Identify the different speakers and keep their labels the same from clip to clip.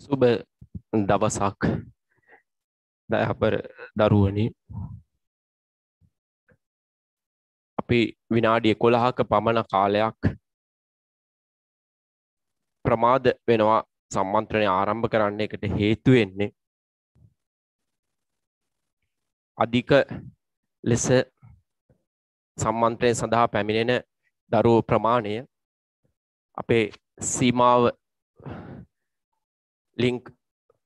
Speaker 1: සුබ දවසක් දයපර දරුවනි. අපි විනාඩිය කොළහක පමණ කාලයක් ප්‍රමාද වෙනවා සම්මන්ත්‍රණය ආරම්භ කරන්න එකට හේතු වෙන්නේ. අධික ලෙස සම්මන්ත්‍රණය සඳහා පැමිණෙන දරුවෝ ප්‍රමාණය අපේ සීමාව ලිංක්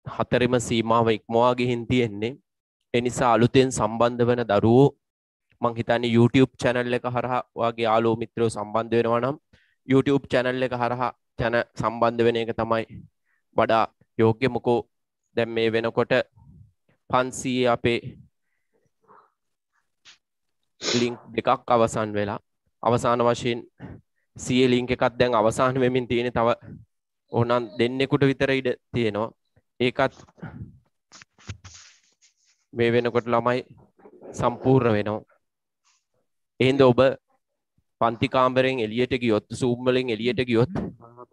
Speaker 1: හතරෙම සීමාව ඉක්මවා ගිහින් තියෙන්නේ. ඒ නිසා අලුතෙන් සම්බන්ධ වන දරුවෝ මං හිතන්නේ YouTube channel එක හරහා ඔයාගේ යාළුවෝ මිත්‍රයෝ සම්බන්ධ වෙනවා නම් YouTube channel එක හරහා channel සම්බන්ධ වෙන එක තමයි වඩා යෝග්‍ය. මොකෝ දැන් මේ වෙනකොට 500 අපේ ලින්ක් දෙකක් අවසන් වෙලා අවසාන වශයෙන් සිය ලින්ක් එකක් දැන් අවසාන වෙමින් තියෙන තව ඕනම් දෙන්නෙකුට විතර ඉඩ තියෙනවා. ඒකත් මේ වෙනකොට ළමයි සම්පූර්ණ වෙනවා. එහෙනම් ඔබ පන්ති කාමරයෙන් එළියට ගියොත් Zoom වලින් එළියට ගියොත්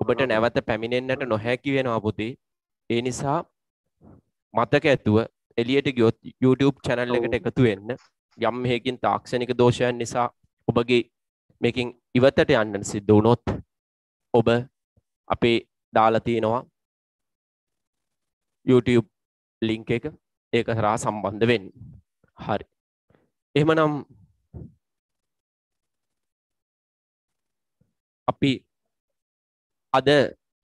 Speaker 1: ඔබට නැවත පැමිණෙන්නට නොහැකි වෙනවා පුතේ. ඒ නිසා මතක ඇතුව එළියට ගියොත් YouTube channel එකට එකතු වෙන්න. යම් මේකින් තාක්ෂණික දෝෂයන් නිසා ඔබගේ මේකින් ඉවතට යන්න සිද්ධ වුණොත් ඔබ අපේ දාලා තියෙනවා YouTube ලින්ක් එක ඒක කරා සම්බන්ධ වෙන්න. හරි. එහෙමනම් අපි අද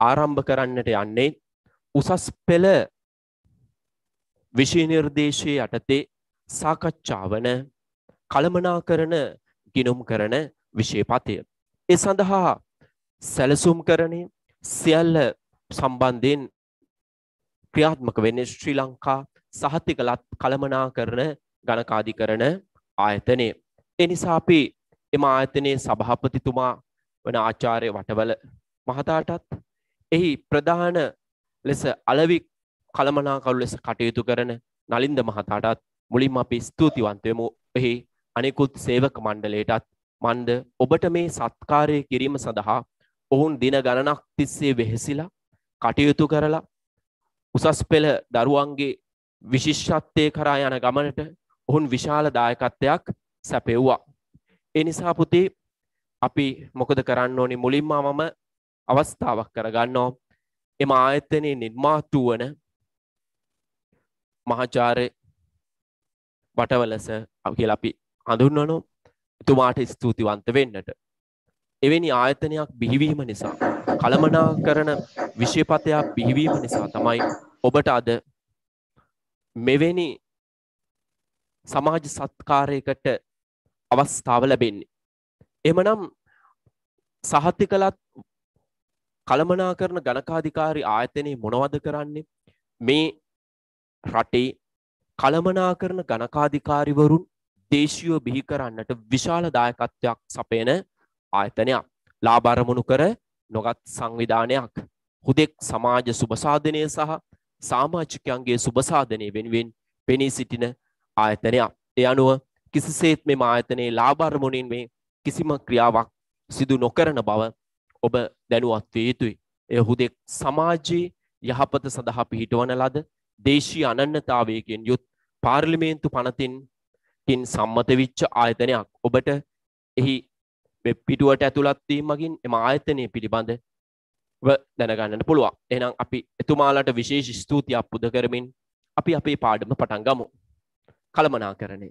Speaker 1: ආරම්භ කරන්නට යන්නේ උසස් පෙළ විෂය නිර්දේශයේ යටතේ සාකච්ඡා වන කළමනාකරන ගිනුම් කරන විෂයපතය. ඒ සඳහා සැලසුම් කරණය සියල්ල සම්බන්ධයෙන් ක්‍රියාත්මක වෙන්නේ ශ්‍රී ලංකා සහතිකලත් කළමනා කරන ගණකාධිකරණ ආයතනය. ඒ නිසා අපි එම ආයතනයේ සභාපතිතුමා වන ආචාර්ය වටවල මහතාටත් එහි ප්‍රධාන ලෙස අලවි කළමනාකරු ලෙස කටයුතු කරන නලින්ද මහතාටත් මුලින්ම අපි ස්තුතිවන්තයමු එහි අනෙකුත් සේවක මණ්ඩලයටත් මන්ද ඔබට මේ සත්කාරය කිරීම සඳහා ඔවුන් දින ගණනක් තිස්සේ වෙහෙසිලා කටයුතු කරලා උසස් පෙළ දරුවන්ගේ විශිෂ්‍යත්වය කරා යන ගමනට ඔවුන් විශාල දායකත්වයක් සැපෙව්වා. ඒ නිසා පුතේ අපි මොකද කරන්න ඕනි මුලින්ම මම අවස්ථාවක් කරගන්නවා එම ආයතනයේ නිර්මාතෘ වන මහාචාර්ය වටවලස කියලා අපි හඳුන්වනවා එතුමාට ස්තුතිවන්ත වෙන්නට. එවැනි ආයතනයක් බිහිවීම නිසා කළමනා කරන විෂයපතයක් බිහිවීම නිසා තමයි ඔබට අද මෙවැනි සමාජ සත්කාරයකට අවස්ථාව ලැබෙන්නේ. එමනම් සහත්ති කළත් කළමනා කරන ගණකාධිකාරි ආයතනයේ මොනවද කරන්නේ මේ රටේ කළමනා කරන ගණකාධිකාරිවරුන් දේශීය බිහි කරන්නට විශාල දායකත්වයක් සපයන ආයතනයක්. ලාබරමුණු කර නොගත් සංවිධානයක්. හුදෙක් සමාජ සුභසාධනය සහ සාමාජිකයන්ගේ සුභසාධනය වෙනුවෙන් පෙනී සිටින ආයතනයක්. එය අනුව කිසිසේත් මෙම ආයතනයේ ලාබරමුණින් මේ කිසිම ක්‍රියාවක් සිදු නොකරන බව ඔබ දැනුවත් විය යුතුයි. එය හුදෙක් සමාජයේ යහපත සඳහා පිහිටවන ලද දේශීය අනන්‍යතාවයකින් යුත් පාර්ලිමේන්තු පනතින් කින් සම්මත විච්ච ආයතනයක්. ඔබට එහි පිටුවට ඇතුළත්වීම මගින් එම ආයතනය පිළිබඳ දැනගන්නට පුළුවන්. එහෙනම් අපි එතුමාලට විශේෂ ස්තුතියක් පුද කරමින් අපි අපේ පාඩම පටන් ගමු. කළමනාකරණය.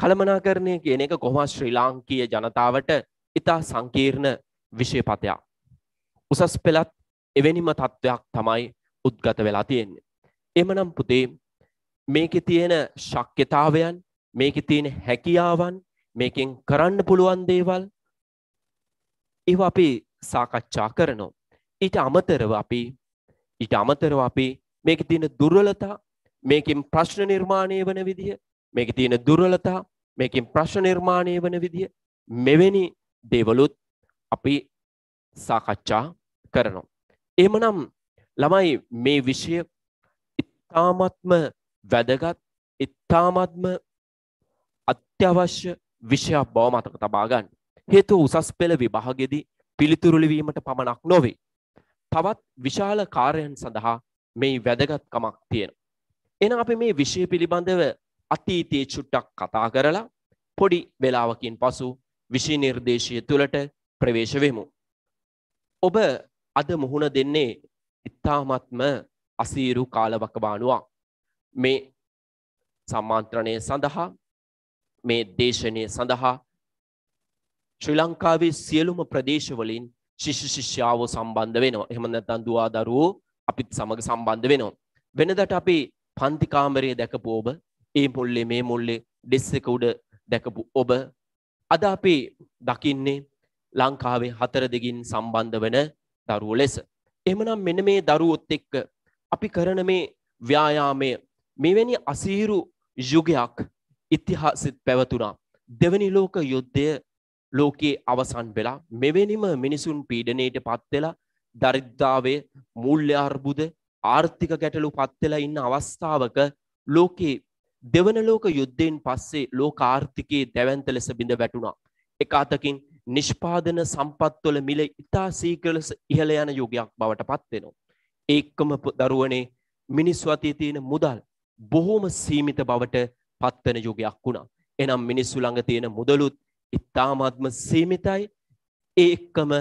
Speaker 1: කළමනාකරණය කියන එක කොහොම ශ්‍රී ලාංකීය ජනතාවට ඉතා සංකීර්ණ විෂයපතයක්. උසස් පෙළත් එවැනිම තත්ත්වයක් තමයි උද්ගත වෙලා තියෙන්නේ. එමනම් පුතේ මේකේ තියෙන ශක්්‍යතාවයන් මේකේ තියෙන හැකියාවන් මේකෙන් කරන්න පුළුවන් දේවල් ඒව අපි සාකච්ඡා කරනවා. ඊට අමතරව අපි ඊට අමතරව අපි මේකේ තියෙන දුර්වලතා මේකෙන් ප්‍රශ්න නිර්මාණය වන විදිහ මේකේ තියෙන දුර්වලතා මේකෙන් ප්‍රශ්න නිර්මාණය වන විදිහ මෙවැනි දේවලුත් අපි සාකච්ඡා කරනවා. එහෙමනම් ළමයි මේ විෂය ඉතාමත්ම වැදගත් ඉතාමත්ම අත්‍යවශ්‍ය විෂයක් බව මතක තබා ගන්න. හේතුව උසස් පෙළ විභාගෙදී පිළිතුරු ලිවීමට පමණක් නොවේ. තවත් විශාල කාර්යයන් සඳහා මේ වැදගත්කමක් තියෙන. එන අපි මේ විෂය පිළිබඳව අතීතයේ චුට්ටක් කතා කරලා පොඩි වෙලාවකින් පසු විෂය නිර්දේශය තුළට ප්‍රවේශ වෙමු. ඔබ අද මුහුණ දෙන්නේ ඉතාමත්ම අසීරු කාලවකබානුවක්. මේ සම්මාන්ත්‍රණය සඳහා මේ දේශනය සඳහා ශ්‍රී ලංකාවේ සියලුම ප්‍රදේශවලින් ශිෂ්‍ය ශිෂ්‍යාව සම්බන්ධ වෙනවා. එහෙම නැත්නම් දුවා දරුවෝ අපිත් සමග සම්බන්ධ වෙනවා. වෙනදට අපි පන්ති කාමරයේ දැකපු ඔබ, ඒ මුල්ලේ මේ මුල්ලේ ඩෙස් එක උඩ දැකපු ඔබ අද අපි දකින්නේ ලංකාවේ හතර දෙකින් සම්බන්ධ වන දරුවෝ ලෙස. එහෙමනම් මෙන්න මේ දරුවොත් එක්ක අපි කරන මේ ව්‍යායාමය මෙවැනි අසීරු යුගයක් ඉතිහාසෙත් පැවතුනා. දෙවැනි ලෝක යුද්ධය ලෝකයේ අවසන් වෙලා මෙවැනිම මිනිසුන් පීඩනයට පත්වෙලා දරිද්දාවේ මුල්්‍ය අර්බුද ආර්ථික ගැටලු පත්වෙලා ඉන්න අවස්ථාවක ලෝකයේ දෙවන ලෝක යුද්ධයෙන් පස්සේ ලෝක ආර්ථිකයේ දැවන්ත ලෙස බිඳ වැටුණා. එක අතකින් නිෂ්පාදන සම්පත්වල මිල ඉතා සීකලස ඉහළ යන යුගයක් බවට පත්වෙනවා. ඒක්කම දරුවනේ මිනිස් වතී තියෙන මුදල් බොහෝම සීමිත බවට පත්වන යුගයක් වුණා. එනම් මිනිස්සු ළඟ තියෙන මුදලුත් ඉතාමත්ම සීමිතයි ඒ එක්කම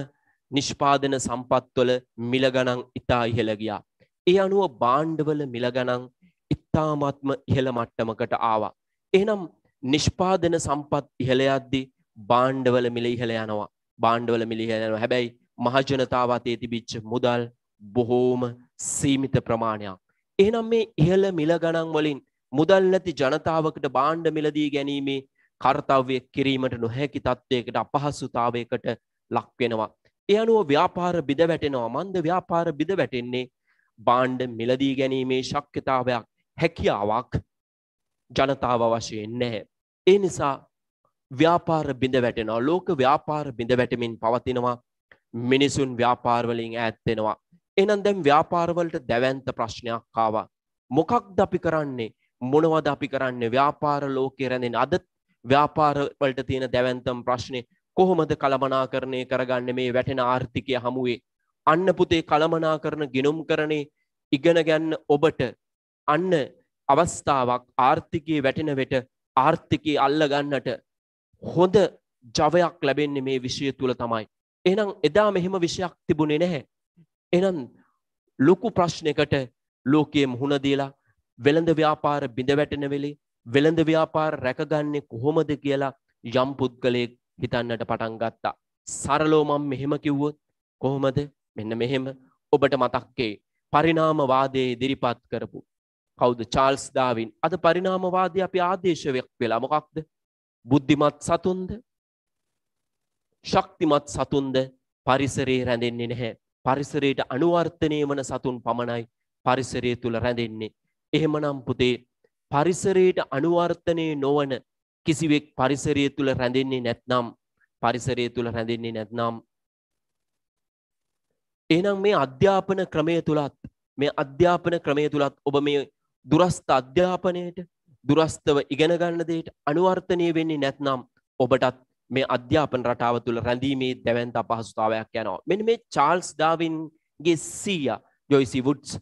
Speaker 1: නිෂ්පාදන සම්පත්වල මිල ගණන් ඉතා ඉහළ ගියා. ඒ අනුව බාණ්ඩවල මිල ගණන් ඉතාමත්ම ඉහළ මට්ටමකට ආවා. එහෙනම් නිෂ්පාදන සම්පත් ඉහළ යද්දී බාණ්ඩවල මිල ඉහළ යනවා. බාණ්ඩවල මිල ඉහළ යනවා. හැබැයි මහජනතාව අතේ තිබිච්ච මුදල් බොහෝම සීමිත ප්‍රමාණයක්. එහෙනම් මේ ඉහළ මිල ගණන් වලින් මුදල් නැති ජනතාවකට බාණ්ඩ මිලදී ගැනීමේ කර්තව්‍ය කිරීමට නොහැකි තත්ත්වයකට අපහසුතාවයකට ලක් වෙනවා. ඒ අනුව ව්‍යාපාර බිඳ වැටෙනවා. මන්ද ව්‍යාපාර බිඳ වැටෙන්නේ බාණ්ඩ මිලදී ගැනීමේ ශක්්‍යතාවයක් හැකියාවක් ජනතාව වශයෙන් නැහැ. ඒ නිසා ව්‍යාපාර බිඳ වැටෙනවා. ලෝක ව්‍යාපාර බිඳ වැටමින් පවතිනවා. මිනිසුන් ව්‍යාපාරවලින් ඈත්වෙනවා. එනම් දැම් ව්‍යාපාරවලට දැවන්ත ප්‍රශ්නයක් කාවා. මොකක්ද අපි කරන්නේ මොනවද අපි කරන්න ව්‍යාපාර ලෝකය රැඳෙන අදත් ව්‍යාපාරවලට තියෙන දැවන්තම් ප්‍රශ්නය කොහොමද කළමනා කරණය කරගන්න මේ වැටෙන ආර්ථිකය හමුවේ අන්න පුතේ කළමනා කරන ගෙනුම් කරණේ ඉගෙන ගැන්න ඔබට අන්න අවස්ථාවක් ආර්ථිකයේ වැටෙන වෙට ආර්ථිකය අල්ල ගන්නට හොඳ ජවයක් ලැබෙන්නේ මේ විෂය තුළ තමයි. එනම් එදා මෙහෙම විෂයක් තිබුණේ නැහැ. එනම් ලොකු ප්‍රශ්නයකට ලෝකයේ මුහුණ දීලා වෙළඳ ව්‍යාපාර බිඳ වැටෙන වෙලේ වෙළඳ ව්‍යාපාර රැකගන්නේ කොහොමද කියලා යම් පුද්ගලයෙක් හිතන්නට පටන් ගත්තා. සරලෝ මම මෙහෙම කිව්වොත් කොහොමද? මෙන්න මෙහෙම ඔබට මතක්කේ පරිණාමවාදයේ ඉදිරිපත් කරපු කවුද චාල්ස් ඩාවින් අද පරිණාමවාදී අපි ආදේශයක් වෙලා මොකක්ද? බුද්ධිමත් සතුන්ද? ශක්තිමත් සතුන්ද පරිසරයේ රැඳෙන්නේ නැහැ. පරිසරයට අනුවර්තනය වන සතුන් පමණයි පරිසරය තුළ රැඳෙන්නේ. එහෙමනම් පුතේ පරිසරයට අනුවර්තනය නොවන කිසිවෙක් පරිසරය තුළ රැඳෙන්නේ නැත්නම් පරිසරය තුළ රැඳෙන්නේ නැත්නම් එහෙනම් මේ අධ්‍යාපන ක්‍රමය තුලත් මේ අධ්‍යාපන ක්‍රමය තුලත් ඔබ මේ දුරස්ත අධ්‍යාපනයට දුරස්තව ඉගෙන ගන්න දෙයට අනුවර්තනය වෙන්නේ නැත්නම් ඔබටත් මේ අධ්‍යාපන රටාව තුළ රැඳීමේ දැවැන්ත අපහසුතාවයක් යනවා. මෙන්න මේ චාල්ස් ඩාවින්ගේ සීයා ජොයිසි වුඩ්ස්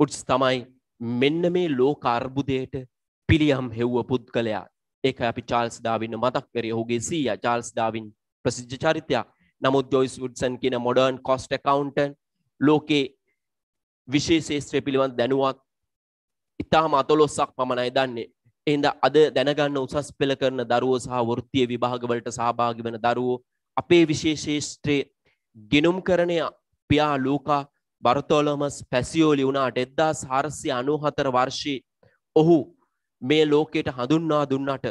Speaker 1: උඩ්ස් තමයි මෙන්න මේ ලෝක අර්බුදයට පිළියම් හෙව්ව පුද්ගලයා. ඒක අපි චාල්ස් ඩාවින්න මතක් කරේ ඔහුගේ සීයා චාල්ස් ඩාවින් ප්‍රසිද්ධ චරිතයක්. නමුත් ජොයිස් වුඩ්සන් කියන මොඩර්න් කොස්ට් ඇකවුන්ටන්ට් ලෝකේ විශේෂ ශේෂ්ත්‍රය පිළිබඳ දැනුවත් ඉතාම අතොලොස්සක් පමණයි දන්නේ. එහින්ද අද දැනගන්න උසස් පෙළ කරන දරුවෝ සහ වෘත්තීය විභාගවලට සහභාගී වෙන දරුවෝ අපේ විශේෂ ශේෂ්ත්‍රයේ ගෙනුම් කරණය පියා ලූකා බර්තෝලොමස් පැසියෝලි වුණාට 1494 වර්ෂයේ ඔහු මේ ලෝකයට හඳුන්වා දුන්නට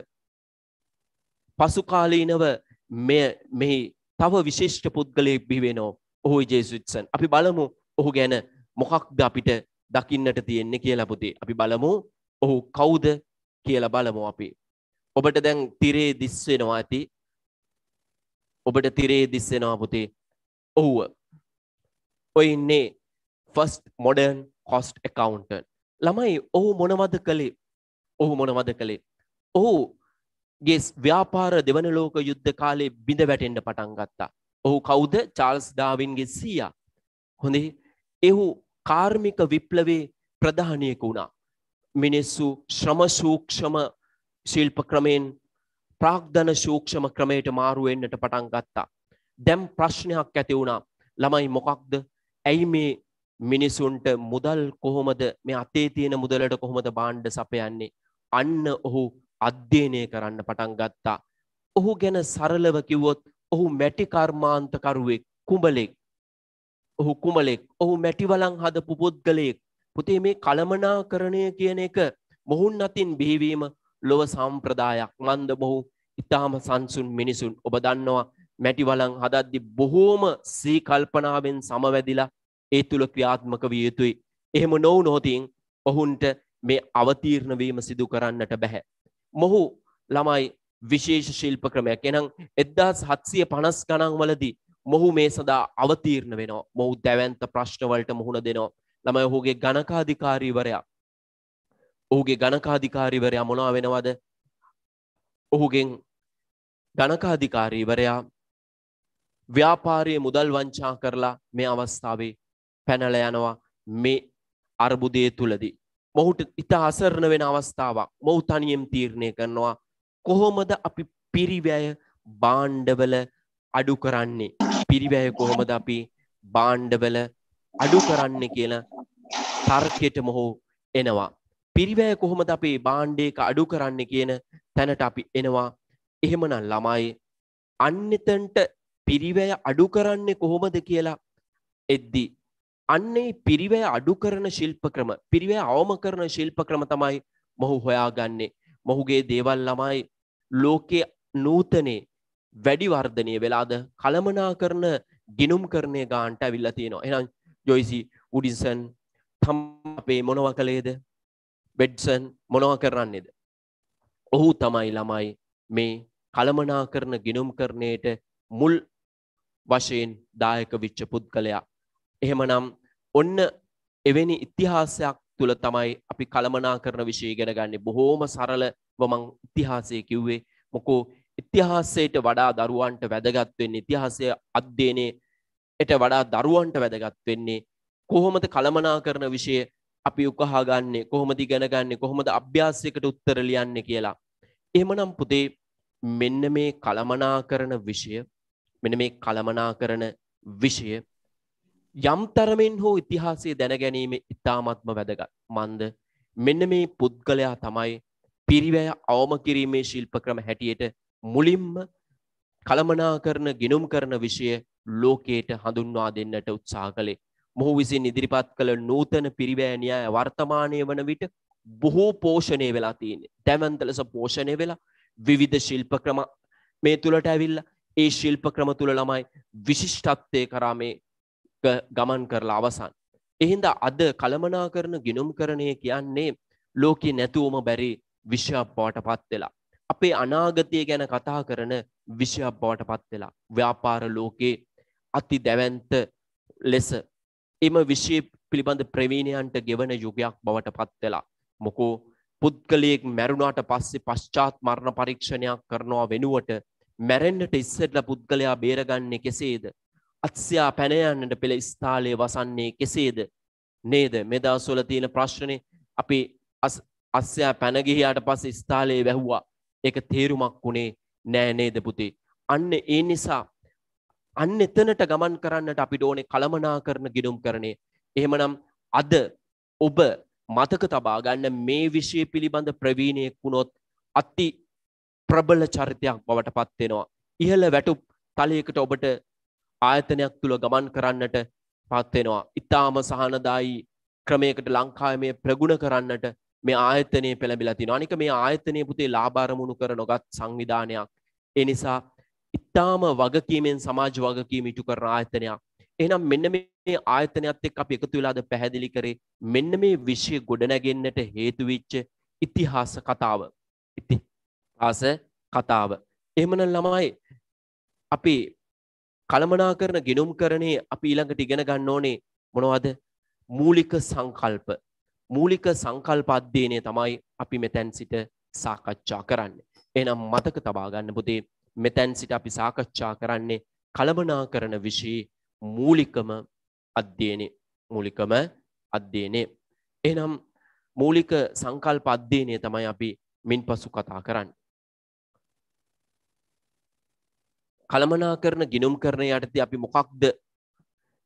Speaker 1: පසු කාලීනව මෙය මෙහි තව විශේෂ්ඨ පුද්ගලයෙක් බිහි වෙනවා. ඔහු ජේසුස්සන්. අපි බලමු ඔහු ගැන මොකක්ද අපිට දකින්නට තියෙන්නේ කියලා පුතේ. අපි බලමු ඔහු කවුද කියලා බලමු අපි. ඔබට දැන් තිරේ දිස් වෙනවා ඇති. ඔබට තිරේ දිස් වෙනවා පුතේ. ඔහුව. ඔය ඉන්නේ ෆස්ට් මොඩර්න් කොස්ට් accountant. ළමයි ඔහු මොනවද කළේ? ඔහු මොනවද කළේ? ඔහු ගේ ව්‍යාපාර දෙවන ලෝක යුද්ධ කාලේ බිඳ වැටෙන්න පටන් ගත්තා. ඔහු කවුද? චාල්ස් ඩාවින්ගේ සීයා. හොඳේ. එහු කාර්මික විප්ලවේ ප්‍රධානයක වුණා. මිනිස්සු ශ්‍රම සූක්ෂම ශිල්ප ක්‍රමයෙන් ප්‍රාග්ධන සූක්ෂම ක්‍රමයට මාරුවෙන්න්නට පටන් ගත්තා. දැම් ප්‍රශ්නයක් ඇති වුණා ළමයි මොකක්ද ඇයි මේ මිනිසුන්ට මුදල් කොහොමද මේ අතේ තියෙන මුදලට කොහොමද බාණ්ඩ සපයන්නේ? අන්න ඔහු අධ්‍යයනය කරන්න පටන් ගත්තා. ඔහු ගැන සරලව කිව්වොත් ඔහු මැටි කර්මාන්තකරුවෙක් කුඹලෙක්. ඔහු කුමලෙක් ඔහු මැටිවලං හදපු පුද්ගලයෙක්. පුතේ මේ කළමනාකරණය කියන එක මොහුන් අතින් බිහිවීම ලොව සම්ප්‍රදායක්. මන්ද මොහු ඉතාම සංසුන් මිනිසුන්. ඔබ දන්නවා මැටිවලං හදද්දි බොහෝම සී කල්පනාවෙන් සමවැදිලා ඒ තුළ ක්‍රියාත්මක විය යුතුයි. එහෙම නොවු නොහොතින් ඔහුන්ට මේ අවතීර්ණවීම සිදු කරන්නට බැහැ. මොහු ළමයි විශේෂ ශිල්ප ක්‍රමයක්. එනම් එද්දාස් හත්සිය පනස් ගණන් වලදී මොහු මේ සඳහා අවතීර්ණ වෙනවා? මොහු දැවන්ත ප්‍රශ්නවලට මුහුණ දෙනවා? ළමයි ඔහුගේ ගණකාධිකාරීවරයා ඔහුගේ ගණකාධිකාරීවරයා මොනවා වෙනවද? ඔහුගෙන් ගණකාධිකාරීවරයා ව්‍යාපාරයේ මුදල් වංචා කරලා මේ අවස්ථාවේ පැනල යනවා මේ අර්බුදය තුළදී. මොහුට ඉතා අසරණ වෙන අවස්ථාවක් මොහු තනියම් තීරණය කරනවා කොහොමද අපි පිරිවැය බාණ්ඩවල අඩු කරන්නේ පිරිවැය කොහොමද අපි බාණ්ඩවල අඩු කරන්න කියලා තර්කයට මොහු එනවා. පිරිවැය කොහොමද අපේ බාණ්ඩයක අඩු කරන්න කියන තැනට අපි එනවා එහෙමනම් ළමයි අන්නෙතන්ට පිරිවැය අඩු කරන්නේ කොහොමද කියලා එද්දි. අන්නේ පිරිවැය අඩු කරන ශිල්ප ක්‍රම පිරිවැය අවම කරන ශිල්ප ක්‍රම තමයි මොහු හොයාගන්නේ. මොහුගේ දේවල් ළමයි ලෝකයේ නූතනේ වැඩි වර්ධනය වෙලාද කළමනා කරන ගිනුම් කරණය ගාන්ට ඇවිල්ලා තියෙනවා. එහෙනම් ජොයිසි උඩිසන් තම අපේ මොනව කළේද? බෙඩ්සන් මොනව කරන්නේද? ඔහු තමයි ළමයි මේ කළමනා කරන ගිනුම් කරණයට මුල් වශයෙන් දායක විච්ච පුද්ගලයා. එහෙමනම් ඔන්න එවැනි ඉතිහාසයක් තුළ තමයි අපි කළමනා කරන විෂය ඉගෙන ගන්නේ. බොහෝම සරලව මං ඉතිහාසය කිව්වේ. මොකෝ ඉතිහාසයට වඩා දරුවන්ට වැදගත් වෙන්නේ ඉතිහාසය අධ්‍යයනයට වඩා දරුවන්ට වැදගත් වෙන්නේ කොහොමද කළමනා කරන විෂය අපි උකහා ගන්නේ කොහොමද ඉගෙන ගන්නේ කොහොමද අභ්‍යාසයකට උත්තර ලියන්නේ කියලා. එහෙමනම් පුතේ මෙන්න මේ කළමනා කරන විෂය මෙන්න මේ කළමනා කරන විෂය යම් තරමින් හෝ ඉතිහාසය දැනගැනීම ඉතාමත්ම වැදගත්. මන්ද මෙන්න මේ පුද්ගලයා තමයි පිරිවැය අවම කිරීමේ ශිල්ප ක්‍රම හැටියට මුලින්ම කළමනා කරන ගිනුම් කරන විෂය ලෝකයට හඳුන්වා දෙන්නට උත්සාහ කළේ. මොහු විසින් ඉදිරිපත් කළ නූතන පිරිවෑ න්‍යාය වර්තමානය වන විට බොහෝ පෝෂණය වෙලා තියෙන්නේ. දැවන්ත ලෙස පෝෂණය වෙලා විවිධ ශිල්ප ක්‍රම මේ තුළට ඇවිල්ලා. ඒ ශිල්ප ක්‍රම තුළ ළමයි විශිෂ්ටත්වය කරා මේ ගමන් කරලා අවසන්. එහින්ද අද කළමනා කරන ගිනුම් කරණය කියන්නේ ලෝකෙ නැතුවම බැරි විෂයක් බවට පත් වෙලා. අපේ අනාගතය ගැන කතා කරන විෂයක් බවට පත් වෙලා. ව්‍යාපාර ලෝකේ අති දැවන්ත ලෙස එම විෂය පිළිබඳ ප්‍රවීණයන්ට ගෙවන යුගයක් බවට පත් වෙලා. මොකෝ පුද්ගලයෙක් මැරුණාට පස්සේ පශ්චාත් මරණ පරීක්ෂණයක් කරනවා වෙනුවට මැරෙන්න්නට ඉස්සෙල්ල පුද්ගලයා බේරගන්නේ කෙසේද. අත්සයා පැනයන්නට පෙළ ස්ථාලය වසන්නේ කෙසේද. නේද මෙදා සොල තියෙන ප්‍රශ්නය අපි අස්යා පැනගිහයාට පස්ස ස්ථාලයේ වැැහ්වා එක තේරුමක් වුණේ නෑ නේද පුතේ. අන්න ඒ නිසා අන්න එතනට ගමන් කරන්නට අපිට ඕනේ කළමනා කරන ගිනුම් කරණය. එහෙමනම් අද ඔබ මතක තබා ගන්න මේ විෂය පිළිබඳ ප්‍රවීණයෙක් වුණොත් අති ප්‍රබල චරිතයක් බවට පත් වෙනවා. ඉහළ වැටුප් තලයකට ඔබට ආයතනයක් තුල ගමන් කරන්නට පත් වෙනවා. ඊටාම සහනදායි ක්‍රමයකට ලංකාවේ මේ ප්‍රගුණ කරන්නට මේ ආයතනය පෙළඹිලා තිනවා. අනික මේ ආයතනය පුතේ ලාභ අරමුණු කර නොගත් සංවිධානයක්. ඒ නිසා ඉතාම වගකීමෙන් සමාජ වගකීම ඉටු කරන ආයතනයක්. එහෙනම් මෙන්න මේ ආයතනයත් එක්ක අපි එකතු වෙලාද පැහැදිලි කරේ මෙන්න මේ විෂය ගොඩනැගෙන්නට හේතු වෙච්ච ඉතිහාස කතාව. ඉතිහාස කතාව. එහෙමනම් ළමයි අපි කළමනා කරන ගිනුම් කරණේ අපි ඊළඟට ඉගෙන ගන්න ඕනේ මොනවද? මූලික සංකල්ප. මූලික සංකල්ප අධ්‍යයනය තමයි අපි මෙතැන් සිට සාකච්ඡා කරන්නේ. එහෙනම් මතක තබා ගන්න පුතේ මෙතැන් සිට අපි සාකච්ඡා කරන්නේ කළමනා කරන විෂයේ මූලිකම අධ්‍යයනය මූලිකම අධ්‍යයනය. එනම් මූලික සංකල්ප අධ්‍යයනය තමයි අපි මින් පසු කතා කරන්න. කළමනා කරන ගිනුම් කරන යටතේ අපි මොකක්ද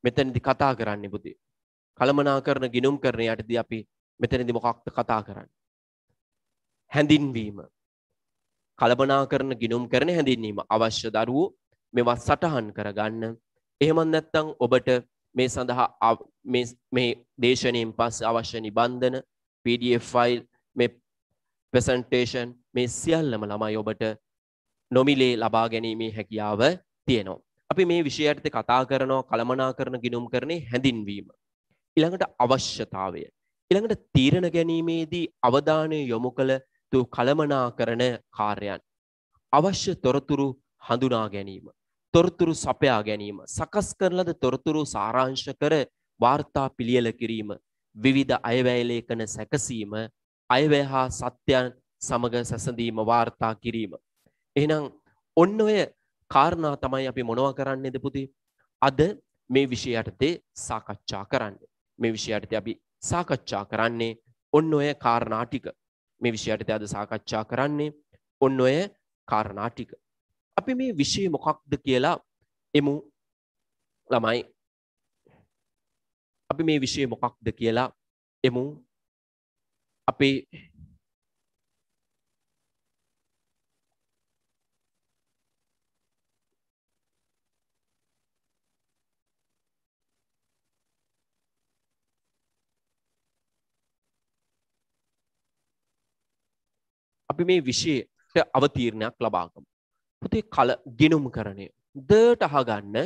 Speaker 1: මෙතනදි කතා කරන්න පුතේ. කළමනා කරන ගිනුම් කරන යටදී අපි මෙතනදි මොකක්ද කතා කරන්න. හැඳින්වීම. කළමනා කරන ගිනුම් කරන හැඳින්වීම අවශ්‍ය දරුවෝ මෙවත් සටහන් කරගන්න. එහෙමත් නැත්නම් ඔබට මේ සඳහා මේ දේශනයෙන් පස්සේ අවශ්‍ය නිබන්ධන PDF ෆයිල් මේ ප්‍රසන්ටේෂන් මේ සියල්ලම ළමයි ඔබට නොමිලේ ලබා ගැනීමේ හැකියාව තියෙනවා. අපි මේ විෂයට කතා කරනවා කළමනා කරන ගිනුම් කරනේ හැඳින්වීම. ඊළඟට අවශ්‍යතාවය. ඊළඟට තීරණ ගැනීමේදී අවධානය යොමු කළ තු කළමනා කරන කාර්යයන්. අවශ්‍ය තොරතුරු හඳුනා ගැනීම. තොරතුරු සපයා ගැනීම. සකස් කරන ලද තොරතුරු සාරාංශ කර වාර්තා පිළියෙල කිරීම. විවිධ අයවැය ලේඛන සැකසීම. අයවැය හා සත්‍යයන් සමග සැසඳීම වාර්තා කිරීම. එහෙනම් ඔන්න ඔය කාරණා තමයි අපි මොනවා කරන්නේද පුතේ? අද මේ විෂය යටතේ සාකච්ඡා කරන්නේ. මේ විෂය යටතේ අපි සාකච්ඡා කරන්නේ ඔන්න ඔය කාරණා ටික. මේ විෂය යටතේ අද සාකච්ඡා කරන්නේ ඔන්න ඔය කාරණා ටික. අපි මේ විෂය මොකක්ද කියලා එමු ළමයි. අපි මේ විෂය මොකක්ද කියලා එමු. අපි අපි මේ විෂයට අවතීරණයක් ලබාගමු. පුතේ කල ගිනුම් කරණය. දට අහගන්න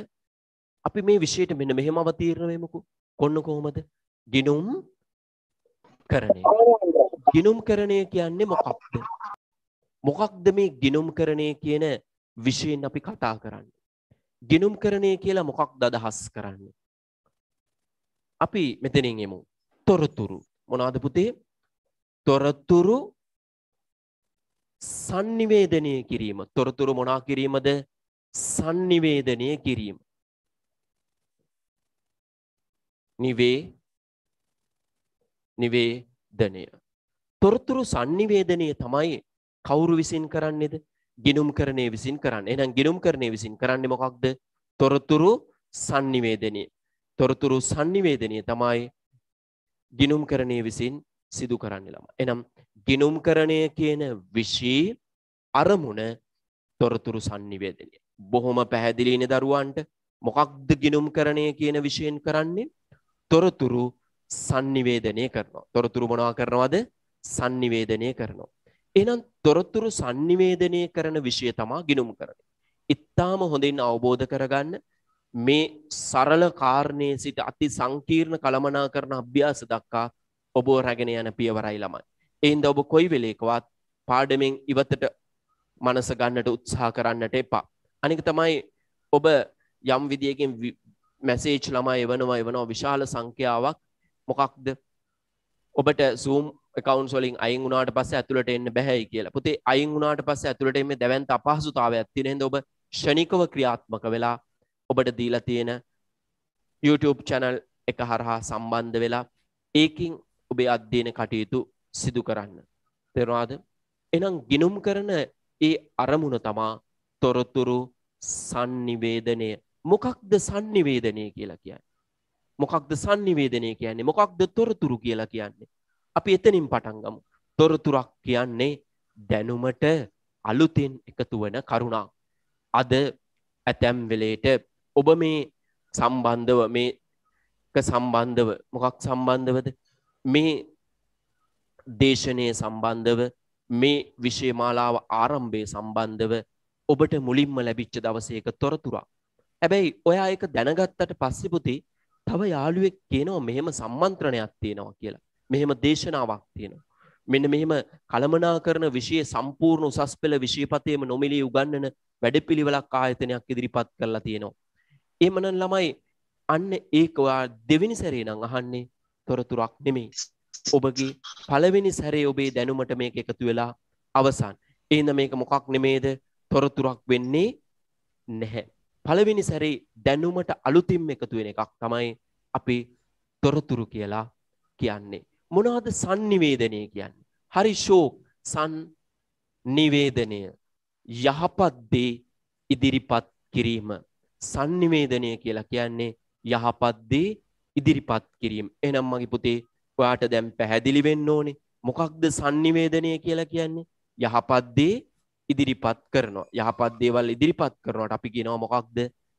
Speaker 1: අපි මේ විෂයට මෙන්න මෙහෙම අවතීරණ වෙමුකෝ. කොන්න කොහොමද? ගිනුම් කරණය. ගිනුම් කරණය කියන්නේ මොකක්ද? මොකක්ද මේ ගිනුම් කරණය කියන විෂයෙන් අපි කතා කරන්නේ? ගිනුම් කරණය කියලා මොකක්ද අදහස් කරන්නේ? අපි මෙතනින් එමු. තොරතුරු. මොනවද පුතේ? තොරතුරු සන්නිවේදනය කිරීම. තොරතුරු මොනා කිරීමද? සන්නිවේදනය කිරීම. නිවේ නිවේදනය. තොරතුරු සන්නිවේදනය තමයි කවුරු විසින් කරන්නේද? ගිනුම් කරණය විසින් කරන්න. එනම් ගිනුම් කරණය විසින් කරන්නේ මොකක්ද? තොරතුරු සන්නිවේදනය. තොරතුරු සන්නිවේදනය තමයි ගිනුම් කරණය විසින් සිදු කරන්න ළම එනම් ගිනුම්කරණය කියන විෂී අරමුණ තොරතුරු සන්නිවේදනය. බොහොම පැහැදිලින දරුවන්ට මොකක්ද ගිනුම්කරණය කියන විෂයෙන් කරන්නේ තොරතුරු සන්නිවේදනය කරනවා. තොරතුරු මොනවා කරනවද සන්නිවේදනය කරනවා. එනම් තොරතුරු සන්නිවේදනය කරන විෂය තමා ගිනුම් කරන. ඉත්තාම හොඳින් අවබෝධ කරගන්න මේ සරල කාරණය සිට අති සංකීර්ණ කළමනා කරන අභ්‍යාස දක්කා ඔබ රැගෙන යන පියවරයි ළමයි. එයින්ද ඔබ කොයි වෙලේකවත් පාඩමෙන් ඉවතට මනස ගන්නට උත්සාහ කරන්නට එපා. අනික තමයි ඔබ යම් විදියකින් මැසේජ් ළමයි එවනවා එවනවා විශාල සංඛ්‍යාවක් මොකක්ද ඔබට Zoom accounts වලින් අයින් වුණාට පස්සේ ඇතුළට එන්න බෑයි කියලා. පුතේ අයින් වුණාට පස්සේ ඇතුළට එන්නේ දැවැන්ත අපහසුතාවයක් තියෙන හින්දා ඔබ ෂණිකව ක්‍රියාත්මක වෙලා ඔබට දීලා තියෙන YouTube channel එක හරහා සම්බන්ධ වෙලා ඒකින් ඔබේ අධ්‍යයන කටයුතු සිදු කරන්න. තෙරවාද එනම් ගිනුම් කරන ඒ අරමුණ තමා තොරතුරු සන්නිවේදනය මොකක්ද සන්නිවේදනය කියලා කියන්න. මොකක්ද සන්නිවේදනය කියන්නේ මොකක්ද තොරතුරු කියලා කියන්නේ. අපි එතනින් පටන්ගමු. තොරතුරක් කියන්නේ දැනුමට අලුතෙන් එකතු වන කරුණා. අද ඇතැම් වෙලේට ඔබ මේ සම්බන්ධව මේ සම්බන්ධව මොකක් සම්බන්ධවද මේ දේශනය සම්බන්ධව මේ විශේමාලාව ආරම්භය සම්බන්ධව ඔබට මුලින්ම ලැබිච්ච දවසේක තොරතුරා. හැබැයි ඔයා එක දැනගත්තට පස්සෙපුති තව යාළුවෙක් කියනවා මෙහෙම සම්මන්ත්‍රණයක් තියෙනවා කියලා. මෙහෙම දේශනාවක් තියෙනවා. මෙන්න මෙහෙම කළමනා කරන විෂය සම්පූර්ණ උසස් පෙළ විෂයපතේම නොමිලී උගන්නන වැඩපිළිවෙලක් ආයතනයක් ඉදිරිපත් කරලා තියෙනවා. එහෙමනම් ළමයි අන්න ඒක ඔයා දෙවෙනි සැරේ නම් අහන්නේ තොරතුරක් නෙමෙයි. ඔබගේ පළවෙනි සැරේ ඔබේ දැනුමට මේක එකතු වෙලා අවසන්. එහෙනම් මේක මොකක් නෙමේද? තොරතුරක් වෙන්නේ නැහැ. පළවෙනි සැරේ දැනුමට අලුතින් එකතු වෙන එකක් තමයි අපි තොරතුරු කියලා කියන්නේ. මොනවද sannivedanaya කියන්නේ? හරි ෂෝක් සන් නිවේදනය යහපත් දේ ඉදිරිපත් කිරීම sannivedanaya කියලා කියන්නේ යහපත් දේ ඉදිරිපත් කිරීම. එහෙනම් මගේ පුතේ ඔයාට දැන් පැහැදිලි වෙන්න ඕනේ මොකක්ද sannivedanaya කියලා කියන්නේ? යහපත් දේ ඉදිරිපත් කරනවා. යහපත් දේවල් ඉදිරිපත් කරනවට අපි කියනවා මොකක්ද?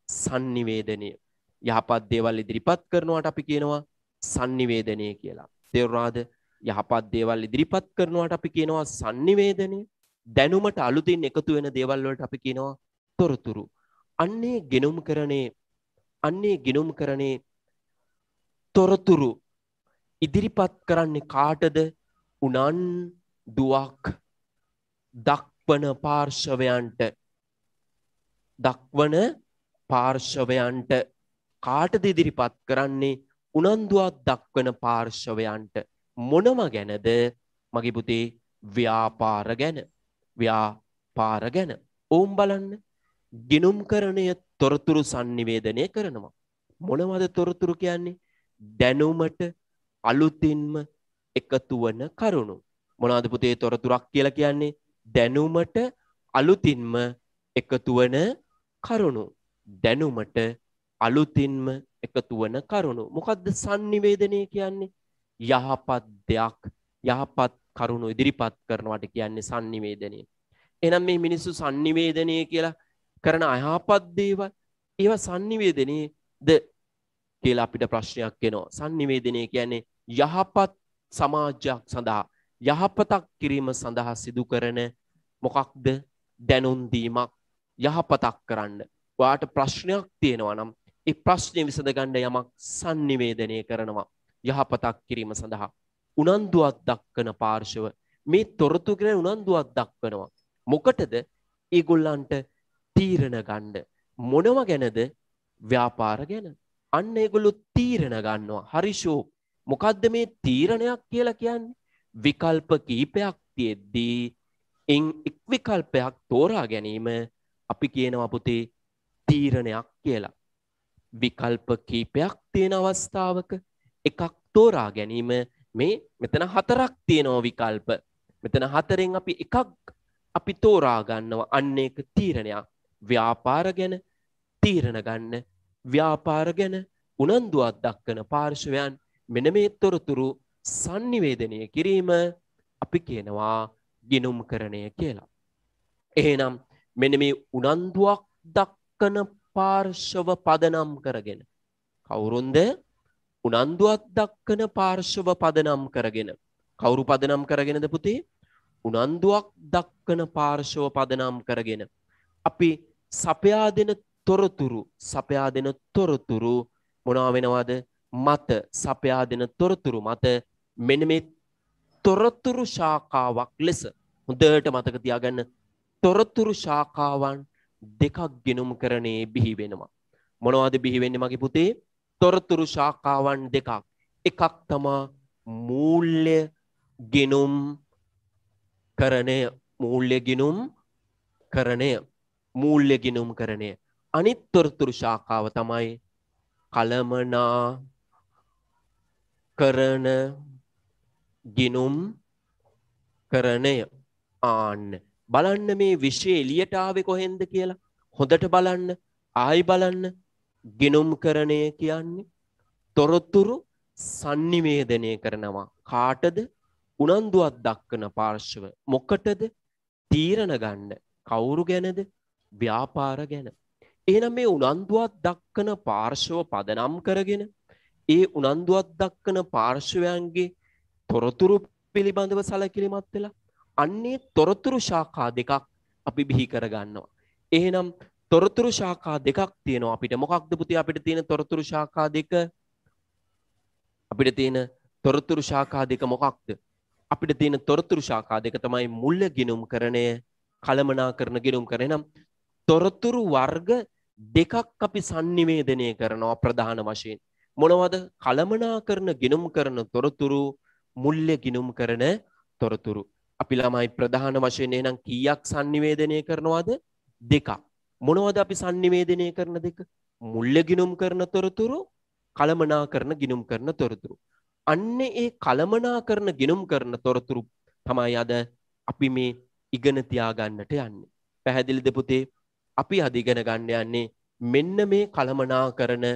Speaker 1: sannivedanaya. යහපත් දේවල් ඉදිරිපත් කරනවට අපි කියනවා sannivedanaya කියලා. තේරුණාද? යහපත් දේවල් ඉදිරිපත් කරනවට අපි කියනවා sannivedanaya. දැනුමට අලුතින් එකතු වෙන දේවල් වලට අපි කියනවා තොරතුරු. අන්නේ ගෙනුම් කරණේ අන්නේ ගෙනුම් කරණේ තොරතුරු ඉදිරිපත් කරන්නේ කාටද? උනන්දුවක් දක්වන පාර්ශවයන්ට. දක්වන පාර්ශවයන්ට කාටද ඉදිරිපත් කරන්නේ? උනන්දුවක් දක්වන පාර්ශවයන්ට. මොනම ගැනද? මගේ පුතේ ව්‍යාපාර ගැන. ව්‍යාපාර ගැන. ඕම් බලන්න. ගිනුම් කරණය තොරතුරු sannivedanaya කරනවා. මොනවද තොරතුරු කියන්නේ? දැනුමට අලුතින්ම එකතු වන කරුණු. මොනවද පුතේ තොරතුරක් කියලා කියන්නේ? දැනුමට අලුතින්ම එකතු වන කරුණු. දැනුමට අලුතින්ම එකතු වන කරුණු. මොකද්ද sannivedanaya කියන්නේ? යහපත් දෙයක් යහපත් කරුණු ඉදිරිපත් කරනවට කියන්නේ sannivedanaya. එහෙනම් මේ මිනිස්සු sannivedanaya කියලා කරන අයහපත් දේවල් ඒවා sannivedanayද කියලා අපිට ප්‍රශ්නයක් එනවා sannivedanaya කියන්නේ යහපත් සමාජයක් සඳහා යහපතක් කිරීම සඳහා සිදු කරන මොකක්ද දැනුම් දීමක් යහපතක් කරන්න. ඔයාට ප්‍රශ්නයක් තියෙනවා නම් ඒ ප්‍රශ්නේ විසඳගන්න යමක් sannivedanaya කරනවා. යහපතක් කිරීම සඳහා උනන්දුවක් දක්වන පාර්ශව මේ තොරතුරු ගැන උනන්දුවක් දක්වනවා. මොකටද? ඒගොල්ලන්ට තීරණ ගන්න. මොනව ගැනද? ව්‍යාපාර ගැන. අන්න ඒගොල්ලෝ තීරණ ගන්නවා. හරි ෂෝක්. මොකද්ද මේ තීරණයක් කියලා කියන්නේ? විකල්ප කීපයක් තියෙද්දී එන් එක් විකල්පයක් තෝරා ගැනීම අපි කියනවා පුතේ තීරණයක් කියලා. විකල්ප කීපයක් තියෙන අවස්ථාවක එකක් තෝරා ගැනීම මේ මෙතන හතරක් තියෙනවා විකල්ප. මෙතන හතරෙන් අපි එකක් අපි තෝරා ගන්නවා අන්න ඒක තීරණයක්. ව්‍යාපාර ගැන තීරණ ගන්න ව්‍යාපාර ගැන උනන්දුවක් දක්වන පාර්ශවයන් මෙන මේ තොරතුරු sannivedanaya කිරීම අපි කියනවා ගිනුම් කරණය කියලා. එහෙනම් මෙන්න මේ උනන්දුවක් දක්වන පාර්ශව පදනම් කරගෙන කවුරුන්ද? උනන්දුවක් දක්වන පාර්ශව පදනම් කරගෙන. කවුරු පදනම් කරගෙනද පුතේ? උනන්දුවක් දක්වන පාර්ශව පදනම් කරගෙන. අපි සපයා දෙන තොරතුරු සපයා දෙන තොරතුරු මොනවා වෙනවද? මත සපයා දෙන තොරතුරු මත මෙන්න මේ තොරතුරු ශාඛාවක් ලෙස හොඳට මතක තියාගන්න. තොරතුරු ශාඛාවන් දෙකක් ගෙනුම් කරණේ බිහි වෙනවා. මොනවද බිහි වෙන්නේ මගේ පුතේ? තොරතුරු ශාඛාවන් දෙකක්. එකක් තමා මූල්‍ය ගෙනුම් කරණය. මූල්‍ය ගෙනුම් කරණය. මූල්‍ය ගෙනුම් කරණය. අනිත් තොරතුරු ශාඛාව තමයි කලමනා කරන ගිනුම් කරණය. ආන්න. බලන්න මේ විශ්ය එලියට ආවේ කොහෙන්ද කියලා? හොඳට බලන්න. ආයි බලන්න. ගිනුම් කරණය කියන්නේ තොරතුරු sannivedanaya කරනවා. කාටද? උනන්දුවක් දක්වන පාර්ශව. මොකටද? තීරණ ගන්න. කවුරු ගැනද? ව්‍යාපාර ගැන. එහෙනම් මේ උනන්දුවක් දක්වන පාර්ශව පදනම් කරගෙන ඒ උනන්දුවක් දක්වන පාර්ශවයන්ගේ තොරතුරු පිළිබඳව සැලකිලිමත් වෙලා අන්නේ තොරතුරු ශාඛා දෙකක් අපි බිහි කරගන්නවා. එහෙනම් තොරතුරු ශාඛා දෙකක් තියෙනවා අපිට. මොකක්ද පුතේ අපිට තියෙන තොරතුරු ශාඛා දෙක? අපිට තියෙන තොරතුරු ශාඛා දෙක මොකක්ද? අපිට තියෙන තොරතුරු ශාඛා දෙක තමයි මුල්ල ගිනුම් කරණය, කලමනා කරන ගිනුම් කරණය. නම් තොරතුරු වර්ග දෙකක් අපි sannivedanaya කරනවා ප්‍රධාන වශයෙන්. මොනවද කළමනා කරන ගිනුම් කරන තොරතුරු මුල්්‍ය ගිනුම් කරන තොරතුරු. අපි ළමයි ප්‍රධාන වශයෙන් එහෙනම් කීයක් sannivedanaya කරනවද දෙකක්. මොනවද අපි sannivedanaya කරන දෙක? මුල්්‍ය ගිනුම් කරන තොරතුරු කළමනා කරන ගිනුම් කරන තොරතුරු. අන්න ඒ කළමනා කරන ගෙනුම් කරන තොරතුරු තමයි අද අපි මේ ඉගෙන තියාගන්නට යන්නේ. පැහැදිලිද පුතේ? අපි අද ඉගෙන ගන්න යන්නේ මෙන්න මේ කළමනා කරන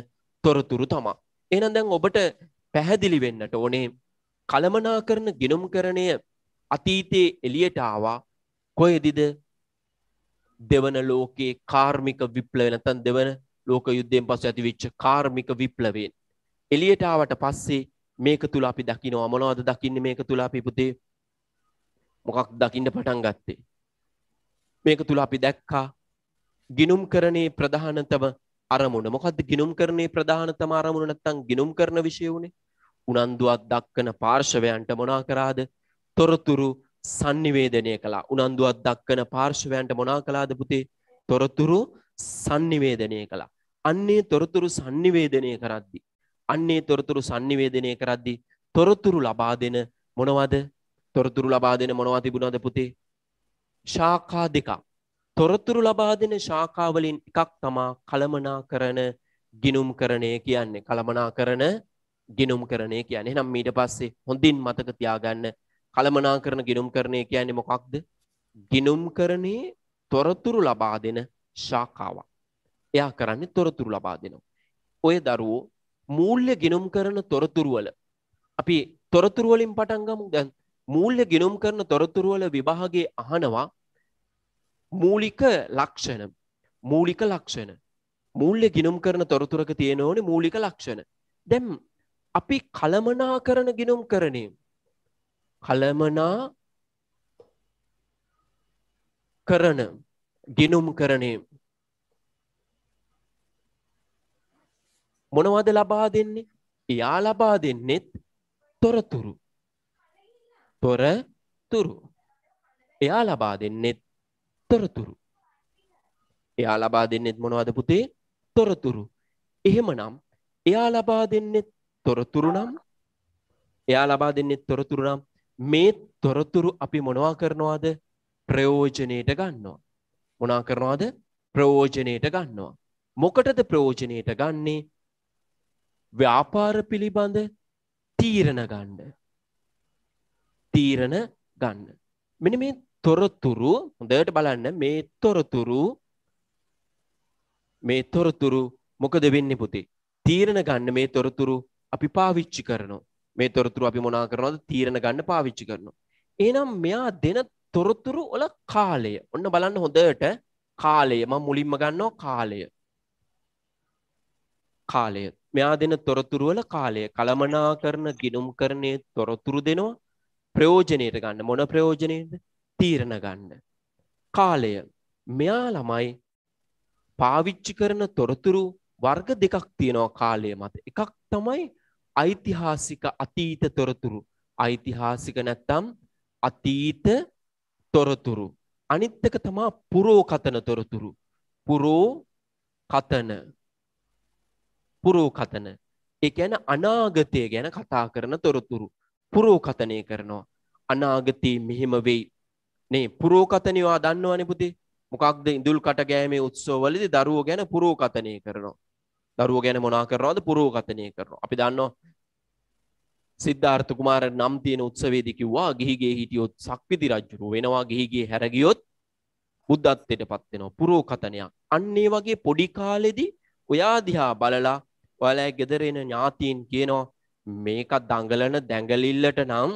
Speaker 1: තොරතුරු තමයි. එහෙනම් දැන් ඔබට පැහැදිලි වෙන්නට ඕනේ කළමනා කරන ගිනුම්කරණය අතීතයේ එළියට ආවා. කොහෙදිද? දෙවන ලෝකයේ කාර්මික විප්ලවය නැත්නම් දෙවන ලෝක යුද්ධයෙන් පස්සේ ඇතිවෙච්ච කාර්මික විප්ලවයෙන්. එළියට ආවට පස්සේ මේක තුල අපි දකිනවා මොනවද දකින්නේ මේක තුල අපි පුතේ? මොකක් දකින්න පටන් ගත්තේ? මේක තුල අපි දැක්කා ගිනුම්කරණයේ ප්‍රධානතම අරමුණ. මොකක්ද ගිනුම්කරණයේ ප්‍රධානතම අරමුණ? නැත්නම් ගිනුම් කරන විෂය උනේ? උනන්දුවක් දක්වන පාර්ශවයන්ට මොනා කරාද? තොරතුරු sannivedanaya කළා. උනන්දුවක් දක්වන පාර්ශවයන්ට මොනා කළාද පුතේ? තොරතුරු sannivedanaya කළා. අන්නේ තොරතුරු sannivedanaya කරද්දී අන්නේ තොරතුරු sannivedanaya කරද්දී තොරතුරු ලබා දෙන මොනවද? තොරතුරු ලබා දෙන මොනවද තිබුණාද පුතේ? ශාඛා දෙකක්. තොරතුරු ලබා දෙන ශාඛාවලින් එකක් තමා කළමනාකරන ගිනුම්කරණය කියන්නේ කළමනාකරන ගිනුම්කරණය කියන්නේ. එහෙනම් ඊට පස්සේ හොඳින් මතක තියාගන්න. කළමනාකරන ගිනුම්කරණය කියන්නේ මොකක්ද? ගිනුම්කරණයේ තොරතුරු ලබා දෙන ශාඛාවක්. එයා කරන්නේ තොරතුරු ලබා දෙනවා. ඔය දරුවෝ මූල්‍ය ගිනුම් කරන තොරතුරු වල අපි තොරතුරු වලින් පටන් ගමු. දැන් මූල්‍ය ගිනුම් කරන තොරතුරු වල විභාගයේ අහනවා. මූලික ලක්ෂණ. මූලික ලක්ෂණ. මූල්‍ය ගිනුම් කරන තොරතුරක තියෙන ඕනේ මූලික ලක්ෂණ. දැන් අපි කලමනා කරන ගිනුම් කරණේ කලමනා කරන ගිනුම් කරණේ මොනවද ලබා දෙන්නේ? එයා ලබා දෙන්නෙත් තොරතුරු. තොරතුරු. එයා ලබා දෙන්නෙත් තොරතුරු. එයා ලබා දෙන්නෙත් මොනවද පුතේ? තොරතුරු. එහෙමනම් එයා ලබා දෙන්නෙත් තොරතුරු නම් එයා ලබා දෙන්නෙත් තොරතුරු නම් මේ තොරතුරු අපි මොනවා කරනවාද? ප්‍රයෝජනෙට ගන්නවා. මොනා කරනවාද? ප්‍රයෝජනෙට ගන්නවා. මොකටද ප්‍රයෝජනෙට ගන්නේ? ව්‍යාපාර පිළිබඳ තීරණ ගන්න. තීරණ ගන්න. මෙන්න මේ තොරතුරු හොඳට බලන්න. මේ තොරතුරු මේ තොරතුරු මොකද වෙන්නේ පුතේ? තීරණ ගන්න මේ තොරතුරු අපි පාවිච්චි කරනවා. මේ තොරතුරු අපි මොනා කරනවද? තීරණ ගන්න පාවිච්චි කරනවා. එහෙනම් මෙයා දෙන තොරතුරු වල කාලය. ඔන්න බලන්න හොඳට. කාලය. මම මුලින්ම ගන්නවා කාලය. කාලය. මෙයා දෙන තොරතුරු වල කාලය. කලමනාකරන ගිනුම්කරණයේ තොරතුරු දෙනවා. ප්‍රයෝජනයට ගන්න. මොන ප්‍රයෝජනයේද තීරණ ගන්න. කාලය මෙයා ළමයි පාවිච්චි කරන තොරතුරු වර්ග දෙකක් තියෙනවා කාලය මත. එකක් තමයි ඓතිහාසික අතීත තොරතුරු. ඓතිහාසික නැත්තම් අතීත තොරතුරු. අනිත් එක තමා පුරෝකතන තොරතුරු. පුරෝකතන. පුරෝකතන. ඒ කියන්නේ අනාගතය ගැන කතා කරන තොරතුරු. පුරෝකතනය කරනවා. අනාගතේ මෙහෙම වෙයි. නේ පුරෝකතනවා දන්නවනේ පුතේ. මොකක්ද ඉඳුල් කට ගෑමේ උත්සවවලදී දරුවෝ ගැන පුරෝකතනය කරනවා. දරුවෝ ගැන මොනා කරනවද? පුරෝකතනය කරනවා. අපි දන්නවා සිද්ධාර්ථ කුමාර නම් තියෙන උත්සවයේදී කිව්වා ගිහිගේ හිටියොත් සක්විති රජුරු වෙනවා ගිහිගේ හැරගියොත් බුද්ධත්වයට පත් වෙනවා. පුරෝකතනයක්. අන්න ඒ වගේ පොඩි කාලෙදී ඔයා දිහා බලලා ඔයාලා ගෙදර එන ඥාතීන් කියනවා මේක දඟලන දැඟලිල්ලට නම්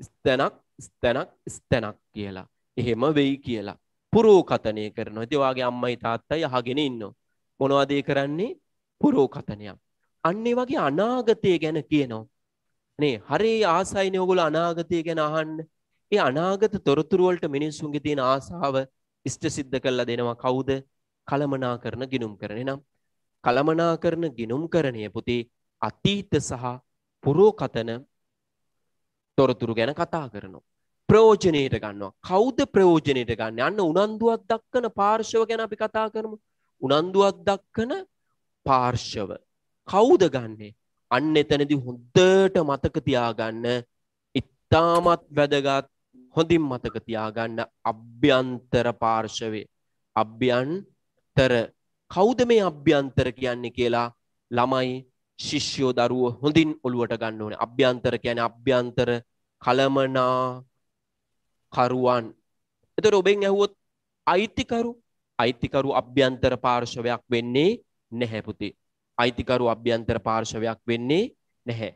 Speaker 1: ස්තනක් ස්තැනක් ස්තැනක් කියලා. එහෙම වෙයි කියලා. පුරෝකතනය කරනවා. ඉතින් ඔයාගේ අම්මයි තාත්තයි අහගෙන ඉන්නවා. මොනවද ඒ කරන්නේ? පුරෝකතනයක්. අන්න ඒ වගේ අනාගතය ගැන කියනවා. නේ හරි ආසයිනේ ඔයගොල්ලෝ අනාගතය ගැන අහන්න. ඒ අනාගත තොරතුරු වලට මිනිස්සුන්ගේ තියෙන ආසාව ඉෂ්ට සිද්ධ කරලා දෙනවා කවුද? කලමනා කරන ගිනුම් කරන. එනම් කලමනා කරන ගිනුම් කරණය පුතේ අතීත සහ පුරෝකතන තොරතුරු ගැන කතා කරනවා. ප්‍රයෝජනයට ගන්නවා. කවුද ප්‍රයෝජනයට ගන්න? අන්න උනන්දුවක් දක්වන පාර්ශව ගැන අපි කතා කරමු. උනන්දුවක් දක්වන පාර්ශව. කවුද ගන්නේ? අන්න එතනදී හොඳට මතක තියාගන්න ඉතාමත් වැදගත් හොඳින් මතක තියාගන්න අභ්‍යන්තර පාර්ශවය. අභ්‍යන්තර කවුද මේ අභ්‍යන්තර කියන්නේ කියලා ළමයි ශිෂ්‍යෝ දරුව හොඳින් ඔළුවට ගන්න ඕනේ. අභ්‍යන්තර කියන්නේ අභ්‍යන්තර කලමනා කරුවන්. එතකොට ඔබෙන් ඇහුවොත් අයිතිකරු අයිතිකරු අභ්‍යන්තර පාර්ශවයක් වෙන්නේ නැහැ පුතේ. අයිතිකරු අභ්‍යන්තර පාර්ශවයක් වෙන්නේ නැහැ.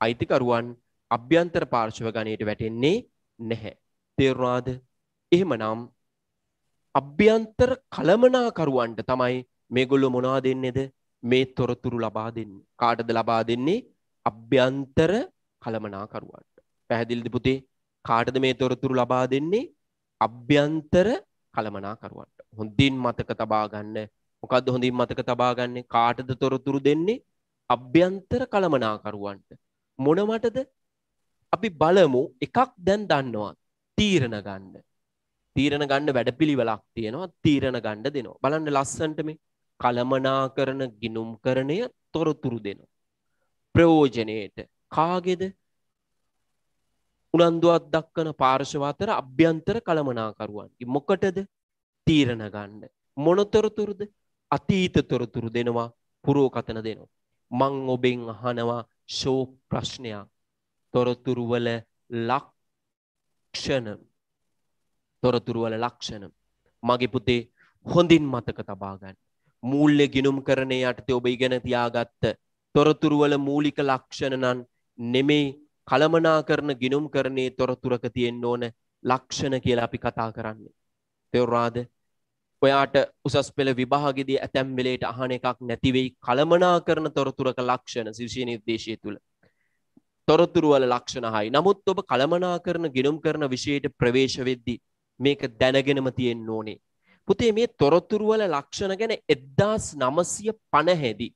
Speaker 1: අයිතිකරුවන් අභ්‍යන්තර පාර්ශව ගණයට වැටෙන්නේ නැහැ. තේරුණාද? එහෙමනම් අභ්‍යන්තර කළමනාකරුවන්ට තමයි මේගොල්ලෝ මොනවා දෙන්නේද? මේ තොරතුරු ලබා දෙන්නේ. කාටද ලබා දෙන්නේ? අභ්‍යන්තර කළමනාකරුවන්ට. පැහැදිලිද පුතේ? කාටද මේ තොරතුරු ලබා දෙන්නේ? අභ්‍යන්තර කළමනාකරුවන්ට. හොඳින් මතක තබා ගන්න. මොකද්ද හොඳින් මතක තබා ගන්න? කාටද තොරතුරු දෙන්නේ? අභ්‍යන්තර කළමනාකරුවන්ට. මොනවටද? අපි බලමු එකක් දැන් දන්නවා. තීරණ ගන්න. තීරණ ගන්න වැඩපිළිවෙලක් තියෙනවා. තීරණ ගන්න දෙනවා. බලන්න ලස්සන්ට මේ කළමනාකරන ගිනුම් කරණය තොරතුරු දෙනවා. ප්‍රයෝජනයට කාගේද උනන්දුවක් දක්වන පාර්ශව අතර අභ්‍යන්තර කළමනාකරුවන්ගේ මොකටද? තීරණ ගන්න. මොනතොරතුරුද? අතීත තොරතුරු දෙනවා පුරෝකතන දෙනවා. මං ඔබෙන් අහනවා ෂෝ ප්‍රශ්නයක්. තොරතුරුවල ලක්ෂණ. තොරතුරුවල ලක්ෂණ. මගේ පුතේ හොඳින් මතක තබා ගන්න. මූල්‍ය ගිනුම් කරණය යටතේ ඔබ ඉගෙන තියාගත්ත තොරතුරුවල මූලික ලක්ෂණ නම් නෙමෙයි කළමනා කරන ගිනුම් කරණයේ තොරතුරක තියෙන්න ඕන ලක්ෂණ කියලා අපි කතා කරන්නේ. තේරුණාද? ඔයාට උසස් පෙළ විභාගෙදී ඇතැම් වෙලේට අහන එකක් නැති වෙයි කළමනා කරන තොරතුරක ලක්ෂණ ශිර්ෂීය නිර්දේශය තුල. තොරතුරු වල ලක්ෂණ හයි. නමුත් ඔබ කළමනා කරන ගිනුම් කරන විෂයට ප්‍රවේශ වෙද්දී මේක දැනගෙනම තියෙන්න ඕනේ. පුතේ මේ තොරතුරු වල ලක්ෂණ ගැන 1950 දී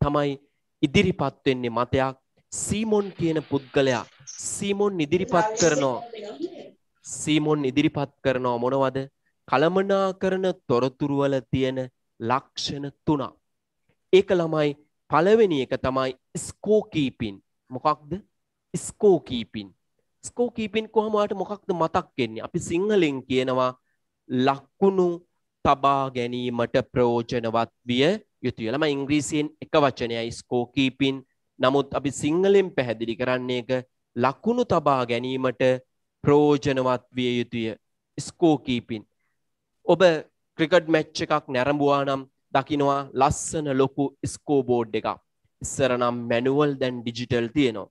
Speaker 1: තමයි ඉදිරිපත් වෙන්නේ මතයක් සීමොන් කියන පුද්ගලයා සීමොන් ඉදිරිපත් කරනවා. සීමොන් ඉදිරිපත් කරනවා මොනවද? කළමනා කරන තොරතුරු වල තියෙන ලක්ෂණ තුනක්. ඒක ළමයි පළවෙනි එක තමයි ස්කෝ කීපින්. මොකක්ද? ස්කෝ කීපින්. ස්කෝ කීපින් කොහොම වාට මොකක්ද මතක් වෙන්නේ? අපි සිංහලෙන් කියනවා ලකුණු තබා ගැනීමට ප්‍රයෝජනවත් විය යුතුය. ළම ඉංග්‍රීසියෙන් එක වචනයයි ස්කෝ කීපින්. නමුත් අපි සිංහලෙන් පැහැදිලි කරන්නේ එක ලකුණු තබා ගැනීමට ප්‍රයෝජනවත් විය යුතුය. Score keeping. ඔබ ක්‍රිකට් මැච් එකක් නැරඹුවා නම් දකිනවා ලස්සන ලොකු ස්කෝ බෝඩ් එකක්. ඉස්සර නම් මැනුවල් දැන් ඩිජිටල් තියෙනවා.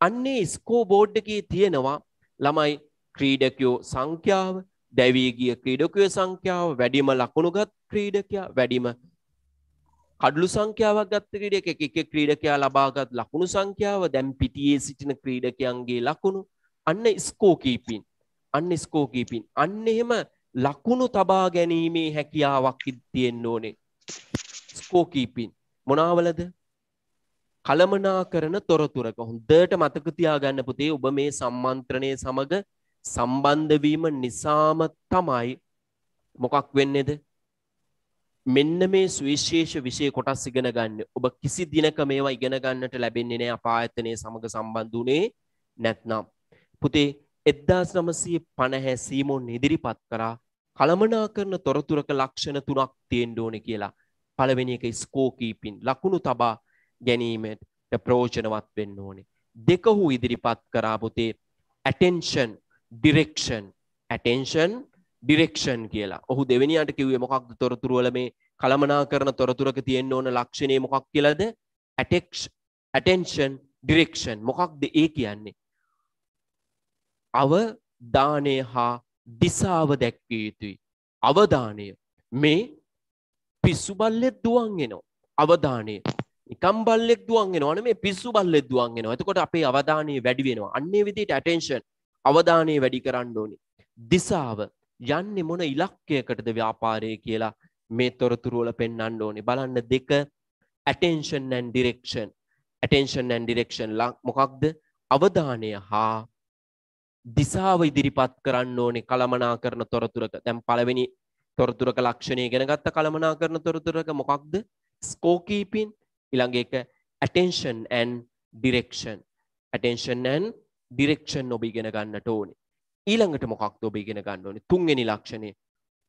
Speaker 1: අන්නේ ස්කෝ බෝඩ් එකේ තියෙනවා ළමයි ක්‍රීඩකයෝ සංඛ්‍යාව දැවී ගිය ක්‍රීඩකය සංඛ්‍යාව වැඩිම ලකුණුගත් ක්‍රීඩකයා වැඩිම කඩලු සංඛ්‍යාවක් ගත්ත ක්‍රීඩක එක එක ක්‍රීඩකයා ලබාගත් ලකුණු සංඛ්‍යාව. දැන් පිටියේ සිටින ක්‍රීඩකයන්ගේ ලකුණු. අන්න ස්කෝ කීපින්. අන්න ස්කෝ කීපින්. අන්න එහෙම ලකුණු තබා ගැනීමේ හැකියාවක් තියෙන්න ඕනේ. ස්කෝ කීපින්. මොනාවලද? කළමනා කරන තොරතුරක. හොඳට මතක තියාගන්න පුතේ ඔබ මේ සම්මන්ත්‍රණය සමග සම්බන්ධවීම නිසාම තමයි මොකක් වෙන්නේද? මෙන්න මේ සුවිශේෂ විෂය කොටස් ඉගෙන ගන්න. ඔබ කිසි දිනක මේවා ඉගෙන ගන්නට ලැබෙන්නේ නෑ අපායතනය සමග සම්බන්ධ වුණේ නැත්නම්. පුතේ 1950 සීමොන් ඉදිරිපත් කරා. කළමනා කරන තොරතුරක ලක්ෂණ තුනක් තියෙන්න ඕනේ කියලා. පළවෙනි එක ස්කෝ කීපින්. ලකුණු තබා ගැනීමට ප්‍රයෝජනවත් වෙන්න ඕනේ. දෙක හු ඉදිරිපත් කරා පුතේ attention ඩිරෙක්ෂන් ඇටෙන්ෂන් ඩිරෙක්ෂන් කියලා. ඔහු දෙවැනියට කිව්වේ මොකක්ද? තොරතුරුවල මේ කළමනා කරන තොරතුරක තියෙන්න ඕන ලක්ෂණය මොකක් කියලද? ඇටෙක්ෂ ඇටෙන්ෂන් ඩිරෙක්ෂන් මොකක්ද ඒ කියන්නේ? අවධානය හා දිසාව දැක්විය යුතුයි. අවධානය. මේ පිස්සු බල්ලෙත් දුවන්ගෙනවා අවධානය. නිකම් බල්ලෙක් දුවන්ගෙනවන මේ පිස්සු බල්ලෙත් දුවන්ගෙනවා එතකොට අපේ අවධානය වැඩි වෙනවා. අන්නේ විදිහට ඇටෙන්ෂන් අවධානය වැඩි කරන්න ඕනි. දිසාව යන්නේ මොන ඉලක්කයකටද ව්‍යාපාරය කියලා මේ තොරතුරුවල පෙන්වන්න ඕනේ. බලන්න දෙක attention and direction. attention and direction මොකක්ද? අවධානය හා දිසාව ඉදිරිපත් කරන්න ඕනේ කළමනා කරන තොරතුරක. දැන් පළවෙනි තොරතුරක ලක්ෂණය ඉගෙන ගත්ත කළමනා කරන තොරතුරක මොකක්ද? score keeping ඊළඟ එක attention and direction. attention and direction ඔබ ඉගෙන ගන්නට ඕනේ. ඊළඟට මොකක්ද ඔබ ඉගෙන ගන්න ඕනේ? තුන්වෙනි ලක්ෂණය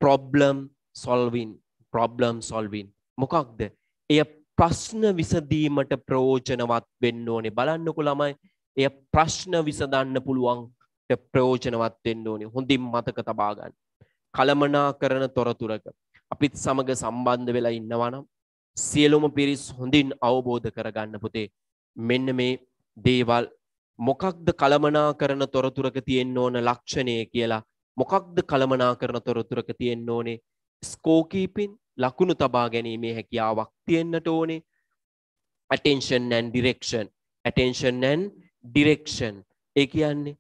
Speaker 1: problem solving problem solving මොකක්ද? එය ප්‍රශ්න විසඳීමට ප්‍රයෝජනවත් වෙන්න ඕනේ. බලන්නකො ළමයි එය ප්‍රශ්න විසඳන්න පුළුවන්ට ප්‍රයෝජනවත් වෙන්න ඕනේ. හොඳින් මතක තබා ගන්න. කලමනාකරන තොරතුරක අපිත් සමග සම්බන්ධ වෙලා ඉන්නවා නම් සියලුම පිරිස් හොඳින් අවබෝධ කරගන්න පුතේ. මෙන්න මේ දේවල් මොකක්ද කළමනා කරන තොරතුරක තියෙන්න ඕන ලක්ෂණය කියලා? මොකක්ද කළමනා කරන තොරතුරක තියෙන්න ඕනේ? ස්කෝකීපින් ලකුණු තබා ගැනීමේ හැකියාවක් තියෙන්න්නට ඕනේ. Attention and direction. Attention and direction. ඒ කියන්නේ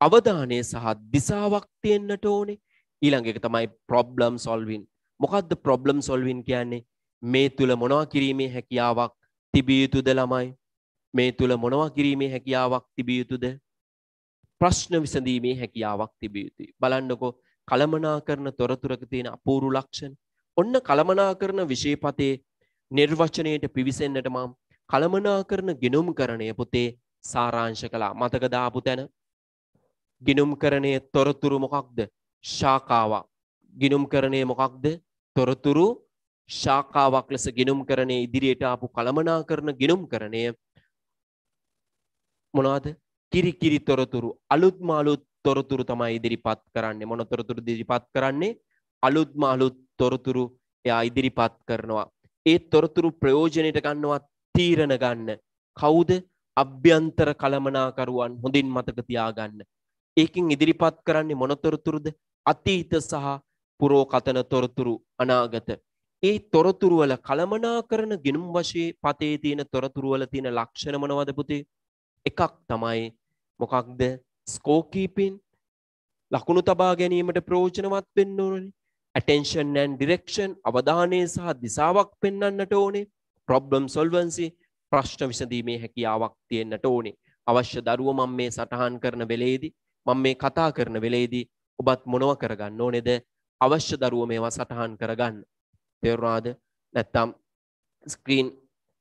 Speaker 1: අවධානය සහ දිසාවක් තියෙන්න්නට ඕනේ. ඊළඟ එක තමයි problem solving. මොකක්ද problem solving කියන්නේ? මේ තුල මොනවා කිරීමේ හැකියාවක් තිබිය යුතුද ළමයි? මේ තුල මොනවා කිරීමේ හැකියාවක් තිබිය යුතුද? ප්‍රශ්න විසඳීමේ හැකියාවක් තිබිය යුතුයි. බලන්නකෝ කලමනා කරන තොරතුරක තියෙන අපූරු ලක්ෂණ. ඔන්න කළමනා කරන විෂයපතේ නිර්වචනයට පිවිසෙන්න්නට මම් කළමනා කරන ගිනුම් කරණය පුතේ සාරාංශ කලා මතක දාපු තැන? ගිනුම් කරණය තොරතුරු මොකක්ද? ශාකාවක් ගිනුම් කරණය මොකක්ද? තොරතුරු ශාකාවක් ලෙස ගිනුම් කරණය ඉදිරියට ආපු කළමනා කරන ගිනුම් කරණය මොනවාද කිරි කිරි තොරතුරු අලුත්ම අලුත් තොරතුරු තමයි ඉදිරිපත් කරන්නේ මොන තොරතුරු ඉදිරිපත් කරන්නේ අලුත්ම අලුත් තොරතුරු එයා ඉදිරිපත් කරනවා. ඒ තොරතුරු ප්‍රයෝජනයට ගන්නවා තීරණ ගන්න. කවුද අභ්‍යන්තර කළමනාකරුවන් හොඳින් මතක තියාගන්න. ඒකින් ඉදිරිපත් කරන්නේ මොනතොරතුරුද අතීත සහ පුරෝකතන තොරතුරු අනාගත. ඒ තොරතුරුවල කළමනා කරන ගිනුම් වශයේ පතේ තියෙන තොරතුරුවල තියෙන ලක්ෂණ මොනවද පුතේ? එකක් තමයි මොකක්ද? ස්කෝකීපින් ලකුණු තබා ගැනීමට ප්‍රයෝජනවත් වෙන්න ඕනේ. attention and direction අවධානය සහ දිසාවක් පෙන්වන්නට ඕනේ. Problem solvency ප්‍රශ්න විසඳීමේ හැකියාවක් තියෙන්නට ඕනේ. අවශ්‍ය දරුව මම මේ සටහන් කරන වෙලේදී මම මේ කතා කරන වෙලේදී ඔබත් මොනව කරගන්න ඕනේද? අවශ්‍ය දරුව මේවා සටහන් කරගන්න. තේරුණාද? නැත්තම් ස්ක්‍රීන්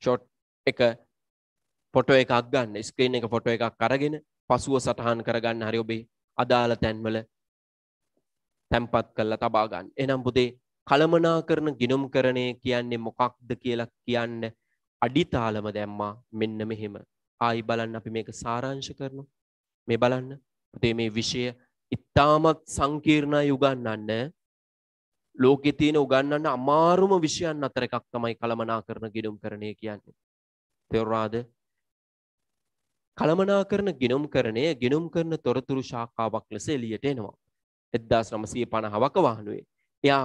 Speaker 1: ෂොට් එක ෆොටෝ එකක් ගන්න ස්ක්‍රීන් එක ෆොටෝ එකක් අරගෙන පසුව සටහන් කරගන්න හරි ඔබේ අදාළ තැන්වල තැම්පත් කරලා තබා ගන්න. එහෙනම් පුතේ කලමනා කරන ගිනුම් කරණය කියන්නේ මොකක්ද කියලා කියන්න අඩිතාලම දැම්මා මෙන්න මෙහෙම. ආයි බලන්න අපි මේක සාරාංශ කරනවා. මේ බලන්න. පුතේ මේ විෂය ඉතාමත් සංකීර්ණයි උගන්වන්න. ලෝකෙ තියෙන උගන්වන්න අමාරුම විෂයන් අතර එකක් තමයි කලමනා කරන ගිනුම් කරණය කියන්නේ. තේරුණාද? කළමනා කරන ගිනුම් කරණය ගිනුම් කරන තොරතුරු ශාඛාවක් ලෙස එළියට එනවා. එදදාස් නමසය පණහවක වාහනුවේ. එයා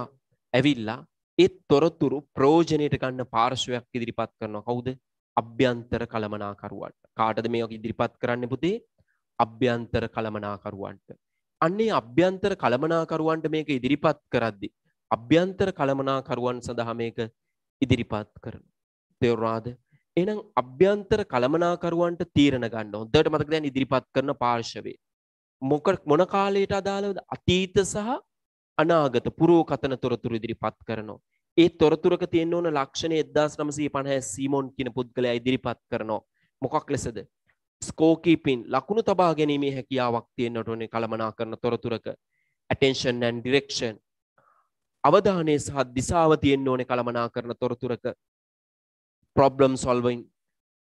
Speaker 1: ඇවිල්ලා ඒත් තොරතුරු ප්‍රෝජනයට ගන්න පාර්ශවයක් ඉදිරිපත් කරනවා කවුද අභ්‍යන්තර කළමනාකරුවන්ට කාටද මේක ඉදිරිපත් කරන්න පුතේ අභ්‍යන්තර කළමනාකරුවන්ට. අන්නේ අභ්‍යන්තර කළමනාකරුවන්ට මේක ඉදිරිපත් කරද්දි. අභ්‍යන්තර කළමනාකරුවන් සඳහා මේක ඉදිරිපත් කරන. තෙවරාද එනම් අභ්‍යන්තර කළමනාකරුවන්ට තීරණ ගන්න හොඳට මතක දැන් ඉදිරිපත් කරන පාර්ශවයේ මොක මොන කාලයට අදාළවද අතීත සහ අනාගත පුරෝකතන තොරතුරු ඉදිරිපත් කරනවා. ඒ තොරතුරක තියෙන්න ඕන ලක්ෂණ 1950 සීමොන් කියන පුද්ගලයා ඉදිරිපත් කරනවා. මොකක් ලෙසද? ස්කෝ කීපින් ලකුණු තබා ගැනීමේ හැකියාවක් තියෙන්නට ඕනේ කළමනාකරන තොරතුරක. attention and direction අවධානය සහ දිසාව තියෙන්න ඕනේ කළමනාකරන තොරතුරක. Problem solving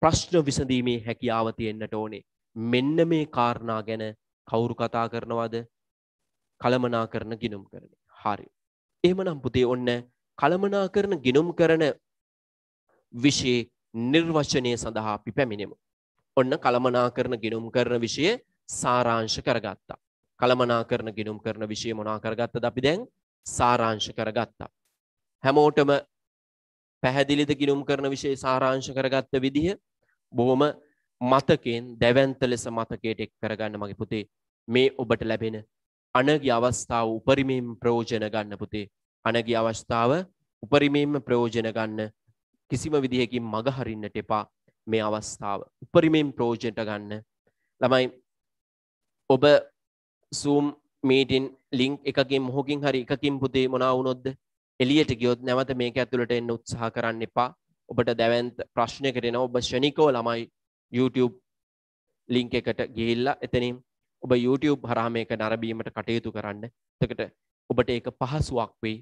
Speaker 1: ප්‍රශ්න විසඳීමේ හැකියාව තියෙන්නට ඕනේ. මෙන්න මේ කාරණා ගැන කවුරු කතා කරනවද? කළමනා කරන ගිනුම් කරන. හරි. එහෙමනම් පුතේ ඔන්න කළමනා කරන ගිනුම් කරන විෂය නිර්වචනය සඳහා අපි පැමිණෙමු. ඔන්න කළමනා කරන ගිනුම් කරන විෂය සාරාංශ කරගත්තා. කළමනා කරන ගිනුම් කරන විෂය මොනා කරගත්තද අපි දැන්? සාරාංශ කරගත්තා. හැමෝටම පැහැදිලිද ගිනුම් කරන විෂය සාරාංශ කරගත්ත විදිහ බොහොම මතකෙන් දැවන්ත ලෙස මතකයට එක් කරගන්න මගේ පුතේ. මේ ඔබට ලැබෙන අනගි අවස්ථාව උපරිමයෙන් ප්‍රයෝජන ගන්න පුතේ. අනගි අවස්ථාව උපරිමයෙන්ම ප්‍රයෝජන ගන්න කිසිම විදිහකින් මග හරින්නට එපා. මේ අවස්ථාව උපරිමයෙන් ප්‍රයෝජනට ගන්න. ළමයි ඔබ සූම් මීටින් ලිංක් එකකින් මොහොකින් හරි එකකින් පුතේ මොනා වුණොත්ද? එළියට ගියොත් නැවත මේක ඇතුළට එන්න උත්සාහ කරන්න එපා ඔබට දැවන්ත ප්‍රශ්නයකට එනවා ඔබ ෂණිකව ළමයි YouTube ලිංක් එකට ගිහිල්ලා එතනින් ඔබ YouTube හරහා මේක නරඹීමට කටයුතු කරන්න. එතකොට ඔබට ඒක පහසුවක් වෙයි.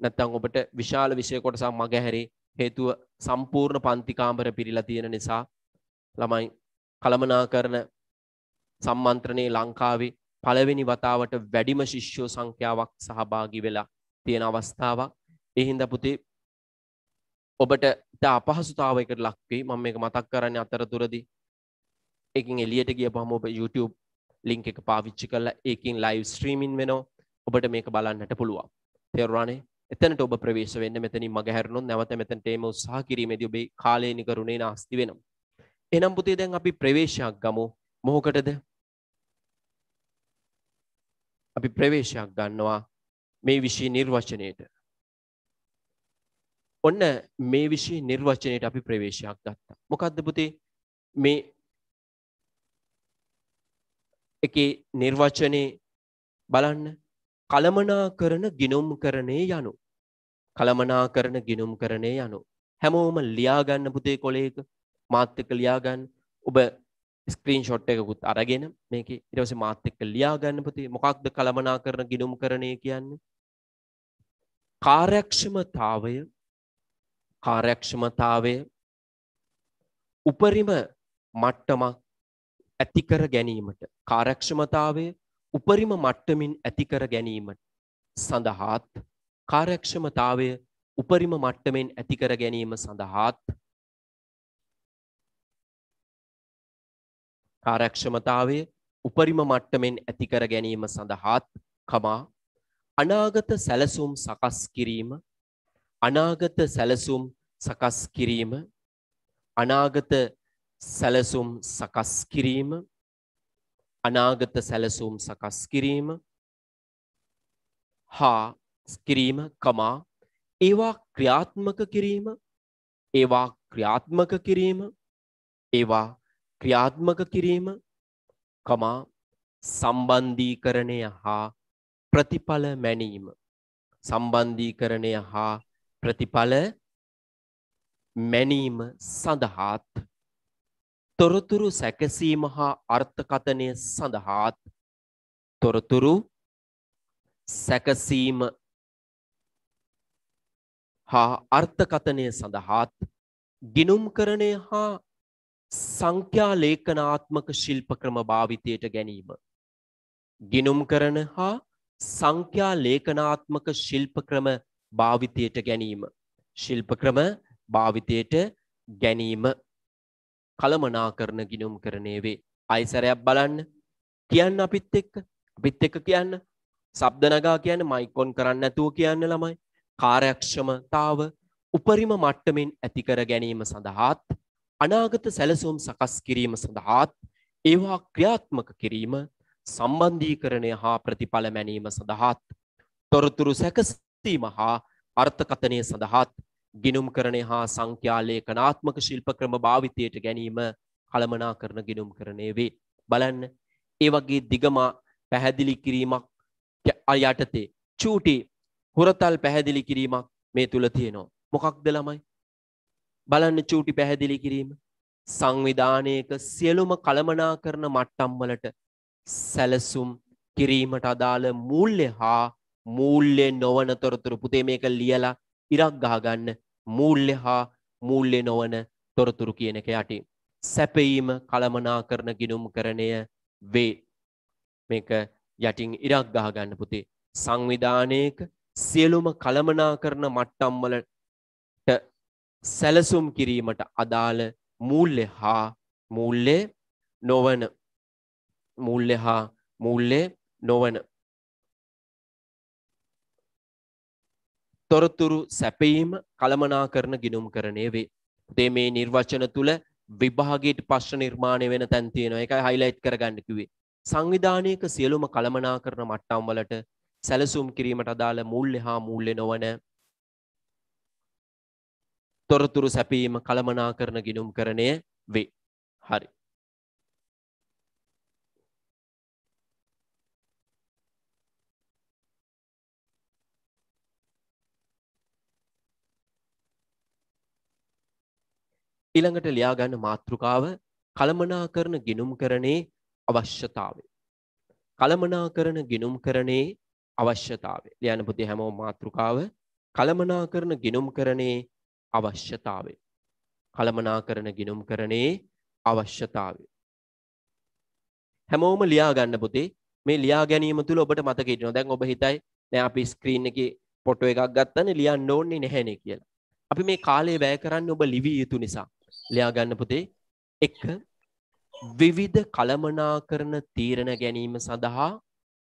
Speaker 1: නැත්තම් ඔබට විශාල විෂය කොටසක් මගහැරේ හේතුව සම්පූර්ණ පන්ති කාමර පිරීලා තියෙන නිසා ළමයි කළමනාකරන සම්මන්ත්‍රණයේ ලංකාවේ පළවෙනි වතාවට වැඩිම ශිෂ්‍යෝ සංඛ්‍යාවක් සහභාගී වෙලා තියෙන අවස්ථාවක්. ඒ හින්දා පුතේ ඔබට ඉතා අපහසුතාවයකට ලක් වෙයි. මම මේක මතක් කරන්නේ අතරතුරදී. ඒකින් එළියට ගියපහම ඔබ YouTube ලින්ක් එක පාවිච්චි කරලා ඒකින් ලයිව් ස්ට්‍රීමින් වෙනවා. ඔබට මේක බලන්නට පුළුවන්. තේරුණානේ? එතනට ඔබ ප්‍රවේශ වෙන්න මෙතනින් මගහැරුණොත් නැවත මෙතනට එීම උත්සාහ කිරීමේදී ඔබේ කාලය නිකරුණේ නාස්ති වෙනවා. එහෙනම් පුතේ දැන් අපි ප්‍රවේශයක් ගමු. මොහොකටද? අපි ප්‍රවේශයක් ගන්නවා මේ විෂය නිර්වචනයට. ඔන්න මේ විෂය නිර්වචනයට අපි ප්‍රවේශයක් ගත්තා. මොකක්ද පුතේ මේ එකේ නිර්වචනයේ බලන්න කළමනා කරන ගිනුම් කරණේ යනු. කළමනා කරන ගිනුම් කරණේ යනු. හැමෝම ලියාගන්න පුතේ කොලේක මාත් එක්ක ලියාගන්න. ඔබ ස්ක්‍රීන් ෂොට් එකකුත් අරගෙන මේක ඊට පස්සේ මාත් එක්ක ලියාගන්න පුතේ මොකක්ද කළමනා කරන ගිනුම් කරණේ කියන්නේ? කාර්යක්ෂමතාවය කාර්යක්ෂමතාවය උපරිම මට්ටමක් ඇති කර ගැනීමට කාර්යක්ෂමතාවය උපරිම මට්ටමින් ඇති කර ගැනීමට සඳහාත් කාර්යක්ෂමතාවය උපරිම මට්ටමින් ඇති කර ගැනීම සඳහාත් කාර්යක්ෂමතාවය උපරිම මට්ටමින් ඇති කර ගැනීම සඳහාත් කමා අනාගත සැලසුම් සකස් කිරීම අනාගත සැලසුම් සකස් කිරීම අනාගත සැලසුම් සකස් කිරීම අනාගත සැලසුම් සකස් කිරීම හා කිරීම කමා ඒවා ක්‍රියාත්මක කිරීම ඒවා ක්‍රියාත්මක කිරීම ඒවා ක්‍රියාත්මක කිරීම කමා සම්බන්ධීකරණය හා ප්‍රතිඵල මැනීම සම්බන්ධීකරණය හා ප්‍රතිඵල මැනීම සඳහාත් තොරතුරු සැකසීම හා අර්ථකථනය සඳහාත් තොරතුරු සැකසීම හා අර්ථකථනය සඳහාත් ගිනුම්කරණය හා සංඛ්‍යා ලේඛනාත්මක ශිල්ප ක්‍රම භාවිතයට ගැනීම. ගිනුම් කරන හා සංඛ්‍යා ලේඛනාත්මක ශිල්ප ක්‍රම භාවිතයට ගැනීම. ශිල්ප ක්‍රම භාවිතයට ගැනීම කළමනා කරන ගිනුම් කරණය වේ. අයිසරයක් බලන්න කියන්න අපිත් එක්ක අපිත් එක්ක කියන්න සබ්දනගා කියන්න මයිකොන් කරන්න ඇතුව කියන්න ළමයි කාර්යක්ෂමතාව උපරිම මට්ටමින් ඇතිකර ගැනීම සඳහාත් අනාගත සැලසුම් සකස් කිරීම සඳහාත් ඒවා ක්‍රියාත්මක කිරීම සම්බන්ධීකරණය හා ප්‍රතිඵල මැනීම සඳහාත් තොරතුරු සැකසීම හා අර්ථකථනය සඳහාත් ගිනුම් කරණය හා සංඛ්‍යාලේඛනාත්මක ශිල්ප ක්‍රම භාවිතයට ගැනීම කළමනා කරන ගිනුම් කරණය වේ. බලන්න ඒ වගේ දිගමා පැහැදිලි කිරීමක් යටතේ චූටි හුරතල් පැහැදිලි කිරීමක් මේ තුල තියෙනවා. මොකක්ද ළමයි? බලන්න චූටි පැහැදිලි කිරීම සංවිධානයක සියලුම කළමනා කරන මට්ටම් වලට සැලසුම් කිරීමට අදාළ මූල්‍ය හා මූල්‍ය නොවන තොරතුරු. පුතේ මේක ලියලා ඉරක් ගහගන්න. මූල්‍ය හා මූල්‍ය නොවන තොරතුරු කියන එක යටින් සැපීම කළමනා කරන ගිනුම් කරණය වේ. මේක යටින් ඉරක් ගහගන්න පුතේ. සංවිධානයක සියලුම කළමනා කරන මට්ටම් වලට සැලසුම් කිරීමට අදාළ මූල්‍ය හා මූල්‍ය නොවන මූල්‍ය හා මූල්‍ය නොවන තොරතුරු සැපීම කළමනා කරන ගිනුම් කරණය වේ. තේ මේ නිර්වචන තුළ විභාගයට ප්‍රශ්න නිර්මාණය වෙන තැන් තියෙනවා. ඒකයි හයිලයිට් කරගන්න කිව්වේ. සංවිධානයක සියලුම කළමනා කරන මට්ටම් වලට සැලසුම් කිරීමට අදාළ මූල්‍ය හා මූල්‍ය නොවන තොරතුරු සැපීම කළමනා කරන ගිනුම් කරණය වේ. හරි. ඊළඟට ලියාගන්න මාතෘකාව කළමනා කරන ගිනුම් කරණේ අවශ්‍යතාවය. කළමනා කරන ගිනුම් කරණේ අවශ්‍යතාවය. ලියන්න පුතේ හැමෝම මාතෘකාව කළමනාකරන ගිනුම්කරණයේ අවශ්‍යතාවය. කළමනාකරන ගිනුම්කරණයේ අවශ්‍යතාවය. හැමෝම ලියා ගන්න පුතේ මේ ලියා ගැනීම තුළ ඔබට මතක හිටිනවා. දැන් ඔබ හිතයි නෑ අපි ස්ක්‍රීන් එකේ ෆොටෝ එකක් ගත්තනේ ලියන්න ඕනේ නැහැනේ කියලා. අපි මේ කාලය වැය කරන්නේ ඔබ ලිවිය යුතු නිසා. ලියා ගන්න පුතේ එක විවිධ කළමනාකරන තීරණ ගැනීම සඳහා